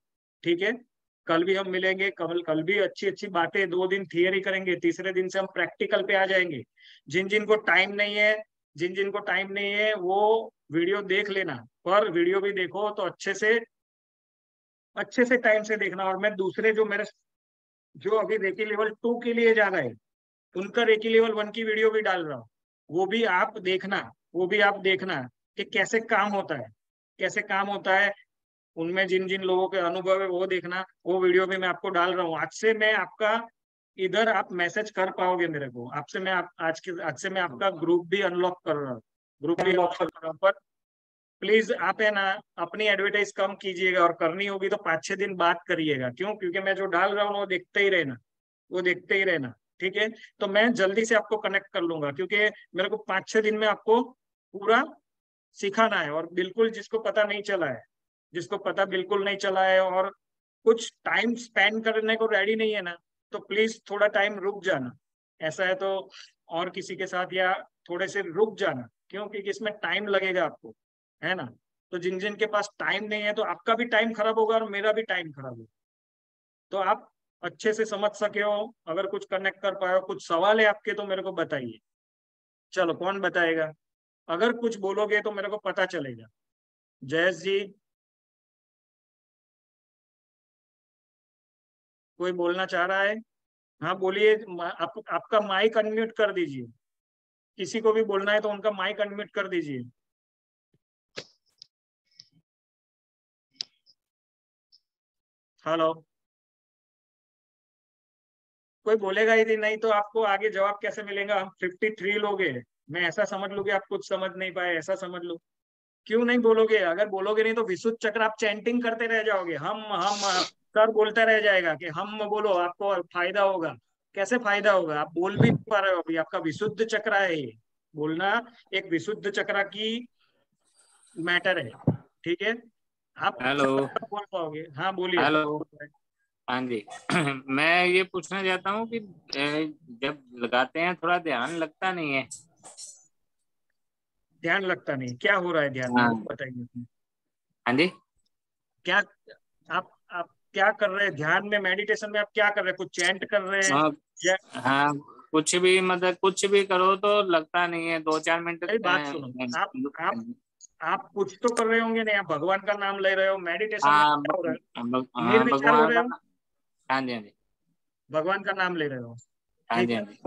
ठीक है? कल भी हम मिलेंगे। कल कल भी अच्छी अच्छी बातें, दो दिन थियरी करेंगे। तीसरे दिन से हम प्रैक्टिकल पे आ जाएँगे। जिन जिन को टाइम नहीं है, जिन जिन को टाइम नहीं है, वो वीडियो देख लेना पर वीडियो भी देखो तो अच्छे से अच्छे से टाइम से देखना। और मैं दूसरे जो मेरे जो अभी रेकी लेवल टू के लिए जा रहे हैं उनका रेकी लेवल वन की वीडियो भी डाल रहा हूँ। वो भी आप देखना वो भी आप देखना कि कैसे काम होता है कैसे काम होता है। उनमें जिन जिन लोगों के अनुभव है वो देखना वो वीडियो भी मैं आपको डाल रहा हूँ। आज से मैं आपका इधर आप मैसेज कर पाओगे मेरे को। आपसे मैं आप आज के आज से मैं आपका ग्रुप भी अनलॉक कर रहा हूँ। ग्रुप कर रहा पर प्लीज़ आप है ना, अपनी एडवर्टाइज कम कीजिएगा और करनी होगी तो पाँच छह दिन बात करिएगा। क्यों? क्योंकि मैं जो डाल रहा हूँ वो देखते ही रहना। वो देखते ही रहना, ठीक है? तो मैं जल्दी से आपको कनेक्ट कर लूँगा, क्योंकि मेरे को पाँच छह दिन में आपको पूरा सिखाना है और बिल्कुल जिसको पता नहीं चला है, जिसको पता बिल्कुल नहीं चला है और कुछ टाइम स्पेंड करने को रेडी नहीं है ना तो प्लीज़ थोड़ा टाइम रुक जाना। ऐसा है तो और किसी के साथ या थोड़े से रुक जाना। क्यों क्योंकि इसमें टाइम लगेगा आपको है ना? तो जिन जिन के पास टाइम नहीं है तो आपका भी टाइम खराब होगा और मेरा भी टाइम खराब होगा। तो आप अच्छे से समझ सके हो अगर कुछ कनेक्ट कर पाए हो कुछ सवाल है आपके तो मेरे को बताइए। चलो कौन बताएगा? अगर कुछ बोलोगे तो मेरे को पता चलेगा। जयेश जी। कोई बोलना चाह रहा है? हाँ बोलिए आप, आपका माइक अनम्यूट कर दीजिए। किसी को भी बोलना है तो उनका माइक अनम्यूट कर दीजिए। हेलो कोई बोलेगा ही नहीं तो आपको आगे जवाब कैसे मिलेगा? फिफ्टी थ्री लोग। हैं मैं ऐसा समझ लू कि आप कुछ समझ नहीं पाए, ऐसा समझ लो। क्यों नहीं बोलोगे? अगर बोलोगे नहीं तो विशुद्ध चक्र आप चैंटिंग करते रह जाओगे। हम हम, सर बोलते रह जाएगा कि हम बोलो, आपको फ़ायदा होगा। कैसे फ़ायदा होगा? आप बोल भी नहीं पा रहे हो अभी आपका विशुद्ध चक्र है ये। बोलना एक विशुद्ध चक्र की मैटर है ठीक है? आप हेलो बोल पाओगे। हाँ बोलिए। हेलो हाँ जी। मैं ये पूछना चाहता हूँ कि जब लगाते हैं थोड़ा ध्यान लगता नहीं है? ध्यान लगता नहीं। क्या हो रहा है ध्यान हाँ। बताइए। हाँ जी। क्या आप आप क्या कर रहे हैं? ध्यान में मेडिटेशन में आप क्या कर रहे हैं? कुछ चैंट कर रहे हैं। हाँ, कुछ भी मतलब कुछ भी करो तो लगता नहीं है दो चार मिनट बात सुनो आप आप आप कुछ तो कर रहे होंगे नहीं आप भगवान का नाम ले रहे हो मेडिटेशन हाँ, हो हाँ, रहे जी हाँ जी। भगवान का नाम ले रहे हो। हाँ जी हाँ? जी।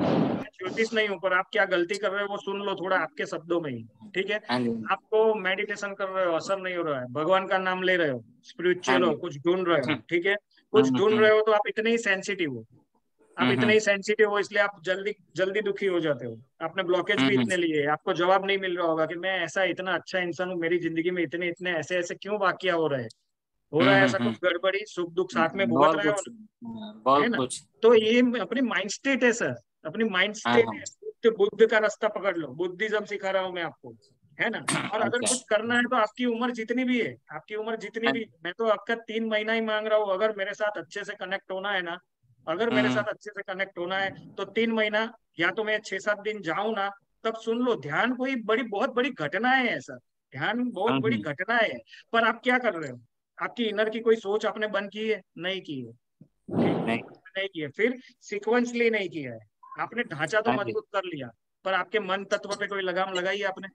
ज्योतिष नहीं हूँ पर आप क्या गलती कर रहे हो वो सुन लो थोड़ा आपके शब्दों में ही ठीक है? हाँ आपको मेडिटेशन कर रहे हो असर नहीं हो रहा है भगवान का नाम ले रहे हो स्पिरिचुअल हो कुछ ढूंढ रहे हो ठीक है? कुछ ढूंढ रहे हो तो आप इतने ही सेंसिटिव हो। आप इतने ही सेंसिटिव हो इसलिए आप जल्दी जल्दी दुखी हो जाते हो। आपने ब्लॉकेज भी इतने लिए आपको जवाब नहीं मिल रहा होगा कि मैं ऐसा इतना अच्छा इंसान हूँ मेरी ज़िंदगी में इतने इतने ऐसे ऐसे क्यों वाक्य हो रहे हैं? हो रहा है ऐसा कुछ गड़बड़ी सुख दुख साथ में भुगत रहे हो है ना? तो ये अपनी माइंड स्टेट है सर अपनी माइंड स्टेट है। बुद्ध का रास्ता पकड़ लो। बुद्धिज्म सिखा रहा हूँ मैं आपको है ना? और अगर कुछ करना है तो आपकी उम्र जितनी भी है आपकी उम्र जितनी भी मैं तो आपका तीन महीना ही मांग रहा हूँ अगर मेरे साथ अच्छे से कनेक्ट होना है ना अगर मेरे साथ अच्छे से कनेक्ट होना है तो तीन महीना या तो मैं छह सात दिन जाऊँ ना तब सुन लो ध्यान कोई बड़ी बहुत बड़ी घटना है सर। ध्यान बहुत बड़ी घटना है। पर आप क्या कर रहे हो? आपकी इनर की कोई सोच आपने बंद की है? नहीं की है। नहीं। नहीं की है। फिर सिक्वेंसली नहीं किया है। आपने ढांचा तो हाँ मज़बूत कर लिया पर आपके मन तत्व पे कोई लगाम लगाई आपने?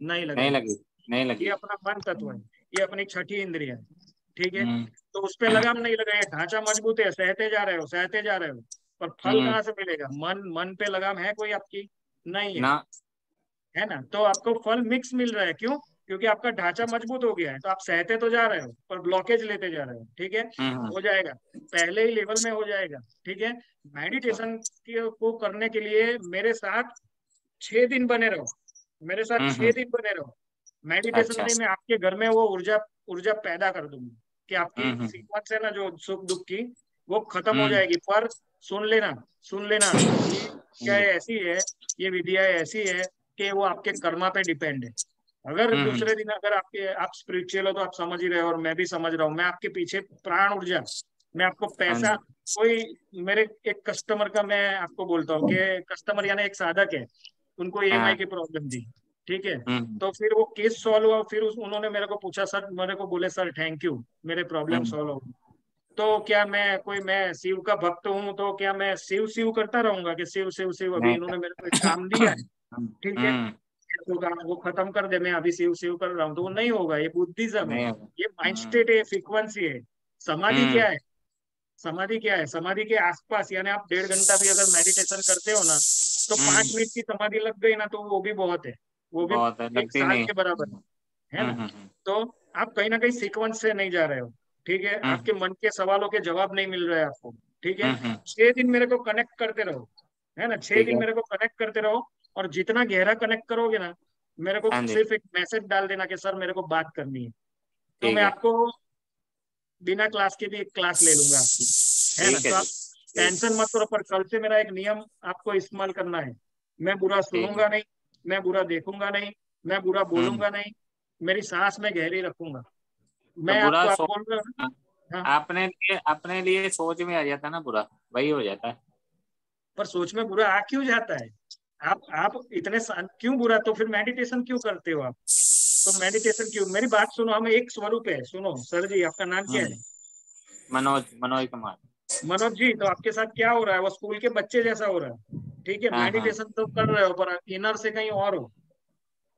नहीं लगाई। नहीं लगी नहीं लगी। ये अपना मन तत्व है ये अपनी छठी इंद्रिया। है ठीक है? हम्म। तो उस पर लगाम नहीं लगाए ढांचा मज़बूत है सहते जा रहे हो सहते जा रहे हो पर फल हम्म। कहाँ से मिलेगा? मन मन पे लगाम है कोई आपकी? नहीं है। ना। है ना? तो आपको फल मिक्स मिल रहा है क्यों? क्योंकि आपका ढांचा मज़बूत हो गया है तो आप सहते तो जा रहे हो पर ब्लॉकेज लेते जा रहे हो ठीक है? हम्म। हो जाएगा। पहले ही लेवल में हो जाएगा ठीक है? मेडिटेशन को करने के लिए मेरे साथ छह दिन बने रहो। मेरे साथ छह। दिन बने रहो। मेडिटेशन अच्छा। मैं आपके घर में वो ऊर्जा ऊर्जा पैदा कर दूँगी। कि हम्म, आपकी हम्म। सीक्वेंस है ना जो सुख दुख की वो खत्म हो हम्म। जाएगी। पर सुन लेना सुन लेना ये क्या है ऐसी है ये विद्या ऐसी है कि वो आपके कर्मा पे डिपेंड है। अगर हम्म, दूसरे दिन अगर आपके आप स्पिरिचुअल हो तो आप समझ ही रहे हो और मैं भी समझ रहा हूँ। मैं आपके पीछे प्राण ऊर्जा मैं आपको पैसा हाँ कोई मेरे एक कस्टमर का मैं आपको बोलता हूँ कि कस्टमर यानी एक साधक है। उनको ईएमआई हाँ। की प्रॉब्लम थी। ठीक है? हम्म, तो फिर वो केस सॉल्व हुआ फिर उन्होंने मेरे को पूछा सर मेरे को बोले सर थैंक यू मेरे प्रॉब्लम हम्म। सॉल्व हो तो क्या मैं कोई मैं शिव का भक्त हूँ तो क्या मैं शिव शिव करता रहूँगा कि शिव शिव शिव अभी नहीं। इन्होंने मेरे को काम दिया है। ठीक है? हम्म, तो वो खत्म कर दे मैं अभी शिव शिव कर रहा हूँ। तो वो नहीं होगा ये बुद्धिज्म है। ये माइंड हम्म। स्टेट है फ्रीक्वेंसी है। समाधि हम्म। क्या है? समाधि क्या है? समाधि के आसपास यानी आप डेढ़ घंटा भी अगर मेडिटेशन करते हो ना तो हम्म। पाँच मिनट की समाधि लग गई ना तो वो भी बहुत है। वो भी बहुत है एक साल के बराबर है है ना? हम्म, हम्म, तो आप कहीं ना कहीं सीक्वेंस से नहीं जा रहे हो ठीक है? हम्म। आपके मन के सवालों के जवाब नहीं मिल रहे हैं आपको ठीक है? हम्म, हम्म। छह दिन मेरे को कनेक्ट करते रहो है ना? छह दिन मेरे को कनेक्ट करते रहो और जितना गहरा कनेक्ट करोगे ना मेरे को हाँ सिर्फ़ एक मैसेज डाल देना कि सर मेरे को बात करनी है। तो मैं आपको बिना क्लास के भी एक क्लास ले लूँगा आपकी है ना? तो आप टेंशन मत करो पर कल से मेरा एक नियम आपको इस्तेमाल करना है। मैं बुरा सुनूँगा नहीं मैं बुरा देखूँगा नहीं मैं। बुरा बोलूँगा नहीं मेरी सांस में गहरी रखूँगा। मैं तो बुरा आपको आप बोल रहा हाँ। अपने लिए अपने लिए सोच में आ जाता है ना बुरा वही हो जाता है। पर सोच में बुरा आ क्यों जाता है? आप आप इतने क्यों बुरा? तो फिर मेडिटेशन क्यों करते हो आप? तो मेडिटेशन क्यों? मेरी बात सुनो हम एक स्वरूप है सुनो सर जी आपका नाम क्या है। मनोज मनोज कुमार। मनोज जी तो आपके साथ क्या हो रहा है? वो स्कूल के बच्चे जैसा हो रहा है। ठीक है हाँ, हाँ। मेडिटेशन तो कर रहे हो पर इनर से कहीं और हो।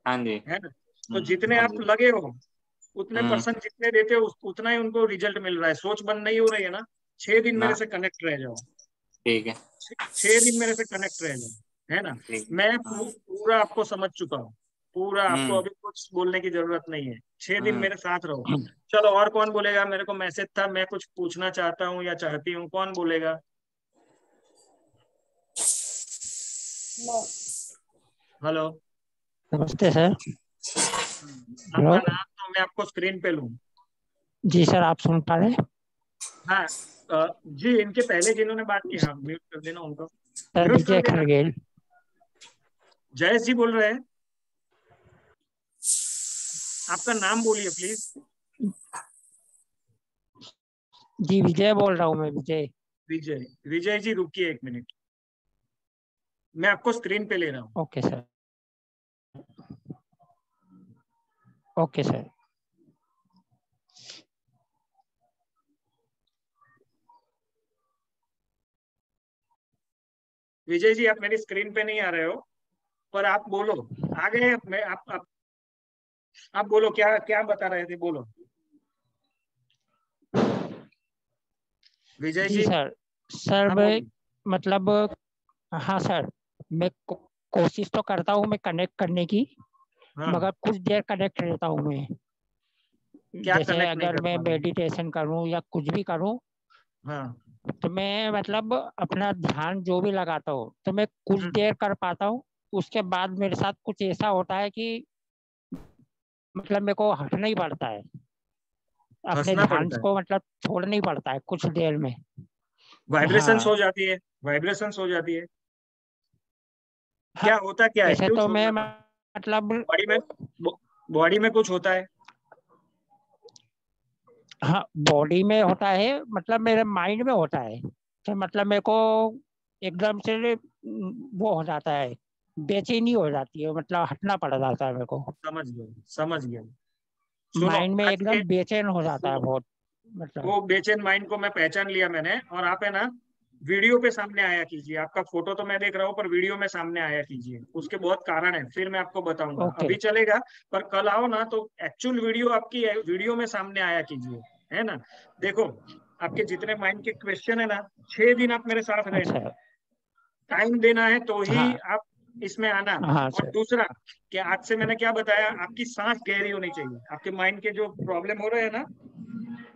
हाँ जी। है ना? तो हम्म, जितने हाँ आप लगे हो उतने हम्म। परसेंट जितने देते हो उतना ही उनको रिज़ल्ट मिल रहा है। सोच बंद नहीं हो रही है ना? छह दिन मेरे से कनेक्ट रह जाओ। ठीक है। छह दिन मेरे से कनेक्ट रह जाओ। है ना? मैं हाँ। पूरा आपको समझ चुका हूँ। पूरा आपको हम्म। अभी कुछ बोलने की ज़रूरत नहीं है। छह दिन हम्म। मेरे साथ रहो। चलो और कौन बोलेगा? मेरे को मैसेज था मैं कुछ पूछना चाहता हूँ या चाहती हूँ कौन बोलेगा? हेलो। नमस्ते सर। आपका हेलो। नाम तो मैं आपको स्क्रीन पे लूँ। जी सर आप सुन पा रहे हाँ? जी इनके पहले जिन्होंने बात की हाँ म्यूट कर देना उनको। सर विजय खरगेल जयेश जी बोल रहे हैं। आपका नाम बोलिए प्लीज़ जी विजय बोल रहा हूँ मैं विजय। विजय विजय जी रुकिए एक मिनट। मैं आपको स्क्रीन पे ले रहा हूँ। Okay sir okay sir Vijay ji आप मेरी स्क्रीन पे नहीं आ रहे हो पर आप बोलो। आ गए मैं आप आप आप बोलो क्या क्या बता रहे थे? बोलो। विजय जी जी? सर सर हाँ, मतलब हाँ सर मैं को, कोशिश तो करता हूँ मैं कनेक्ट करने की हाँ। मगर कुछ देर कनेक्ट रहता हूँ मैं। क्या जैसे अगर मैं मेडिटेशन करूँ या कुछ भी करूँ हाँ। तो मैं मतलब अपना ध्यान जो भी लगाता हूँ तो मैं कुछ हम्म। देर कर पाता हूँ। उसके बाद मेरे साथ कुछ ऐसा होता है कि मतलब मेरे को हटना ही पड़ता है। अपने ध्यान को मतलब छोड़ना ही पड़ता है कुछ देर में। वाइब्रेशन हाँ। हो जाती है वाइब्रेशन हो जाती है। क्या होता क्या है? तो मैं मतलब बॉडी में बॉडी में कुछ होता है? हाँ बॉडी में होता है मतलब मेरे माइंड में होता है। कि मतलब मेरे को एकदम से वो हो जाता है बेचैनी हो जाती है मतलब हटना पड़ जाता है मेरे को। समझ गया समझ गया। माइंड में एकदम बेचैन हो जाता है बहुत मतलब। वो बेचैन माइंड को मैं पहचान लिया मैंने और आप है ना वीडियो पे सामने आया कीजिए। आपका फ़ोटो तो मैं देख रहा हूँ पर वीडियो में सामने आया कीजिए। उसके बहुत कारण है फिर मैं आपको बताऊँगा। ओके। अभी चलेगा पर कल आओ ना तो एक्चुअल वीडियो आपकी वीडियो में सामने आया कीजिए है ना? देखो आपके जितने माइंड के क्वेश्चन है ना छह दिन आप मेरे साथ रहना अच्छा। टाइम देना है तो ही हाँ। आप इसमें आना। हाँ और दूसरा कि आज से मैंने क्या बताया आपकी सांस गहरी होनी चाहिए। आपके माइंड के जो प्रॉब्लम हो रहे हैं ना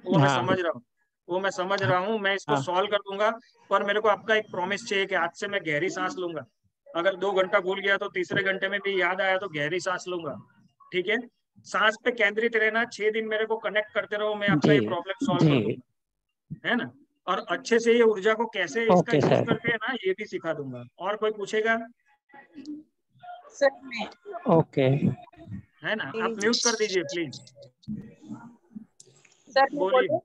वो मैं हाँ। समझ रहा हूँ। वो मैं समझ रहा हूँ मैं इसको हाँ। सॉल्व कर दूँगा पर मेरे को आपका एक प्रॉमिस चाहिए कि आज से मैं गहरी सांस लूँगा। अगर दो घंटा भूल गया तो तीसरे घंटे में भी याद आया तो गहरी सांस लूँगा ठीक है? सांस पे केंद्रित रहना छह दिन मेरे को कनेक्ट करते रहो मैं आपका ये प्रॉब्लम सॉल्व कर दूँगा है ना? और अच्छे से ये ऊर्जा को कैसे इसका यूज़। करते हैं ना ये भी सिखा दूँगा। और कोई पूछेगा? सर मैं ओके है ना? आप म्यूट कर दीजिए प्लीज़ सर? हाँ बोलिए।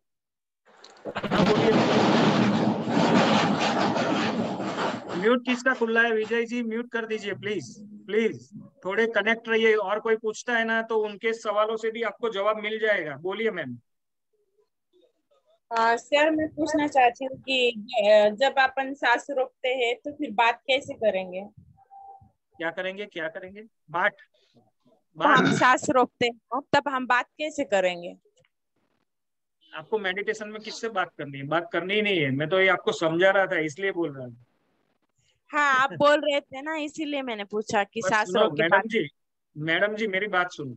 म्यूट किसका खुला है? विजय जी म्यूट कर दीजिए प्लीज़ प्लीज़ थोड़े कनेक्ट रहिए और कोई पूछता है ना तो उनके सवालों से भी आपको जवाब मिल जाएगा। बोलिए मैम सर मैं पूछना चाहती हूँ कि जब अपन सास रोकते हैं तो फिर बात कैसे करेंगे? क्या करेंगे? क्या करेंगे? बाट तो हम सांस रोकते हैं तब हम बात कैसे करेंगे? आपको मेडिटेशन में किससे बात करनी है? बात करनी ही नहीं है। मैं तो ये आपको समझा रहा था इसलिए बोल रहा था हाँ आप बोल रहे थे ना इसीलिए मैंने पूछा कि सासरों की के मैडम जी मैडम जी मेरी बात सुनो।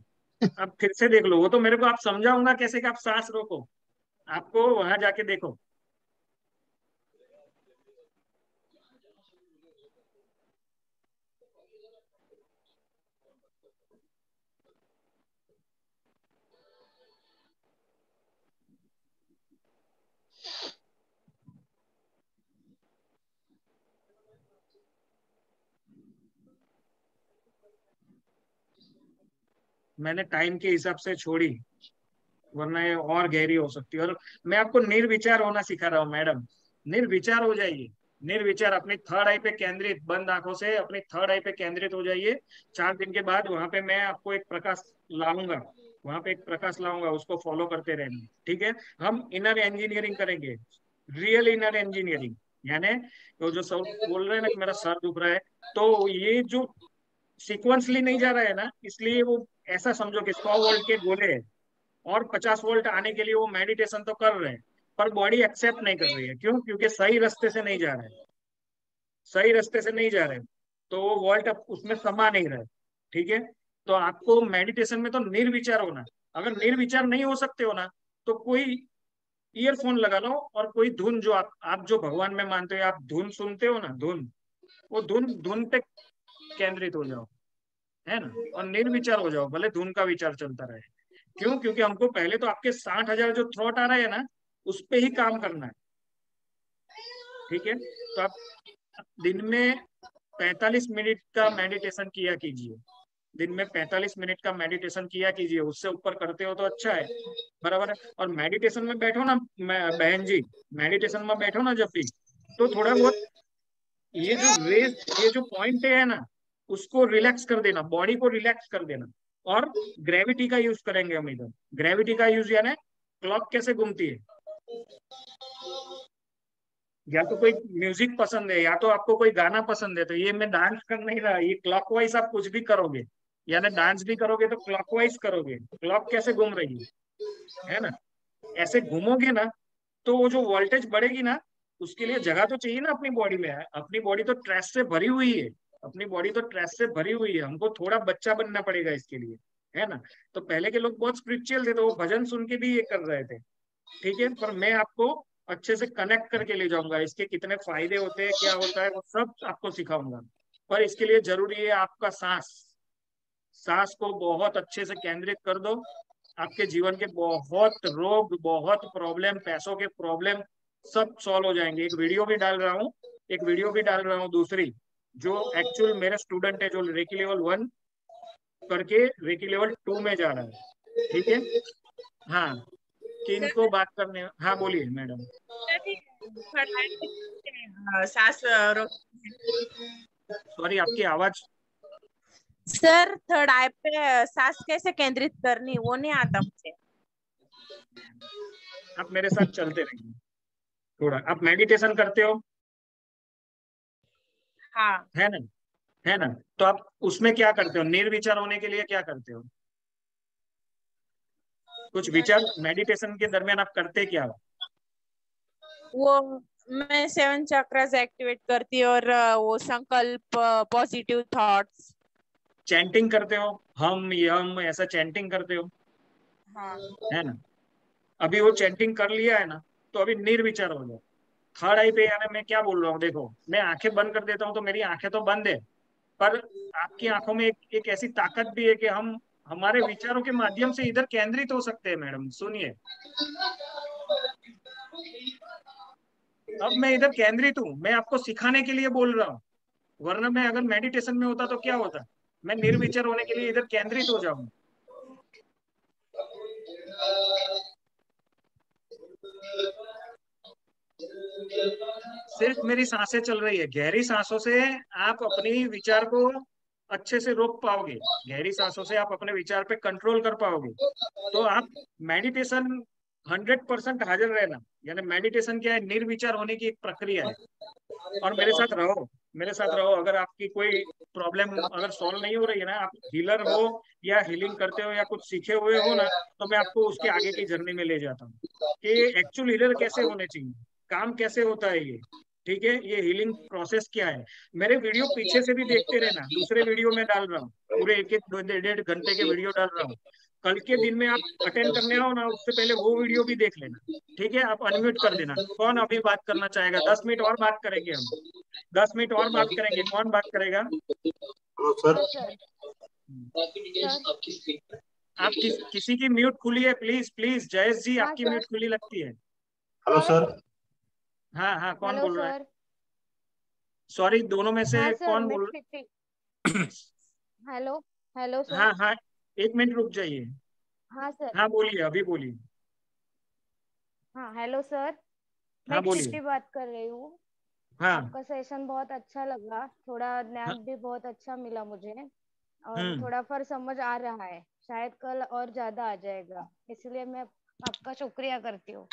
आप फिर से देख लो वो तो मेरे को आप समझाऊँगा कैसे कि आप सास रोको आपको वहाँ जाके देखो। मैंने टाइम के हिसाब से छोड़ी, वरना ये और गहरी हो सकती है। और मैं आपको निर्विचार होना सिखा रहा हूँ, मैडम। निर्विचार हो जाइए। निर्विचार, अपनी थर्ड आई पे केंद्रित, बंद आँखों से अपनी थर्ड आई पे केंद्रित हो जाइए। चार दिन के बाद वहाँ पे मैं आपको एक प्रकाश लाऊँगा। वहाँ पे एक प्रकाश लाऊँगा, उसको फॉलो करते रहेंगे ठीक है? हम इनर इंजीनियरिंग करेंगे। रियल इनर इंजीनियरिंग यानी तो जो सब बोल रहे हैं ना कि मेरा सर दुख रहा है तो ये जो सीक्वेंसली नहीं जा रहा है ना, इसलिए वो ऐसा समझो कि सौ वोल्ट के गोले हैं और पचास वोल्ट आने के लिए वो मेडिटेशन तो कर रहे हैं, पर बॉडी एक्सेप्ट नहीं कर रही है। क्यों? क्योंकि सही रास्ते से नहीं जा रहे सही रास्ते से नहीं जा रहे तो वो वोल्ट अब उसमें समा नहीं रहे ठीक है? तो आपको मेडिटेशन में तो निर्विचार होना। अगर निर्विचार नहीं हो सकते हो ना तो कोई ईयरफोन लगा लो और कोई धुन जो आप आप जो भगवान में मानते हो, आप धुन सुनते हो ना, धुन, वो धुन धुन पे केंद्रित हो जाओ, है ना? और निर्विचार हो जाओ, भले धुन का विचार चलता रहे। क्यों? क्योंकि हमको पहले तो आपके साठ हज़ार जो थ्रॉट आ रहे हैं ना, उस पे ही काम करना है। ठीक है? तो आप दिन में 45 मिनट का मेडिटेशन किया कीजिए। दिन में 45 मिनट का मेडिटेशन किया कीजिए। उससे ऊपर करते हो तो अच्छा है। बराबर है? और मेडिटेशन में बैठो ना बहन जी मेडिटेशन में बैठो ना जब भी तो थोड़ा बहुत ये जो वेस्ट ये जो पॉइंट है ना उसको रिलैक्स कर देना बॉडी को रिलैक्स कर देना। और ग्रेविटी का यूज़ करेंगे हम इधर। ग्रेविटी का यूज़ यानी क्लॉक कैसे घूमती है? या तो कोई म्यूज़िक पसंद है, या तो आपको कोई गाना पसंद है तो ये मैं डांस कर नहीं रहा, ये क्लॉकवाइज आप कुछ भी करोगे। यानी डांस भी करोगे तो क्लॉकवाइज करोगे। क्लॉक कैसे घूम रही है? है ना? ऐसे घूमोगे ना तो वो जो वोल्टेज बढ़ेगी ना, उसके लिए जगह तो चाहिए ना अपनी बॉडी में। अपनी बॉडी तो ट्रेस से भरी हुई है। अपनी बॉडी तो ट्रेस से भरी हुई है, हमको थोड़ा बच्चा बनना पड़ेगा इसके लिए, है ना? तो पहले के लोग बहुत स्पिरिचुअल थे तो वो भजन सुन के भी ये कर रहे थे, ठीक है? पर मैं आपको अच्छे से कनेक्ट करके ले जाऊँगा, इसके कितने फ़ायदे होते हैं, क्या होता है, वो सब आपको सिखाऊँगा। पर इसके लिए ज़रूरी है आपका सांस सांस को बहुत अच्छे से केंद्रित कर दो, आपके जीवन के बहुत रोग, बहुत प्रॉब्लम पैसों के प्रॉब्लम सब सॉल्व हो जाएँगे। एक वीडियो भी डाल रहा हूँ, एक वीडियो भी डाल रहा हूँ दूसरी। जो एक्चुअल मेरा स्टूडेंट है जो रेकी लेवल वन करके रेकी लेवल टू में जा रहा है। ठीक है? हाँ किनको बात करने हाँ बोलिए मैडम। सांस सॉरी आपकी आवाज़ सर थर्ड आई पे सांस कैसे केंद्रित करनी? वो नहीं आता मुझे। आप मेरे साथ चलते रहिए। थोड़ा आप मेडिटेशन करते हो? हाँ। है ना? है ना? तो आप उसमें क्या करते हो? निर्विचार होने के लिए क्या करते हो? कुछ विचार मेडिटेशन के दरमियान आप करते क्या हो? वो मैं सेवन चक्रास एक्टिवेट करती हूँ और वो संकल्प पॉजिटिव थॉट्स चैंटिंग करते हो? हम यम ऐसा चैंटिंग करते हो? हाँ। है ना? अभी वो चैंटिंग कर लिया है ना तो अभी निर्विचार हो जाओ थर्ड आई पे यानी मैं क्या बोल रहा हूँ? देखो मैं आँखें बंद कर देता हूँ तो मेरी आँखें तो बंद है। पर आपकी आँखों में एक, एक ऐसी ताकत भी है कि हम हमारे विचारों के माध्यम से इधर केंद्रित हो सकते हैं मैडम। सुनिए। अब मैं इधर केंद्रित हूँ। मैं आपको सिखाने के लिए बोल रहा हूँ। वरना मैं अगर मेडिटेशन में होता तो क्या होता? मैं निर्विचार होने के लिए इधर केंद्रित हो जाऊँगा सिर्फ़ मेरी साँसें चल रही है। गहरी सांसों से आप अपनी विचार को अच्छे से रोक पाओगे। गहरी सांसों से आप अपने विचार पे कंट्रोल कर पाओगे। तो आप मेडिटेशन हंड्रेड परसेंट हाजिर रहना। यानी मेडिटेशन क्या है? निर्विचार होने की एक प्रक्रिया है। और मेरे साथ रहो। मेरे साथ रहो। अगर आपकी कोई प्रॉब्लम अगर सॉल्व नहीं हो रही है ना, आप हीलर हो या हीलिंग करते हो या कुछ सीखे हुए हो ना तो मैं आपको उसके आगे की जर्नी में ले जाता हूँ। कि एक्चुअल हीलर कैसे होने चाहिए? काम कैसे होता है ये? ठीक है ये हीलिंग प्रोसेस क्या है? मेरे वीडियो पीछे से भी देखते रहना दूसरे वीडियो में डाल रहा हूँ पूरे एक एक डेढ़ घंटे के वीडियो डाल रहा हूँ। कल के दिन में आप अटेंड करने आओ ना उससे पहले वो वीडियो भी देख लेना ठीक है? आप अनम्यूट कर देना। कौन अभी बात करना चाहेगा? दस मिनट और बात करेंगे हम। दस मिनट और बात करेंगे। कौन बात करेगा? सर। आप किस, किसी की म्यूट खुली है? प्लीज़ प्लीज़ जयेश जी हाँ, आपकी म्यूट खुली लगती है। Hello sir. हाँ हाँ कौन बोल रहा है? सर। दोनों में से हाँ कौन बोल हेलो हेलो सर। हाँ हाँ एक मिनट रुक जाइए। हाँ सर। हाँ बोलिए अभी बोलिए। हाँ हेलो सर। हाँ मैं बोलिए। बात कर रही हूँ? हाँ। आपका सेशन बहुत अच्छा लगा। थोड़ा ज्ञान भी बहुत अच्छा मिला मुझे और हम्म। थोड़ा फर समझ आ रहा है। शायद कल और ज़्यादा आ जाएगा इसलिए मैं आपका शुक्रिया करती हूँ।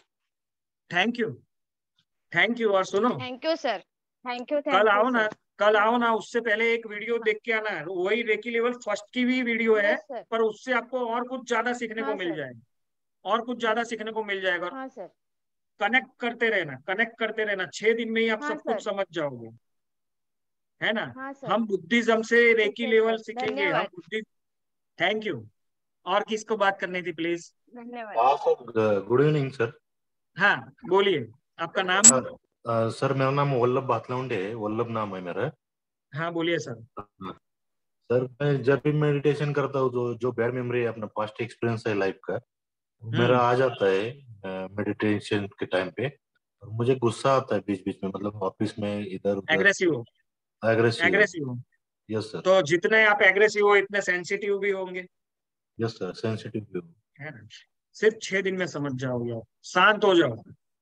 थैंक यू थैंक यू और सुनो। Thank you sir thank you कल आओ ना कल आओ ना उससे पहले एक वीडियो देख के आना। वही रेकी लेवल फ़र्स्ट की भी वीडियो है पर उससे आपको और कुछ ज़्यादा सीखने को हाँ मिल जाएगा और कुछ ज़्यादा सीखने को मिल जाएगा। हाँ सर कनेक्ट करते रहना कनेक्ट करते रहना। छह दिन में ही आप हाँ सब कुछ समझ जाओगे। है ना? हाँ हम बुद्धिज्म से रेकी लेवल सीखेंगे। हम बुद्धि थैंक यू और किसको बात करनी थी प्लीज़ धन्यवाद. हाँ गुड इवनिंग सर हाँ बोलिए। आपका नाम? सर अ, सर मेरा नाम वल्लभ भातलौंडे है वल्लभ नाम है मेरा। हाँ बोलिए सर। सर मैं जब भी मेडिटेशन करता हूँ जो जो बैड मेमोरी है अपना पास्ट एक्सपीरियंस है लाइफ का मेरा आ जाता है मेडिटेशन के टाइम पे और मुझे गुस्सा आता है बीच बीच में मतलब ऑफ़िस में इधर एग्रेसिव एग्रेसिव एग्रेसिव हो। यस सर तो जितने आप एग्रेसिव हो इतने सेंसिटिव भी होंगे। यस सर सेंसिटिव है। ना सिर्फ़ छह दिन में समझ जाओगे आप। शांत हो जाओ।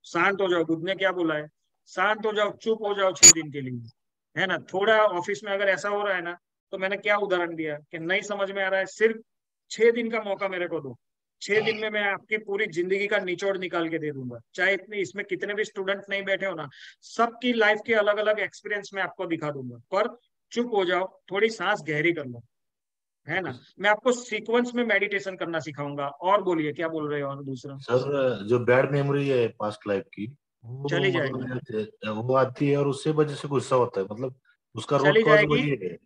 शांत हो जाओ बुद्ध ने क्या बोला है? शांत हो जाओ, चुप हो जाओ छह दिन के लिए। है ना? थोड़ा ऑफ़िस में अगर ऐसा हो रहा है ना तो मैंने क्या उदाहरण दिया? कि नहीं समझ में आ रहा है, सिर्फ़ छह दिन का मौका मेरे को दो। छह दिन में मैं आपकी पूरी ज़िंदगी का निचोड़ निकाल के दे दूँगा। चाहे इतने, इसमें कितने भी स्टूडेंट नहीं बैठे हो ना, सबकी लाइफ के अलग अलग एक्सपीरियंस मैं आपको दिखा दूँगा। पर चुप हो जाओ, थोड़ी सांस गहरी कर लो। है ना? मैं आपको सीक्वेंस में मेडिटेशन करना सिखाऊँगा। और बोलिए क्या बोल रहे हो और दूसरा? सर जो बैड मेमोरी है पास्ट लाइफ की चली मतलब वो आती है और उससे वजह से गुस्सा होता है। मतलब उसका चली जाएगी।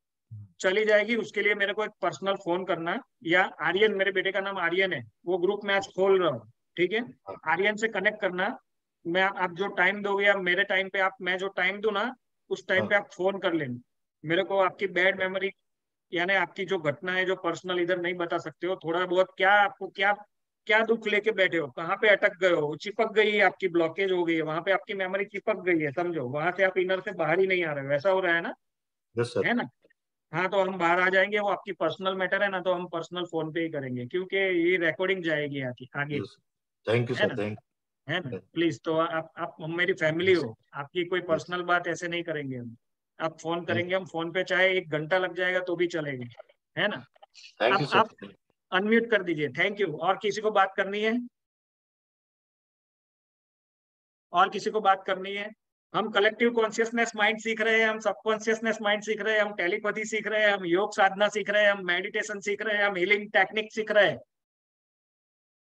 चली जाएगी उसके लिए मेरे को एक पर्सनल फ़ोन करना या आर्यन मेरे बेटे का नाम आर्यन है। वो ग्रुप मैं आज खोल रहा हूँ ठीक है? आर्यन से कनेक्ट करना मैं आप जो टाइम दोगे या मेरे टाइम पे आप मैं जो टाइम दू ना उस टाइम पे आप फ़ोन कर लेना। मेरे को आपकी बैड मेमोरी यानी आपकी जो घटना है जो पर्सनल इधर नहीं बता सकते हो। थोड़ा बहुत क्या आपको क्या क्या दुख लेके बैठे हो? कहाँ पे अटक गए हो? चिपक गई है आपकी ब्लॉकेज हो गई है वहाँ पे आपकी मेमोरी चिपक गई है समझो। वहाँ से आप इनर से बाहर ही नहीं आ रहे हो। ऐसा हो रहा है ना? सर है ना? हाँ तो हम बाहर आ जाएँगे वो आपकी पर्सनल मैटर है ना तो हम पर्सनल फ़ोन पे ही करेंगे क्योंकि ये रिकॉर्डिंग जाएगी आगे आगे। थैंक यू सर थैंक है ना? प्लीज़ तो आप आप मेरी फैमिली हो। आपकी कोई पर्सनल बात ऐसे नहीं करेंगे हम। आप फ़ोन करेंगे हम फ़ोन पे चाहे एक घंटा लग जाएगा तो भी चलेंगे है ना? आप यू आप अनम्यूट कर दीजिए थैंक यू और किसी को बात करनी है? और किसी को बात करनी है? हम कलेक्टिव कॉन्शियसनेस माइंड सीख रहे हैं हम सब कॉन्शियसनेस माइंड सीख रहे हैं हम टेलीपैथी सीख रहे हैं हम योग साधना सीख रहे हैं हम मेडिटेशन सीख रहे हैं हम हीलिंग टेक्निक सीख रहे हैं।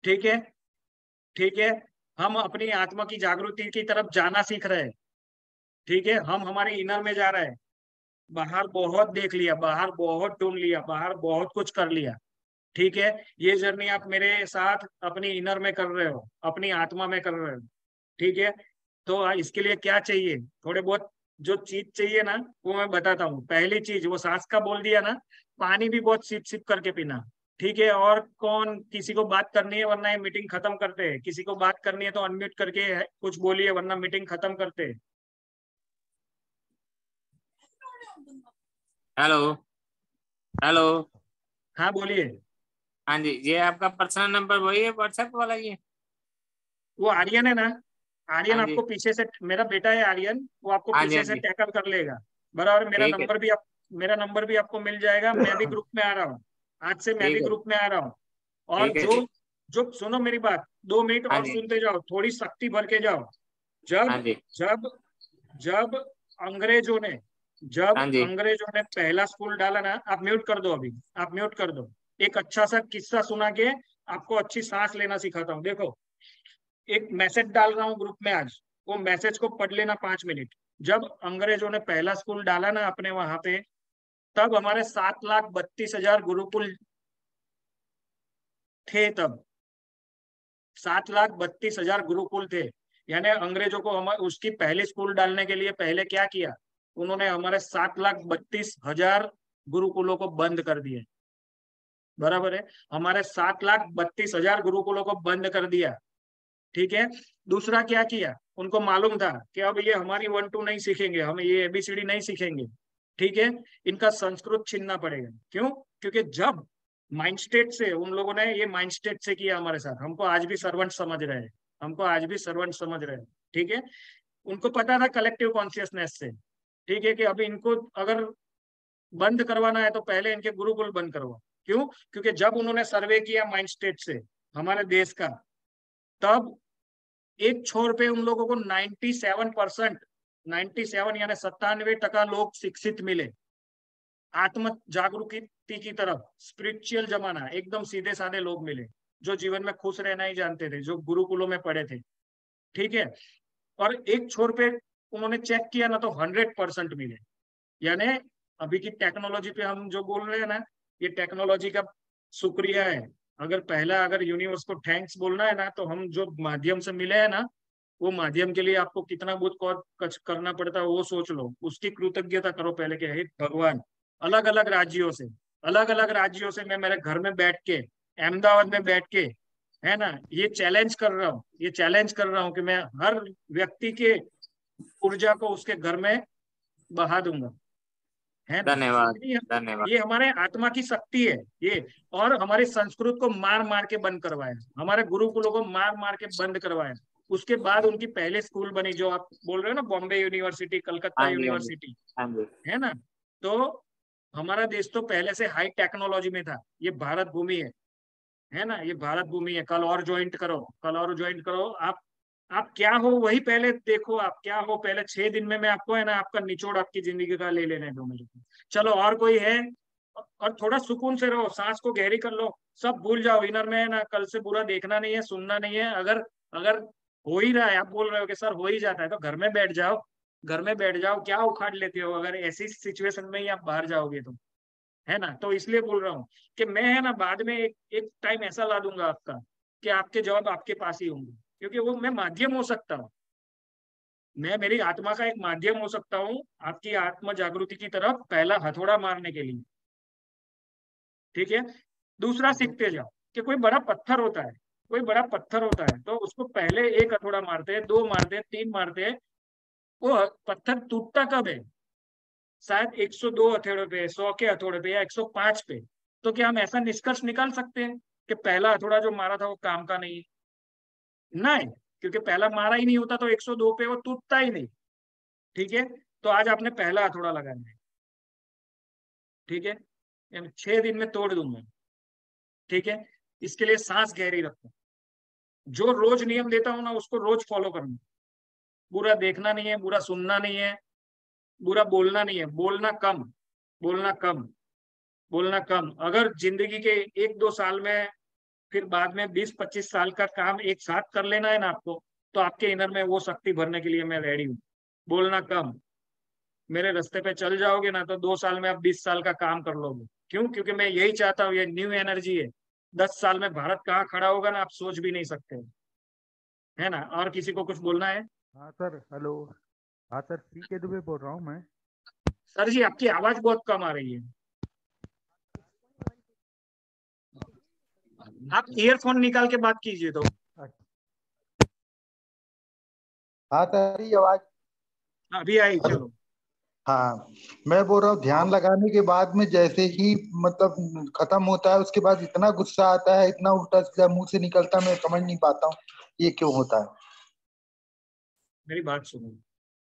ठीक है? ठीक है? हम अपनी आत्मा की जागृति की तरफ़ जाना सीख रहे हैं। ठीक है, हम हमारे इनर में जा रहे हैं। बाहर बहुत देख लिया, बाहर बहुत ढूंढ लिया, बाहर बहुत कुछ कर लिया। ठीक है, ये जर्नी आप मेरे साथ अपनी इनर में कर रहे हो, अपनी आत्मा में कर रहे हो। ठीक है तो इसके लिए क्या चाहिए? थोड़े बहुत जो चीज़ चाहिए ना, वो मैं बताता हूँ। पहली चीज़, वो सांस का बोल दिया ना, पानी भी बहुत सिप सिप करके पीना। ठीक है, और कौन किसी को बात करनी है, वरना ये मीटिंग खत्म करते हैं। किसी को बात करनी है तो अनम्यूट करके कुछ बोलिए, वरना मीटिंग खत्म करते हैं। हेलो। हेलो। हाँ बोलिए। हाँ जी ये आपका पर्सनल नंबर वही है व्हाट्सएप वाला ये? वो आर्यन है ना? आर्यन हाँ आपको पीछे से मेरा बेटा है आर्यन वो आपको हाँ पीछे हाँ से टैकल कर लेगा। बराबर मेरा नंबर भी आप मेरा नंबर भी आपको मिल जाएगा मैं भी ग्रुप में आ रहा हूँ। आज से मैं भी ग्रुप में आ रहा हूँ। और जो जो सुनो मेरी बात दो मिनट और सुनते जाओ थोड़ी शक्ति भर के जाओ। जब जब जब अंग्रेज़ों ने जब हाँ अंग्रेज़ों ने पहला स्कूल डाला ना आप म्यूट कर दो अभी आप म्यूट कर दो। एक अच्छा सा किस्सा सुना के आपको अच्छी सांस लेना सिखाता हूँ। देखो एक मैसेज डाल रहा हूँ ग्रुप में आज वो मैसेज को पढ़ लेना पाँच मिनट जब अंग्रेज़ों ने पहला स्कूल डाला ना अपने वहाँ पे तब हमारे सात लाख बत्तीस हज़ार गुरुकुल थे तब। सात लाख बत्तीस हज़ार गुरुकुल थे। यानी अंग्रेज़ों को हम उसकी पहले स्कूल डालने के लिए पहले क्या किया? उन्होंने हमारे सात लाख बत्तीस हज़ार गुरुकुलों को बंद कर दिए। बराबर है? हमारे सात लाख बत्तीस हज़ार गुरुकुलों को बंद कर दिया। ठीक है? दूसरा क्या किया? उनको मालूम था कि अब ये हमारी वन, टू नहीं सीखेंगे, हम ये एबीसीडी नहीं सीखेंगे। ठीक है? इनका संस्कृत छीनना पड़ेगा। क्यों? क्योंकि जब माइंड स्टेट से उन लोगों ने ये माइंड स्टेट से किया हमारे साथ, हमको आज भी सर्वेंट समझ रहे हैं। हमको आज भी सर्वेंट समझ रहे हैं। ठीक है? उनको पता था कलेक्टिव कॉन्शियसनेस से। ठीक है कि अभी इनको अगर बंद करवाना है तो पहले इनके गुरुकुल बंद करवाओ। क्यों? क्योंकि जब उन्होंने सर्वे किया माइंड स्टेट से, हमारे देश का, तब एक छोर पे उन लोगों को 97 परसेंट नाइन्टी सेवन यानी सत्तानवे टका लोग शिक्षित मिले। आत्म जागरूकता की तरफ़ स्पिरिचुअल जमाना, एकदम सीधे साधे लोग मिले, जो जीवन में खुश रहना ही जानते थे, जो गुरुकुलों में पढ़े थे। ठीक है? और एक छोर पे उन्होंने चेक किया ना तो हंड्रेड परसेंट मिले। यानी अभी की टेक्नोलॉजी पे हम जो बोल रहे हैं ना, ये टेक्नोलॉजी का शुक्रिया है। अगर पहला अगर यूनिवर्स को थैंक्स बोलना है ना तो हम जो माध्यम से मिले हैं ना, वो माध्यम के लिए आपको कितना बहुत करना पड़ता है, वो सोच लो। उसकी कृतज्ञता करो पहले के, हे भगवान। अलग अलग राज्यों से अलग अलग राज्यों से मैं मेरे घर में बैठ के, अहमदाबाद में बैठ के, है ना, ये चैलेंज कर रहा हूँ। ये चैलेंज कर रहा हूँ कि मैं हर व्यक्ति के ऊर्जा को उसके घर में बहा दूँगा। है धन्यवाद धन्यवाद। ये हमारे आत्मा की शक्ति है ये। और हमारे संस्कृत को मार मार के बंद करवाया। हमारे गुरुकुलों को मार मार के बंद करवाया। उसके बाद उनकी पहले स्कूल बनी जो आप बोल रहे हो ना बॉम्बे यूनिवर्सिटी कलकत्ता हाँ हाँ। यूनिवर्सिटी। हाँ है ना? तो हमारा देश तो पहले से हाई टेक्नोलॉजी में था। ये भारत भूमि है। है ना? ये भारत भूमि है। कल और ज्वाइंट करो कल और ज्वाइंट करो। आप आप क्या हो, वही पहले देखो, आप क्या हो, पहले छह दिन में मैं आपको, है ना, आपका निचोड़ आपकी ज़िंदगी का ले लेने दो मुझे चलो, और कोई है? और थोड़ा सुकून से रहो, सांस को गहरी कर लो। सब भूल जाओ इनर में है ना, कल से बुरा देखना नहीं है, सुनना नहीं है। अगर अगर हो ही रहा है, आप बोल रहे हो कि सर हो ही जाता है तो घर में बैठ जाओ। घर में बैठ जाओ, क्या उखाड़ लेते हो? अगर ऐसी सिचुएशन में ही आप बाहर जाओगे तो है ना? तो इसलिए बोल रहा हूँ कि मैं, है ना, बाद में एक एक टाइम ऐसा ला दूँगा आपका कि आपके जवाब आपके पास ही होंगे। क्योंकि वो मैं माध्यम हो सकता हूँ। मैं मेरी आत्मा का एक माध्यम हो सकता हूँ आपकी आत्मा जागृति की तरफ़ पहला हथौड़ा मारने के लिए। ठीक है? दूसरा सीखते जाओ कि कोई बड़ा पत्थर होता है कोई बड़ा पत्थर होता है तो उसको पहले एक हथौड़ा मारते हैं दो मारते हैं तीन मारते हैं वो पत्थर टूटता कब है? शायद 102 हथौड़े पे 100 के हथौड़े पे या 105 पे। तो क्या हम ऐसा निष्कर्ष निकाल सकते हैं कि पहला हथौड़ा जो मारा था वो काम का नहीं है? नहीं, क्योंकि पहला मारा ही नहीं होता तो 102 पे वो टूटता ही नहीं। ठीक है? तो आज आपने पहला हथौड़ा लगाना है। ठीक है? छह दिन में तोड़ दूँगा। ठीक है? इसके लिए सांस गहरी रखो। जो रोज नियम देता हूँ ना, उसको रोज फॉलो करना। बुरा देखना नहीं है बुरा सुनना नहीं है बुरा बोलना नहीं है। बोलना कम बोलना कम बोलना कम। अगर ज़िंदगी के एक दो साल में फिर बाद में बीस पच्चीस साल का काम एक साथ कर लेना है ना आपको तो आपके इनर में वो शक्ति भरने के लिए मैं रेडी हूँ। बोलना कम। मेरे रास्ते पे चल जाओगे ना तो दो साल में आप बीस साल का काम कर लोगे। क्यों? क्योंकि मैं यही चाहता हूँ ये न्यू एनर्जी है। दस साल में भारत कहाँ खड़ा होगा ना आप सोच भी नहीं सकते। है ना? और किसी को कुछ बोलना है? हाँ सर हेलो। हाँ सर सी के दुबे बोल रहा हूँ मैं। सर जी आपकी आवाज़ बहुत कम आ रही है। आप ईयरफोन निकाल के बात कीजिए तो। हाँ सर ये आवाज़ अभी आई चलो। हाँ मैं बोल रहा हूँ ध्यान लगाने के बाद में जैसे ही मतलब खत्म होता है उसके बाद इतना गुस्सा आता है इतना उल्टा सीधा मुँह से निकलता है मैं समझ नहीं पाता हूँ ये क्यों होता है। मेरी बात सुनो।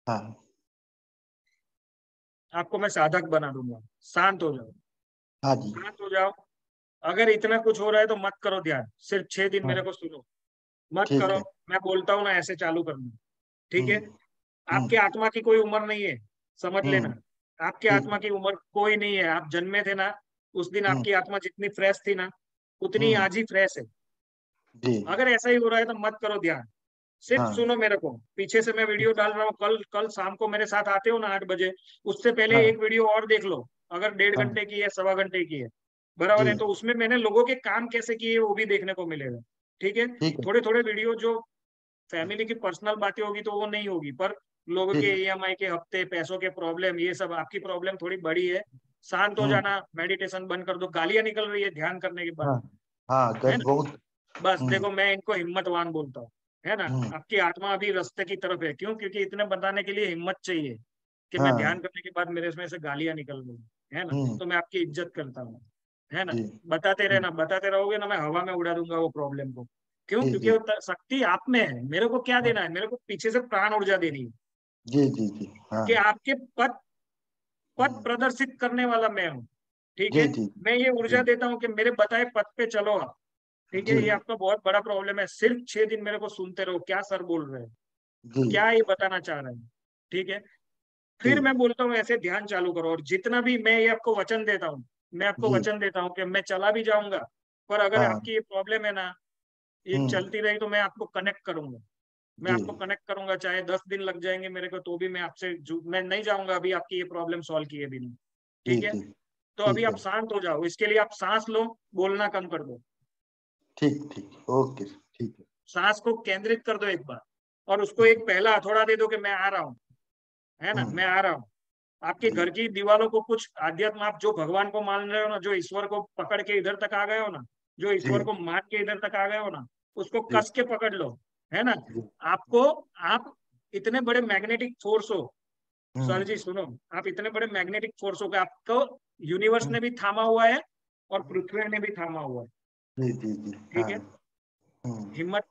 हाँ। आपको मैं साधक बना दूँगा। शांत हो जाओ। हाँ जी। शांत हो जाओ। अगर इतना कुछ हो रहा है तो मत करो ध्यान। सिर्फ़ छह दिन हाँ। मेरे को सुनो। मत करो। मैं बोलता हूँ ना ऐसे चालू करना। ठीक है? हम्म। आपके आत्मा की कोई उम्र नहीं है समझ लेना। हम्म। आपके आत्मा की उम्र कोई नहीं है। आप जन्मे थे ना उस दिन हम्म। आपकी आत्मा जितनी फ्रेश थी ना उतनी हम्म। आज ही फ्रेश है। अगर ऐसा ही हो रहा है तो मत करो ध्यान। सिर्फ़ हाँ। सुनो मेरे को। पीछे से मैं वीडियो डाल रहा हूँ। कल कल शाम को मेरे साथ आते हो ना आठ बजे उससे पहले हाँ। एक वीडियो और देख लो। अगर डेढ़ घंटे हाँ। घंटे की है सवा घंटे की है। बराबर है तो उसमें मैंने लोगों के काम कैसे किए वो भी देखने को मिलेगा ठीक है? थोड़े थोड़े वीडियो जो फैमिली की पर्सनल बातें होगी तो वो नहीं होगी पर लोगों के ठीक ईएमआई के हफ़्ते पैसों के प्रॉब्लम ये सब आपकी प्रॉब्लम थोड़ी बड़ी है। शांत हो हम्म। जाना मेडिटेशन बंद कर दो गालियाँ निकल रही है ध्यान करने के बाद। हाँ हाँ बहुत बस हम्म। देखो मैं इनको हिम्मतवान बोलता हूँ है ना? हम्म। आपकी आत्मा अभी रस्ते की तरफ़ है क्यों? क्योंकि इतने बताने के लिए हिम्मत चाहिए कि मैं हाँ। ध्यान करने के बाद मेरे इसमें से गालियाँ निकल गई है ना? तो मैं आपकी इज़्ज़त करता हूँ। है ना? बताते रहना बताते रहोगे ना मैं हवा में उड़ा दूँगा वो प्रॉब्लम को। क्यों? क्योंकि वो शक्ति आप में है। मेरे को क्या हाँ। देना है? मेरे को पीछे से प्राण ऊर्जा देनी है। जी जी जी। हाँ। कि आपके पद पथ हम्म प्रदर्शित करने वाला मैं हूँ। ठीक है? मैं ये ऊर्जा देता हूँ कि मेरे बताए पद पे चलो आप। ठीक है? ये आपका बहुत बड़ा प्रॉब्लम है। सिर्फ़ छह दिन मेरे को सुनते रहो। क्या सर बोल रहे हैं? क्या ये बताना चाह रहे हैं? ठीक है? फिर मैं बोलता हूँ ऐसे ध्यान चालू करो। और जितना भी मैं ये आपको वचन देता हूँ मैं आपको वचन देता हूँ कि मैं चला भी जाऊँगा पर अगर हाँ। आपकी ये प्रॉब्लम है ना ये हम्म। चलती रही तो मैं आपको कनेक्ट करूँगा। मैं आपको कनेक्ट करूँगा चाहे दस दिन लग जाएँगे मेरे को तो भी मैं आपसे मैं नहीं जाऊँगा अभी आपकी ये प्रॉब्लम सॉल्व किए बिना। जी ठीक है? तो अभी आप शांत हो जाओ इसके लिए आप सांस लो बोलना कम कर दो। ठीक ठीक। ओके ठीक है। सांस को केंद्रित कर दो एक बार और उसको एक पहला हथौड़ा दे दो कि मैं आ रहा हूँ। है ना? हम्म। मैं आ रहा हूँ। आपके घर की दीवारों को कुछ आध्यात्म आप जो भगवान को मान रहे हो ना जो ईश्वर को पकड़ के इधर तक आ गए हो ना जो ईश्वर को मान के इधर तक आ गए हो ना उसको कस के पकड़ लो है ना? आपको आप इतने बड़े मैग्नेटिक फोर्स हो। सर हम्म जी सुनो आप इतने बड़े मैग्नेटिक फोर्स हो कि आपको यूनिवर्स हम्म। ने भी थामा हुआ है और पृथ्वी ने भी थामा हुआ है। ठीक हाँ? है। हम्म। हिम्मत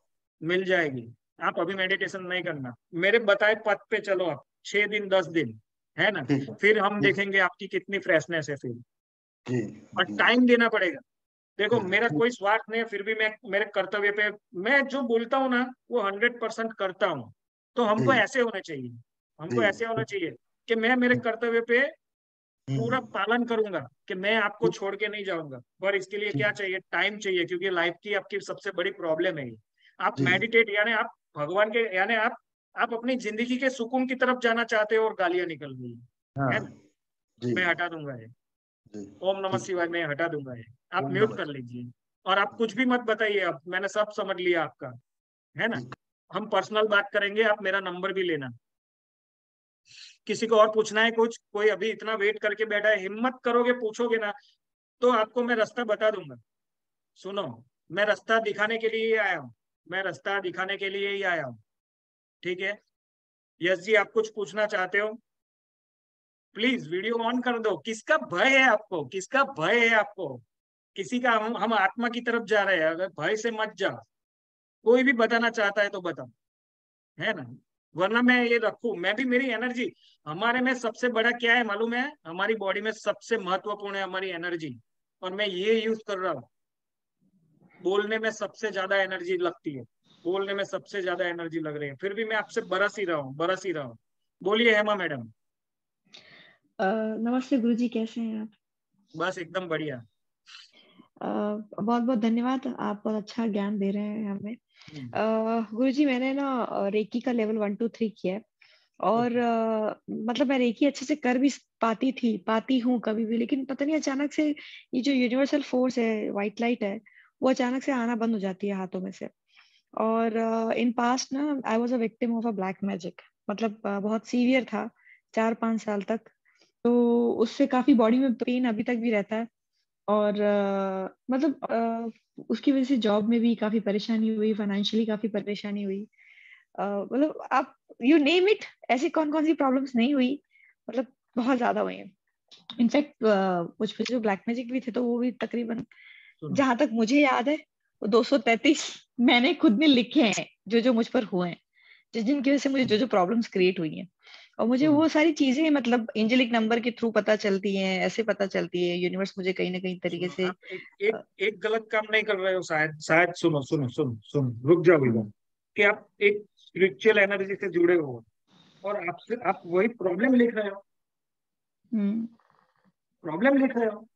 मिल जाएगी। आप अभी मेडिटेशन नहीं करना। मेरे बताए पथ पे चलो आप छह दिन दस दिन। है ना? फिर हम देखेंगे आपकी कितनी फ्रेशनेस है फिर। और टाइम देना पड़ेगा। देखो मेरा कोई स्वार्थ नहीं है फिर भी मैं मेरे कर्तव्य पे मैं जो बोलता हूँ ना वो हंड्रेड परसेंट करता हूँ। तो हमको ऐसे होना चाहिए। हमको ऐसे होना चाहिए कि मैं मेरे कर्तव्य पे पूरा पालन करूँगा कि मैं आपको छोड़ के नहीं जाऊँगा। पर इसके लिए क्या चाहिए? टाइम चाहिए क्योंकि लाइफ की आपकी सबसे बड़ी प्रॉब्लम है ये। आप मेडिटेट यानी आप भगवान के यानी आप आप अपनी ज़िंदगी के सुकून की तरफ़ जाना चाहते हो और गालियाँ निकल रही है। हाँ ना? मैं हटा दूँगा ये। ओम नमः शिवाय मैं हटा दूँगा ये। आप म्यूट कर लीजिए। और आप कुछ भी मत बताइए अब मैंने सब समझ लिया आपका। है ना? हम पर्सनल बात करेंगे आप मेरा नंबर भी लेना। किसी को और पूछना है कुछ? कोई अभी इतना वेट करके बैठा है हिम्मत करोगे पूछोगे ना तो आपको मैं रास्ता बता दूँगा। सुनो मैं रास्ता दिखाने के लिए ही आया हूँ। मैं रास्ता दिखाने के लिए ही आया हूँ। ठीक है? यस जी, आप कुछ पूछना चाहते हो? प्लीज़ वीडियो ऑन कर दो। किसका भय है आपको? किसका भय है आपको? किसी का हम हम आत्मा की तरफ़ जा रहे हैं। अगर भय से मत जा। कोई भी बताना चाहता है तो बताओ। है ना? वरना मैं ये रखू। मैं भी मेरी एनर्जी हमारे में सबसे बड़ा क्या है मालूम है? हमारी बॉडी में सबसे महत्वपूर्ण है हमारी एनर्जी और मैं ये यूज़ कर रहा हूँ। बोलने में सबसे ज़्यादा एनर्जी लगती है। बोलने में सबसे ज़्यादा एनर्जी लग रही है। फिर भी मैं आपसे बरस ही रहा हूँ बरस ही रहा हूँ। बोलिए हेमा मैडम। नमस्ते गुरुजी कैसे हैं आप? बस एकदम बढ़िया। बहुत बहुत धन्यवाद आप बहुत अच्छा ज्ञान दे रहे हैं हमें। हम्म, गुरुजी मैंने ना रेकी का लेवल वन टू थ्री किया है। और अ, मतलब मैं रेकी अच्छे से कर भी पाती थी पाती हूँ कभी भी लेकिन पता नहीं अचानक से ये जो यूनिवर्सल फोर्स है व्हाइट लाइट है वो अचानक से आना बंद हो जाती है हाथों में से। और इन पास्ट ना I was a victim of a black magic मतलब बहुत सीवियर था चार पाँच साल तक। तो उससे काफ़ी बॉडी में पेन अभी तक भी रहता है। और अ, मतलब अ, उसकी वजह से जॉब में भी काफ़ी परेशानी हुई फाइनेंशियली काफ़ी परेशानी हुई। मतलब आप यू नेम इट ऐसी कौन कौन सी प्रॉब्लम्स नहीं हुई। मतलब बहुत ज़्यादा हुई है। इनफैक्ट पे जो ब्लैक मैजिक भी थे तो वो भी तकरीबन जहाँ तक मुझे याद है वो 233 मैंने खुद में लिखे हैं जो जो मुझ पर हुए हैं जिस जिनकी वजह से मुझे जो जो प्रॉब्लम्स क्रिएट हुई हैं। और मुझे वो सारी चीज़ें मतलब एंजेलिक नंबर के थ्रू पता चलती हैं ऐसे पता चलती है यूनिवर्स मुझे कहीं ना कहीं तरीके से एक, एक गलत काम नहीं कर रहे हो शायद शायद सुनो सुनो सुनो सुनो रुक जाओ इधर कि आप एक स्पिरिचुअल एनर्जी से जुड़े हो और आपसे आप वही प्रॉब्लम लिख रहे हो। हम्म। प्रॉब्लम लिख रहे हो।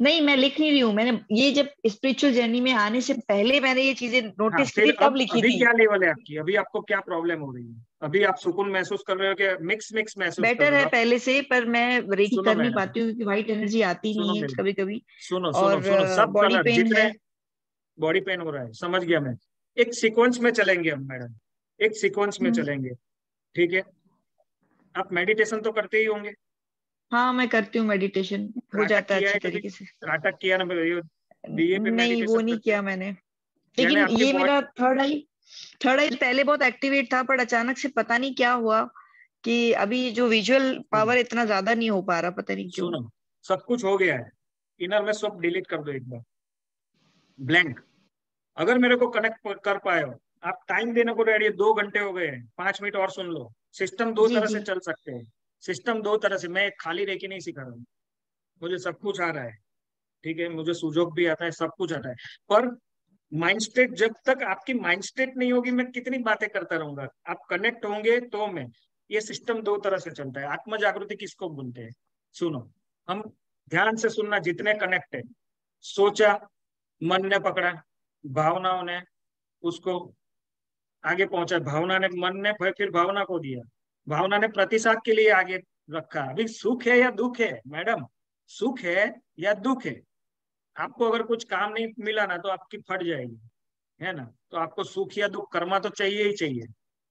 नहीं मैं लिख नहीं रही हूँ। मैंने ये जब स्पिरिचुअल जर्नी में आने से पहले मैंने ये चीज़ें हाँ, नोटिस फिर की तब लिखी थी। क्या लेवल है आपकी? अभी आपको क्या प्रॉब्लम हो रही है? अभी आप सुकून महसूस कर रहे हो कि मिक्स मिक्स महसूस बेटर है हो पहले से पर मैं रेकी कर नहीं पाती हूँ क्योंकि व्हाइट एनर्जी आती नहीं है कभी कभी सुनो सुनो और सब बॉडी पेन है। बॉडी पेन हो रहा है समझ गया मैं। एक सीक्वेंस में चलेंगे हम मैडम एक सीक्वेंस में हम्म, चलेंगे ठीक है? आप मेडिटेशन तो करते ही होंगे। हाँ मैं करती हूँ मेडिटेशन हो जाता है अच्छी तरीके से। त्राटक किया ना बीए पे नहीं वो नहीं किया मैंने। लेकिन ये मेरा थर्ड आई थर्ड आई पहले बहुत एक्टिवेट था पर अचानक से पता नहीं क्या हुआ कि अभी जो विजुअल पावर इतना ज़्यादा नहीं हो पा रहा पता नहीं क्यों। सब कुछ हो गया है। इनर में सब डिलीट कर दो एक बार। ब्लैंक अगर मेरे को कनेक्ट कर पाए हो आप टाइम देने को रेडी दो घंटे हो गए हैं पाँच मिनट और सुन लो। सिस्टम दो तरह से चल सकते हैं। सिस्टम दो तरह से, मैं खाली रेकी नहीं सिखा रहा हूँ। मुझे सब कुछ आ रहा है, ठीक है? मुझे सुजोग भी आता है, सब कुछ आता है। पर माइंड स्टेट जब तक आपकी माइंड स्टेट नहीं होगी, मैं कितनी बातें करता रहूँगा? आप कनेक्ट होंगे तो मैं, ये सिस्टम दो तरह से चलता है। आत्म जागृति किसको बोलते हैं? सुनो, हम ध्यान से सुनना, जितने कनेक्ट है, सोचा, मन ने पकड़ा, भावनाओं ने उसको आगे पहुँचा, भावना ने, मन ने फिर भावना को दिया। भावना ने प्रतिसाद के लिए आगे रखा। अभी सुख है या दुख है, मैडम? सुख है या दुख है? आपको अगर कुछ काम नहीं मिला ना तो आपकी फट जाएगी, है ना? तो आपको सुख या दुख, कर्मा तो चाहिए ही चाहिए,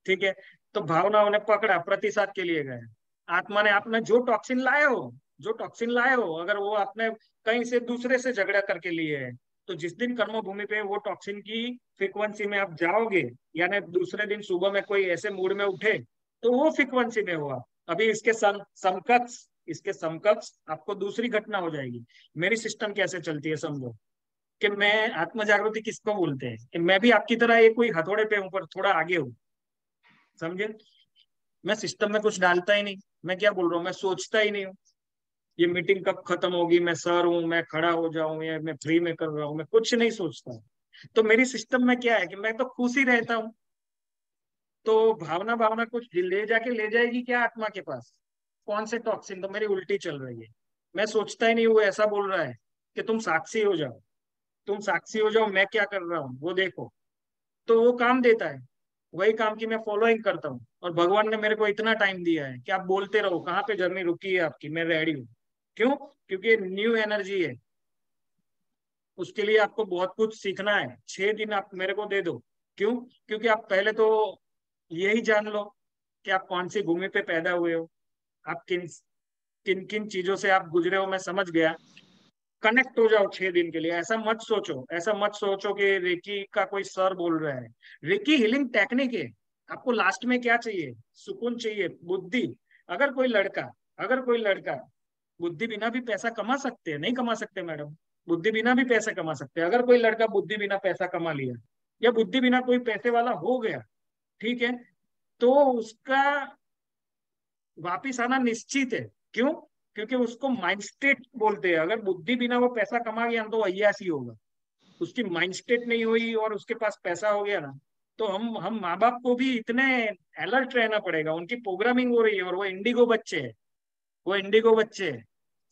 ठीक है? तो भावनाओं ने पकड़ा, प्रतिसाद के लिए गए। आत्मा ने आपने जो टॉक्सिन लाए हो, जो टॉक्सिन लाए हो, अगर वो आपने कहीं से दूसरे से झगड़ा करके लिए है तो जिस दिन कर्म भूमि पे वो टॉक्सिन की फ्रिक्वेंसी में आप जाओगे, यानी दूसरे दिन सुबह में कोई ऐसे मूड में उठे तो वो फ्रिक्वेंसी में हुआ। अभी इसके सम, समकक्ष इसके समकक्ष आपको दूसरी घटना हो जाएगी। मेरी सिस्टम कैसे चलती है समझो? कि मैं आत्म जागृति किसको बोलते हैं? कि मैं भी आपकी तरह ये कोई हथौड़े पे ऊपर थोड़ा आगे हूँ। समझे? मैं सिस्टम में कुछ डालता ही नहीं। मैं क्या बोल रहा हूँ? मैं सोचता ही नहीं हूँ। ये मीटिंग कब खत्म होगी? मैं सर हूँ मैं खड़ा हो जाऊँ या मैं फ्री में कर रहा हूँ? मैं कुछ नहीं सोचता। तो मेरी सिस्टम में क्या है कि मैं तो खुश ही रहता हूँ। तो भावना भावना कुछ ले जाके ले जाएगी क्या आत्मा के पास? कौन से टॉक्सिन तो मेरी उल्टी चल रही है। मैं सोचता ही नहीं वो ऐसा बोल रहा है कि तुम साक्षी हो जाओ। तुम साक्षी हो जाओ, मैं क्या कर रहा हूँ? वो देखो। तो वो काम देता है। वही काम की मैं फॉलोइंग करता हूँ। और भगवान ने मेरे को इतना टाइम दिया है कि आप बोलते रहो, कहाँ पे जर्नी रुकी है आपकी? मैं रेडी हूँ। क्यों? क्योंकि न्यू एनर्जी है। उसके लिए आपको बहुत कुछ सीखना है। छह दिन आप मेरे को दे दो। क्यों? क्योंकि आप पहले तो यही जान लो कि आप कौन सी भूमि पे पैदा हुए हो। आप किन किन किन चीज़ों से आप गुजरे हो, मैं समझ गया। कनेक्ट हो जाओ छह दिन के लिए। ऐसा मत सोचो, ऐसा मत सोचो कि रेकी का कोई सर बोल रहा है। रेकी हीलिंग टेक्निक है। आपको लास्ट में क्या चाहिए? सुकून चाहिए, बुद्धि। अगर कोई लड़का, अगर कोई लड़का बुद्धि बिना भी पैसा कमा सकते हैं, नहीं कमा सकते मैडम। बुद्धि बिना भी पैसा कमा सकते हैं। अगर कोई लड़का बुद्धि बिना पैसा कमा लिया, या बुद्धि बिना कोई पैसे वाला हो गया ठीक है? तो उसका वापिस आना निश्चित है। क्यों? क्योंकि उसको माइंड स्टेट बोलते हैं। अगर बुद्धि बिना वो पैसा कमा गया तो अयासी होगा। उसकी माइंड स्टेट नहीं हुई और उसके पास पैसा हो गया ना तो हम हम माँ बाप को भी इतने अलर्ट रहना पड़ेगा। उनकी प्रोग्रामिंग हो रही है और वो इंडिगो बच्चे है। वो इंडिगो बच्चे है।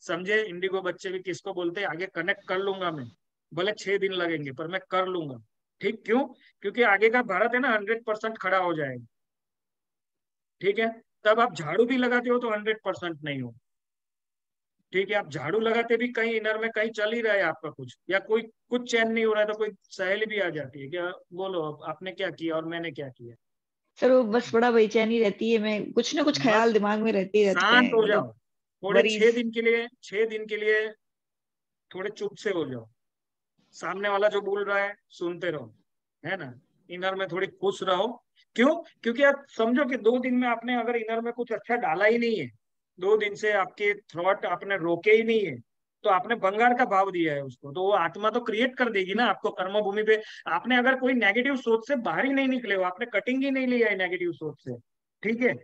समझे? इंडिगो बच्चे भी किसको बोलते हैं? आगे कनेक्ट कर लूँगा मैं। भले छह दिन लगेंगे, पर मैं कर लूँगा। ठीक? क्यों? क्योंकि आगे का भारत है ना हंड्रेड परसेंट खड़ा हो जाएगा। ठीक है? तब आप झाड़ू भी लगाते हो तो हंड्रेड परसेंट नहीं हो। ठीक है? आप झाड़ू लगाते भी कहीं इनर में कहीं चल ही रहा है आपका कुछ या कोई कुछ चैन नहीं हो रहा है तो कोई सहेली भी आ जाती है क्या बोलो आपने क्या किया और मैंने क्या किया? सर वो बस बड़ा बेचैनी रहती है मैं कुछ ना कुछ ख्याल दिमाग में रहती ही रहते शांत हो मतलब जाओ। थोड़े छह दिन के लिए छह दिन के लिए थोड़े चुप से हो जाओ। सामने वाला जो बोल रहा है, सुनते रहो, है ना? इनर में थोड़ी खुश रहो। क्यों? क्योंकि आप समझो कि दो दिन में आपने अगर इनर में कुछ अच्छा डाला ही नहीं है, दो दिन से आपके थ्रॉट आपने रोके ही नहीं है तो आपने बंगार का भाव दिया है उसको तो वो आत्मा तो क्रिएट कर देगी ना आपको कर्म भूमि पे। आपने अगर कोई नेगेटिव सोच से बाहर ही नहीं निकले हो, आपने कटिंग ही नहीं लिया है नेगेटिव सोच से, ठीक है?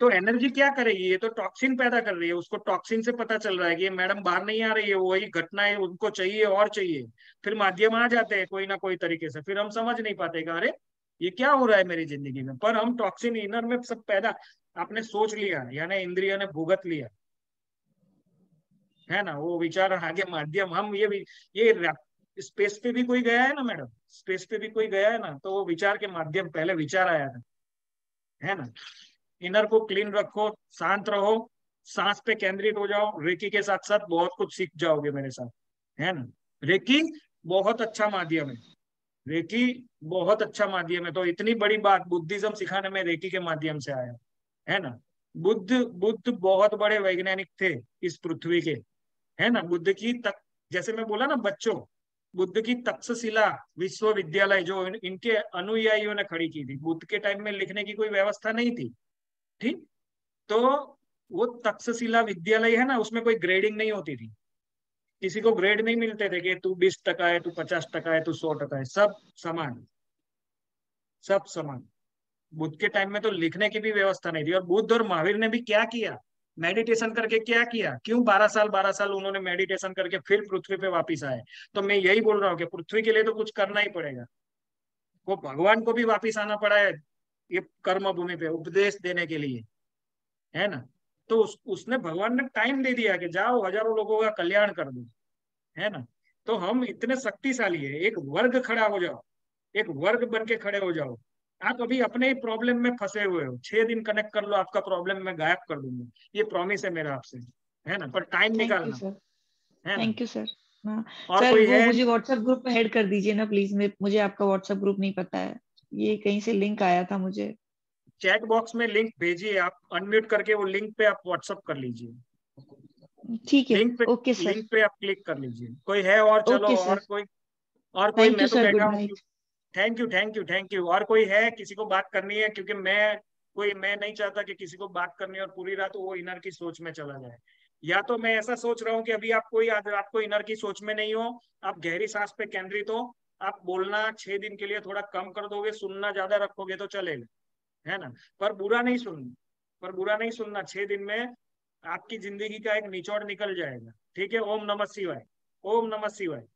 तो एनर्जी क्या करेगी? ये तो टॉक्सिन पैदा कर रही है। उसको टॉक्सिन से पता चल रहा है कि ये मैडम बाहर नहीं आ रही है वही घटना है, उनको चाहिए और चाहिए। फिर माध्यम आ जाते हैं कोई ना कोई तरीके से। फिर हम समझ नहीं पाते कि अरे, ये क्या हो रहा है मेरी ज़िंदगी में? पर हम टॉक्सिन इनर में सब पैदा, आपने सोच लिया, यानी इंद्रिया ने भुगत लिया। है ना? वो विचार आगे माध्यम, हम ये भी, ये स्पेस पे भी कोई गया है ना मैडम स्पेस पे भी कोई गया है ना? तो वो विचार के माध्यम पहले विचार आया था। है ना? इनर को क्लीन रखो शांत रहो सांस पे केंद्रित हो जाओ रेकी के साथ साथ बहुत कुछ सीख जाओगे मेरे साथ है ना? रेकी बहुत अच्छा माध्यम है। रेकी बहुत अच्छा माध्यम है। तो इतनी बड़ी बात बुद्धिज्म सिखाने में रेकी के माध्यम से आया है ना? बुद्ध बुद्ध बहुत बड़े वैज्ञानिक थे इस पृथ्वी के है ना? बुद्ध की तक जैसे मैं बोला ना बच्चों बुद्ध की तक्षशिला विश्वविद्यालय जो इन, इनके अनुयायियों ने खड़ी की थी बुद्ध के टाइम में लिखने की कोई व्यवस्था नहीं थी। ठीक? तो वो तक्षशिला विद्यालय है ना, उसमें कोई ग्रेडिंग नहीं होती थी। किसी को ग्रेड नहीं मिलते थे कि तू बीस टका है, तू पचास टका है, तू सौ टका है, सब समान। सब समान। बुद्ध के टाइम में तो लिखने की भी व्यवस्था नहीं थी और बुद्ध और महावीर ने भी क्या किया? मेडिटेशन करके क्या किया? क्यों बारह साल बारह साल उन्होंने मेडिटेशन करके फिर पृथ्वी पे वापिस आए? तो मैं यही बोल रहा हूँ कि पृथ्वी के लिए तो कुछ करना ही पड़ेगा। वो भगवान को भी वापिस आना पड़ा है। ये कर्म भूमि पे उपदेश देने के लिए है ना? तो उस, उसने भगवान ने टाइम दे दिया कि जाओ हज़ारों लोगों का कल्याण कर दो है ना? तो हम इतने शक्तिशाली है एक वर्ग खड़ा हो जाओ एक वर्ग बन के खड़े हो जाओ। आप अभी अपने ही प्रॉब्लम में फंसे हुए हो छह दिन कनेक्ट कर लो आपका प्रॉब्लम मैं गायब कर दूँगा। ये प्रॉमिस है मेरा आपसे है ना? पर टाइम निकालना है थैंक यू सर हाँ और सर कोई वो है? मुझे व्हाट्सएप ग्रुप में ऐड कर दीजिए ना प्लीज़ मुझे आपका व्हाट्सएप ग्रुप नहीं पता है। ये कहीं से लिंक आया था मुझे। चैट बॉक्स में लिंक भेजिए आप अनम्यूट करके वो लिंक पे आप व्हाट्सअप कर लीजिए। ठीक है लिंक पे ओके सर लिंक पे आप क्लिक कर लीजिए। कोई है और? चलो ओके और कोई और कोई मैं तो बैठा हूँ thank you thank you thank you और कोई है? किसी को बात करनी है? क्योंकि मैं कोई मैं नहीं चाहता कि किसी को बात करनी है और पूरी रात वो इनर की सोच में चला जाए। या तो मैं ऐसा सोच रहा हूँ कि अभी आप कोई आज रात को इनर की सोच में नहीं हो। आप गहरी सांस पे केंद्रित हो। आप बोलना छह दिन के लिए थोड़ा कम कर दोगे, सुनना ज़्यादा रखोगे तो चलेगा, है ना? पर बुरा नहीं सुनना, पर बुरा नहीं सुनना। छह दिन में आपकी ज़िंदगी का एक निचोड़ निकल जाएगा। ठीक है? ओम नमः शिवाय, ओम नमः शिवाय।